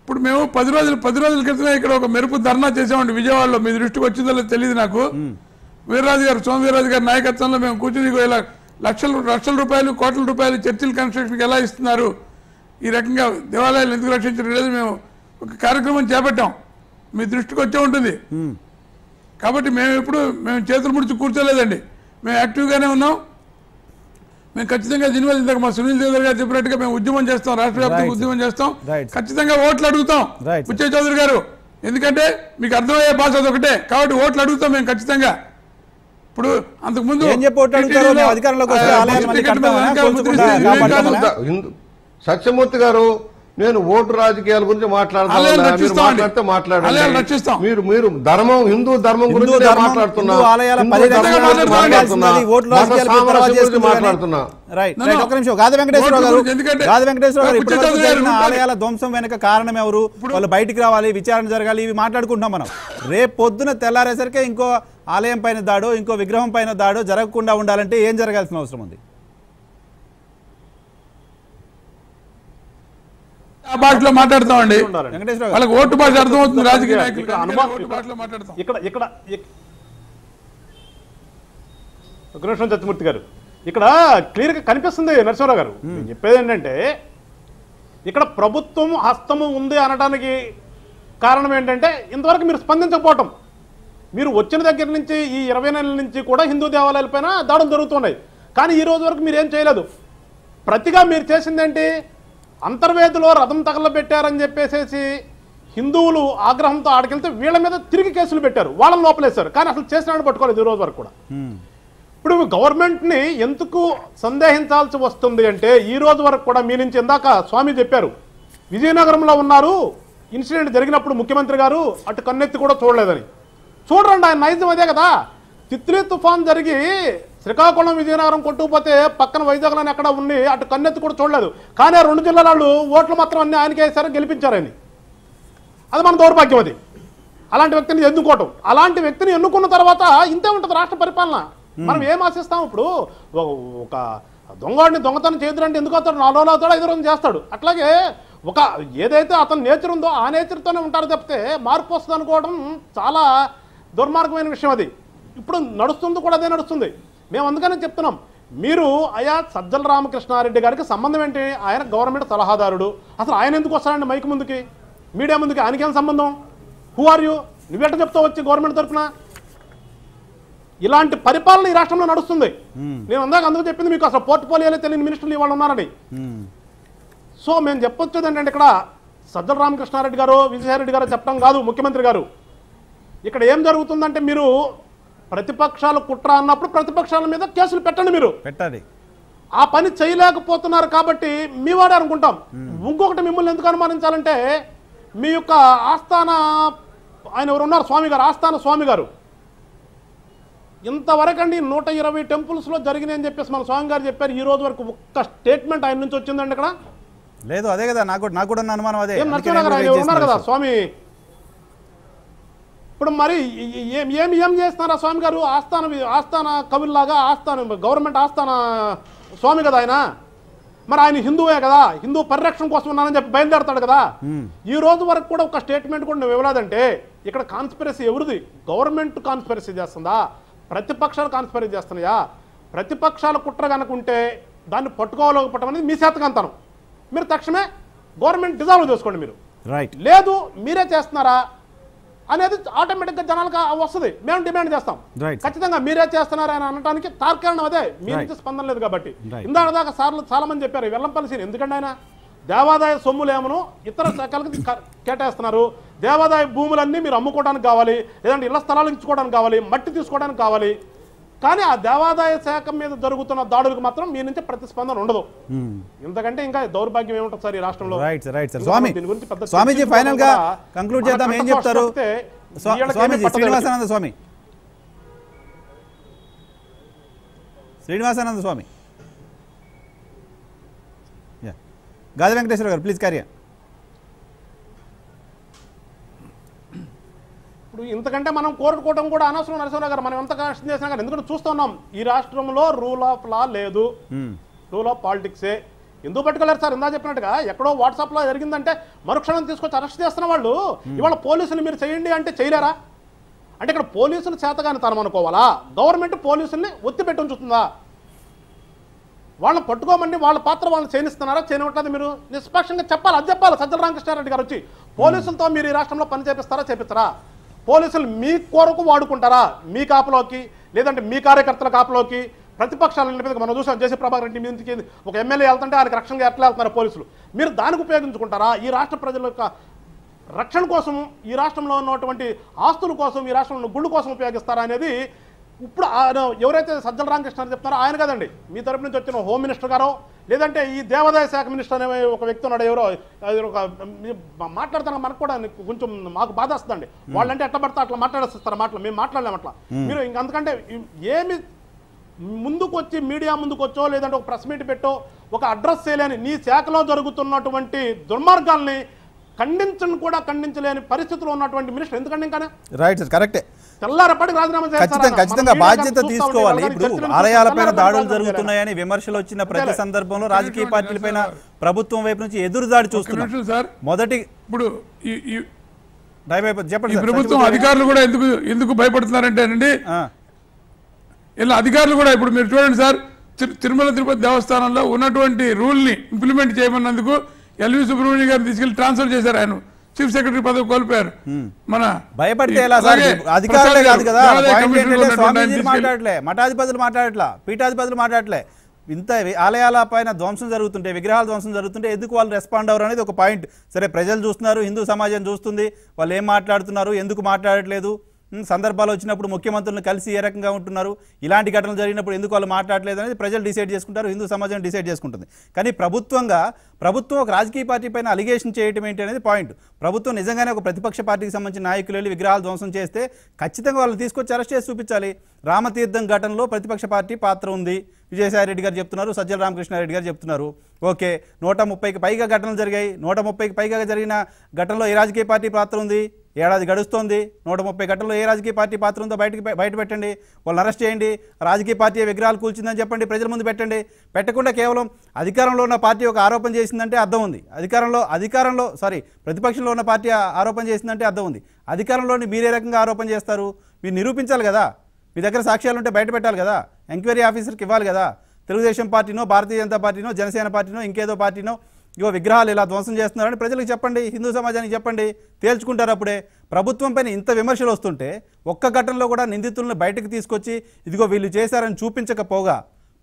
[SPEAKER 5] ఇప్పుడు మేము పది రోజులు పది రోజుల క్రితమే ఇక్కడ ఒక మెరుపు ధర్నా చేసామండి విజయవాడలో. మీ దృష్టికి వచ్చిందో తెలియదు నాకు. వీర్రాజు గారు సోమ వీర్రాజు గారి నాయకత్వంలో మేము కూర్చుని ఇలా లక్షల లక్షల రూపాయలు కోట్ల రూపాయలు చర్చిల కన్స్ట్రక్షన్కి ఎలా ఇస్తున్నారు? ఈ రకంగా దేవాలయాలు ఎందుకు రక్షించడం లేదు? మేము ఒక కార్యక్రమం చేపట్టాం. మీ దృష్టికి వచ్చే ఉంటుంది. కాబట్టి మేము ఎప్పుడు మేము చేతులు ముడిచి కూర్చోలేదండి. మేము యాక్టివ్గానే ఉన్నాం. మేము ఖచ్చితంగా దీని మీద ఇందాక మా సునీల్ దేవర్ గారు చెప్పినట్టుగా మేము ఉద్యమం చేస్తాం. రాష్ట్ర వ్యాప్తంగా. ఉద్యమం చేస్తాం. ఖచ్చితంగా ఓట్లు అడుగుతాం. బుచ్చయ్య చౌదరి గారు ఎందుకంటే మీకు అర్థమయ్యే భాష అదొకటే కాబట్టి ఓట్లు అడుగుతాం మేము ఖచ్చితంగా. ఇప్పుడు అంతకుముందు
[SPEAKER 3] సత్యమూర్తి గారు నేను ఓటు రాజకీయాల గురించి
[SPEAKER 5] అలయాలు
[SPEAKER 3] మాట్లాడతాను మీరు. మాట్లాడితే ధర్మం హిందూ ధర్మం గురించి మాట్లాడుతున్నా. మాట్లాడుతున్నా.
[SPEAKER 1] ఒక్క నిమిషం. గాది వెంకటేశ్వర
[SPEAKER 5] ఓట్ల
[SPEAKER 1] గారు గాది వెంకటేశ్వర గారు జరిగిన. ఆలయాల ధ్వంసం వెనక కారణం ఎవరు? వాళ్ళు బయటికి రావాలి విచారణ జరగాలి ఇవి మాట్లాడుకుంటున్నాం మనం. రేపు పొద్దున తెల్లారేసరికి ఇంకో ఆలయం పైన దాడో ఇంకో విగ్రహం పైన దాడో జరగకుండా ఉండాలంటే ఏం జరగాల్సిన అవసరం ఉంది?
[SPEAKER 5] భాషలో మాట్లాడతామండి. వాళ్ళకి ఓటు భాష అర్థమవుతుంది రాజకీయ భాషలో మాట్లాడతాం.
[SPEAKER 6] ఇక్కడ ఇక్కడ ఇక్- ఒక నిమిషం సత్యమూర్తి గారు ఇక్కడ క్లియర్గా కనిపిస్తుంది నరసింహరావు గారు. నేను చెప్పేది ఏంటంటే ఇక్కడ ప్రభుత్వం హస్తము ఉంది అనడానికి కారణం ఏంటంటే ఇంతవరకు మీరు స్పందించకపోవటం. మీరు వచ్చిన దగ్గర నుంచి ఈ ఇరవై నెలల నుంచి కూడా హిందూ దేవాలయాలపైన దాడులు జరుగుతున్నాయి. కానీ ఈ రోజు వరకు మీరు ఏం చేయలేదు. ప్రతిగా మీరు చేసిందేంటి అంతర్వేదిలో రథం తగలబెట్టారని చెప్పేసేసి హిందువులు ఆగ్రహంతో ఆడకెళ్తే వీళ్ళ మీద తిరిగి కేసులు పెట్టారు. వాళ్ళని లోపలేశారు. కానీ అసలు చేసిన పట్టుకోలేదు ఈ రోజు వరకు కూడా. ఇప్పుడు గవర్నమెంట్ని ఎందుకు సందేహించాల్సి వస్తుంది అంటే ఈ రోజు వరకు కూడా మీ నుంచి ఇందాక స్వామి చెప్పారు. విజయనగరంలో ఉన్నారు. ఇన్సిడెంట్ జరిగినప్పుడు ముఖ్యమంత్రి గారు అటు కన్నెత్తి కూడా చూడలేదని. చూడండి ఆయన నైజం అదే కదా. తిత్లీ తుఫాన్ జరిగి శ్రీకాకుళం విజయనగరం కొట్టుకుపోతే పక్కన వైజాగ్లోనే ఎక్కడ ఉండి అటు కన్నెత్తి కూడా చూడలేదు. కానీ ఆ రెండు జిల్లాల వాళ్ళు ఓట్లు మాత్రం అన్ని ఆయనకే వేశారు గెలిపించారు ఆయన అది మన దౌర్భాగ్యం అది. అలాంటి వ్యక్తిని ఎన్నుకోవటం. అలాంటి వ్యక్తిని ఎన్నుకున్న తర్వాత ఇంతే ఉంటుంది రాష్ట్ర పరిపాలన. మనం ఏం ఆశిస్తాం ఇప్పుడు? ఒక- దొంగవాడిని దొంగతనం చేదురంటే ఎందుకు అవుతాడు నాలుగు రోజులు అవుతాడు ఐదు రోజులు చేస్తాడు. అట్లాగే ఒక ఏదైతే అతని నేచర్ ఉందో ఆ నేచర్తోనే ఉంటారు తప్పితే మార్పు వస్తుంది అనుకోవడం చాలా దుర్మార్గమైన విషయం అది. ఇప్పుడు నడుస్తుంది కూడా అదే నడుస్తుంది. మేము అందుకనే చెప్తున్నాం. మీరు అయా సజ్జల రామకృష్ణారెడ్డి గారికి సంబంధం ఏంటి? ఆయన గవర్నమెంట్ సలహాదారుడు. అసలు ఆయన ఎందుకు వస్తాడండి మైక్ ముందుకి? మీడియా ముందుకి ఆయనకేం సంబంధం? హూ ఆర్ యూ నువ్వెట్ట చెప్తావు వచ్చి గవర్నమెంట్ తరఫున ఇలాంటి పరిపాలన ఈ రాష్ట్రంలో నడుస్తుంది. నేను అందాక అందుకు చెప్పింది మీకు అసలు పోర్ట్ఫోలియోలో తెలియని మినిస్టర్లు ఇవాళ ఉన్నారని సో మేము చెప్పొచ్చేది ఏంటంటే ఇక్కడ సజ్జల రామకృష్ణారెడ్డి గారు విజయసాయిరెడ్డి గారు చెప్పడం కాదు ముఖ్యమంత్రి గారు. ఇక్కడ ఏం జరుగుతుందంటే మీరు ప్రతిపక్షాలు కుట్ర అన్నప్పుడు ప్రతిపక్షాల మీద కేసులు పెట్టండి మీరు.
[SPEAKER 1] పెట్టాలి
[SPEAKER 6] ఆ పని చేయలేకపోతున్నారు కాబట్టి మీ వాడే అనుకుంటాం. ఇంకొకటి మిమ్మల్ని ఎందుకు అనుమానించాలంటే మీ యొక్క ఆస్థాన ఆయన ఎవరు ఉన్నారు? స్వామి గారు ఆస్థాన స్వామి గారు. ఇంతవరకు అండి నూట ఇరవై టెంపుల్స్లో జరిగినాయని చెప్పేసి మన స్వామి గారు చెప్పారు. ఈ రోజు వరకు ఒక్క స్టేట్మెంట్ ఆయన నుంచి వచ్చిందండి ఇక్కడ.
[SPEAKER 1] లేదు అదే కదా. నాకు నాకు కూడా అనుమానం అదే.
[SPEAKER 6] ఉన్నారు కదా. స్వామి ఇప్పుడు మరి ఏం ఏం ఏం చేస్తున్నారా స్వామి గారు? ఆస్థాన ఆస్థాన కవుల్లాగా ఆస్థాన గవర్నమెంట్ ఆస్థాన స్వామి కదా ఆయన. మరి ఆయన హిందువే కదా. హిందూ పరిరక్షణ కోసం ఉన్నానని చెప్పి బయలుదేరతాడు కదా. ఈ రోజు వరకు కూడా ఒక స్టేట్మెంట్ కూడా నువ్వు ఇవ్వలేదంటే ఇక్కడ కాన్స్పిరసీ ఎవరిది? గవర్నమెంట్ కాన్స్పిరసీ చేస్తుందా? ప్రతిపక్షాలు కాన్స్పిరసీ చేస్తున్నాయా? ప్రతిపక్షాల కుట్ర కనుకుంటే దాన్ని పట్టుకోలేకపోవడం అనేది మీ శాతకంతనం మీరు తక్షణమే గవర్నమెంట్ డిజాల్వ్ చేసుకోండి మీరు.
[SPEAKER 1] రైట్
[SPEAKER 6] లేదు మీరే చేస్తున్నారా? అనేది ఆటోమేటిక్గా జనాలకు వస్తుంది. మేము డిమాండ్ చేస్తాం. ఖచ్చితంగా మీరే చేస్తున్నారా అని అనడానికి తార్కారణం అదే. మీ. నుంచి స్పందన లేదు కాబట్టి. ఇందాక దాకా సార్లు చాలా మంది చెప్పారు వెల్లంపల్లి సీన్ ఎందుకంటే ఆయన? దేవాదాయ సొమ్ములేమను ఇతర శాఖలకు కేటాయిస్తున్నారు. దేవాదాయ భూములన్నీ మీరు అమ్ముకోవడానికి కావాలి లేదంటే ఇళ్ళ స్థలాలు ఇచ్చుకోవడానికి కావాలి మట్టి తీసుకోవడానికి కావాలి. కానీ ఆ దేవాదాయ శాఖ మీద జరుగుతున్న దాడులకు మాత్రం మీ నుంచి ప్రతిస్పందన ఉండదు. ఇంతకంటే ఇంకా దౌర్భాగ్యం ఏముంటుంది సార్ ఈ రాష్ట్రంలో?
[SPEAKER 1] Right sir right sir Swami
[SPEAKER 6] దీని గురించి పెద్ద
[SPEAKER 1] స్వామీజీ
[SPEAKER 6] ఫైనల్గా
[SPEAKER 1] కంక్లూడ్ చేద్దాం. ఏం చెప్తారు? స్వామీజీ శ్రీనివాసానంద స్వామి. శ్రీనివాసానంద స్వామి. యా గాది వెంకటేశ్వర గారు ప్లీజ్ క్యారియర్
[SPEAKER 6] ఇప్పుడు ఇంతకంటే మనం కోరుకోవడం కూడా అనవసరం నరసింహరావు గారు. మనం ఎంత కష్టం చేసినా కానీ ఎందుకంటే చూస్తున్నాం ఈ రాష్ట్రంలో రూల్ ఆఫ్ లా లేదు. రూల్ ఆఫ్ పాలిటిక్సే ఎందుకు పట్టుకోలేరు సార్? ఇందా చెప్పినట్టుగా ఎక్కడో వాట్సాప్లో జరిగిందంటే మరుక్షణం తీసుకొచ్చి అరెస్ట్ చేస్తున్న వాళ్ళు. ఇవాళ పోలీసులు మీరు చేయండి అంటే చేయలేరా? అంటే ఇక్కడ పోలీసులు చేతగాని తనం అనుకోవాలా? గవర్నమెంట్ పోలీసుల్ని ఒత్తి పెట్టి ఉంచుతుందా? వాళ్ళని పట్టుకోమండి వాళ్ళ పాత్ర వాళ్ళని చేయనిస్తున్నారా చేయనివ్వట్లేదు మీరు? నిష్పక్షంగా చెప్పాలి అది చెప్పాలి. సజ్జల రామకృష్ణారెడ్డి గారు వచ్చి పోలీసులతో మీరు ఈ రాష్ట్రంలో పని చేపిస్తారా చేపిస్తారా? పోలీసులు మీ కొరకు వాడుకుంటారా? మీ కాపులోకి లేదంటే మీ కార్యకర్తల కాపులోకి? ప్రతిపక్షాల మీద మనం చూసాం జేసీ ప్రభాకర్ రెడ్డి మీదకి ఒక ఎమ్మెల్యే వెళ్తుంటే ఆయనకు రక్షణగా ఎట్లా వెళ్తున్నారు పోలీసులు? మీరు దానికి ఉపయోగించుకుంటారా? ఈ రాష్ట్ర ప్రజల యొక్క రక్షణ కోసం ఈ రాష్ట్రంలో ఉన్నటువంటి ఆస్తుల కోసం ఈ రాష్ట్రంలో గుళ్ళు కోసం ఉపయోగిస్తారా అనేది ఇప్పుడు ఆయన ఎవరైతే సజ్జల రామకృష్ణ చెప్తారో ఆయన కదండి. మీ తరపు నుంచి వచ్చిన హోమ్ మినిస్టర్ గారో లేదంటే ఈ దేవాదాయ శాఖ మినిస్టర్ అనే ఒక వ్యక్తి ఉన్నాడు ఎవరో ఒక మాట్లాడుతున్నా మనకు కూడా కొంచెం మాకు బాధ వస్తుందండి. వాళ్ళంటే ఎట్లా పడితే అట్లా మాట్లాడేస్తారు మాటలు మేము మాట్లాడలేము అట్లా. మీరు ఇంక అందుకంటే ఏమి ముందుకు వచ్చి మీడియా ముందుకు వచ్చో లేదంటే ఒక ప్రెస్ మీట్ పెట్టో ఒక అడ్రస్ చేయలేని నీ శాఖలో జరుగుతున్నటువంటి దుర్మార్గాల్ని ఖండించను కూడా ఖండించలేని పరిస్థితిలో ఉన్నటువంటి మినిస్టర్ ఎందుకంటే ఇంకా
[SPEAKER 1] రైట్ సార్ కరెక్టే
[SPEAKER 6] తెల్లారప్పటికి రాజీనామా?
[SPEAKER 1] ఖచ్చితంగా ఖచ్చితంగా బాధ్యత తీసుకోవాలి ఇప్పుడు ఆలయాలపైన దాడులు జరుగుతున్నాయని విమర్శలు వచ్చిన ప్రతి. సందర్భంలో రాజకీయ పార్టీలపైన ప్రభుత్వం వైపు నుంచి ఎదురుదాడి
[SPEAKER 5] నిమిషం
[SPEAKER 1] చూస్తున్నాం
[SPEAKER 5] సార్.
[SPEAKER 1] మొదటి
[SPEAKER 5] ఇప్పుడు
[SPEAKER 1] చెప్పండి
[SPEAKER 5] ప్రభుత్వం. అధికారులు కూడా ఎందుకు ఎందుకు భయపడుతున్నారంటేనండి
[SPEAKER 1] ఆ,
[SPEAKER 5] ఇలా అధికారులు కూడా ఇప్పుడు మీరు చూడండి సార్ తిరు- తిరుమల తిరుపతి దేవస్థానంలో ఉన్నటువంటి రూల్ని ఇంప్లిమెంట్ చేయమన్నందుకు ఎల్వి సుబ్రహ్మణ్యం గారిని తీసుకెళ్ళి ట్రాన్స్ఫర్ చేశారు ఆయన చీఫ్ సెక్రటరీ పదవి కోల్పోయారు. మన
[SPEAKER 1] భయపడితే ఎలా సార్? అధికారులే కాదు కదా. మాట్లాడలే మఠాధిపతులు మాట్లాడట్లా పీఠాధిపతులు మాట్లాడలే ఇంత ఆలయాల పైన ధ్వంసం జరుగుతుంటే విగ్రహాల ధ్వంసం జరుగుతుంటే ఎందుకు వాళ్ళు రెస్పాండ్ అవ్వరు అనేది ఒక పాయింట్ సరే ప్రజలు చూస్తున్నారు హిందూ సమాజం చూస్తుంది వాళ్ళు ఏం మాట్లాడుతున్నారు ఎందుకు మాట్లాడట్లేదు? సందర్భాలు వచ్చినప్పుడు ముఖ్యమంత్రులను కలిసి ఏ రకంగా ఉంటున్నారు? ఇలాంటి ఘటనలు జరిగినప్పుడు ఎందుకు వాళ్ళు మాట్లాడలేదు అనేది ప్రజలు డిసైడ్ చేసుకుంటారు హిందూ సమాజం డిసైడ్ చేసుకుంటుంది. కానీ ప్రభుత్వంగా ప్రభుత్వం ఒక రాజకీయ పార్టీ పైన అలిగేషన్ చేయడం ఏంటి అనేది పాయింట్. ప్రభుత్వం నిజంగానే ఒక ప్రతిపక్ష పార్టీకి సంబంధించిన నాయకులు వెళ్ళి విగ్రహాలు ధ్వంసం చేస్తే ఖచ్చితంగా వాళ్ళు తీసుకొచ్చి అరెస్ట్ చేసి చూపించాలి. రామతీర్థం ఘటనలో ప్రతిపక్ష పార్టీ పాత్ర ఉంది. విజయసాయి రెడ్డి గారు చెప్తున్నారు సజ్జల రామకృష్ణారెడ్డి గారు చెప్తున్నారు. ఓకే నూట ముప్పైకి పైగా ఘటనలు జరిగాయి. నూట ముప్పైకి పైగా జరిగిన ఘటనలో ఏ రాజకీయ పార్టీ పాత్ర ఉంది? ఏడాది గడుస్తోంది. నూట ముప్పై గంటల్లో ఏ రాజకీయ పార్టీ పాత్ర ఉందో బయటకి బయట పెట్టండి. వాళ్ళని అరెస్ట్ చేయండి. రాజకీయ పార్టీ విగ్రహాలు కూల్చిందని చెప్పండి. ప్రజల ముందు పెట్టండి. పెట్టకుండా కేవలం అధికారంలో ఉన్న పార్టీ ఒక ఆరోపణ చేసిందంటే అర్థం ఉంది. అధికారంలో అధికారంలో సారీ ప్రతిపక్షంలో ఉన్న పార్టీ ఆరోపణ చేసిందంటే అర్థం ఉంది. అధికారంలోని మీరే రకంగా ఆరోపణ చేస్తారు. మీరు నిరూపించాలి కదా. మీ దగ్గర సాక్ష్యాలు ఉంటే బయట పెట్టాలి కదా. ఎంక్వైరీ ఆఫీసర్కి ఇవ్వాలి కదా. తెలుగుదేశం పార్టీనో భారతీయ జనతా పార్టీనో జనసేన పార్టీనో ఇంకేదో పార్టీనో ఇగో విగ్రహాలు ఇలా ధ్వంసం చేస్తున్నారని ప్రజలకు చెప్పండి హిందూ సమాజానికి చెప్పండి తేల్చుకుంటారు అప్పుడే. ప్రభుత్వం పైన ఇంత విమర్శలు వస్తుంటే ఒక్క ఘటనలో కూడా నిందితులను బయటకు తీసుకొచ్చి ఇదిగో వీళ్ళు చేశారని చూపించకపోగా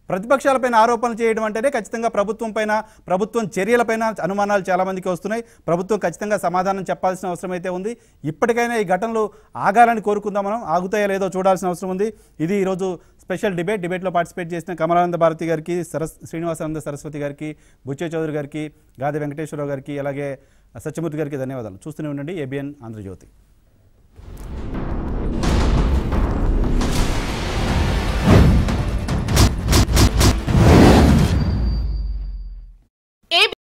[SPEAKER 1] ప్రతిపక్షాలపైన ఆరోపణలు చేయడం అంటేనే ఖచ్చితంగా ప్రభుత్వం పైన ప్రభుత్వం చర్యలపైన అనుమానాలు చాలామందికి వస్తున్నాయి. ప్రభుత్వం ఖచ్చితంగా సమాధానం చెప్పాల్సిన అవసరం అయితే ఉంది. ఇప్పటికైనా ఈ ఘటనలు ఆగాలని కోరుకుందాం మనం. ఆగుతాయో లేదో చూడాల్సిన అవసరం ఉంది. ఇది ఈరోజు స్పెషల్ డిబేట్. డిబేట్లో పార్టిసిపేట్ చేసిన కమలానంద భారతి గారికి సరస్ శ్రీనివాసానంద సరస్వతి గారికి బుచ్చే చౌదరి గారికి గాది వెంకటేశ్వరరావు గారికి అలాగే సత్యమూర్తి గారికి ధన్యవాదాలు. చూస్తూనే ఉండండి ఏబిఎన్ ఆంధ్రజ్యోతి.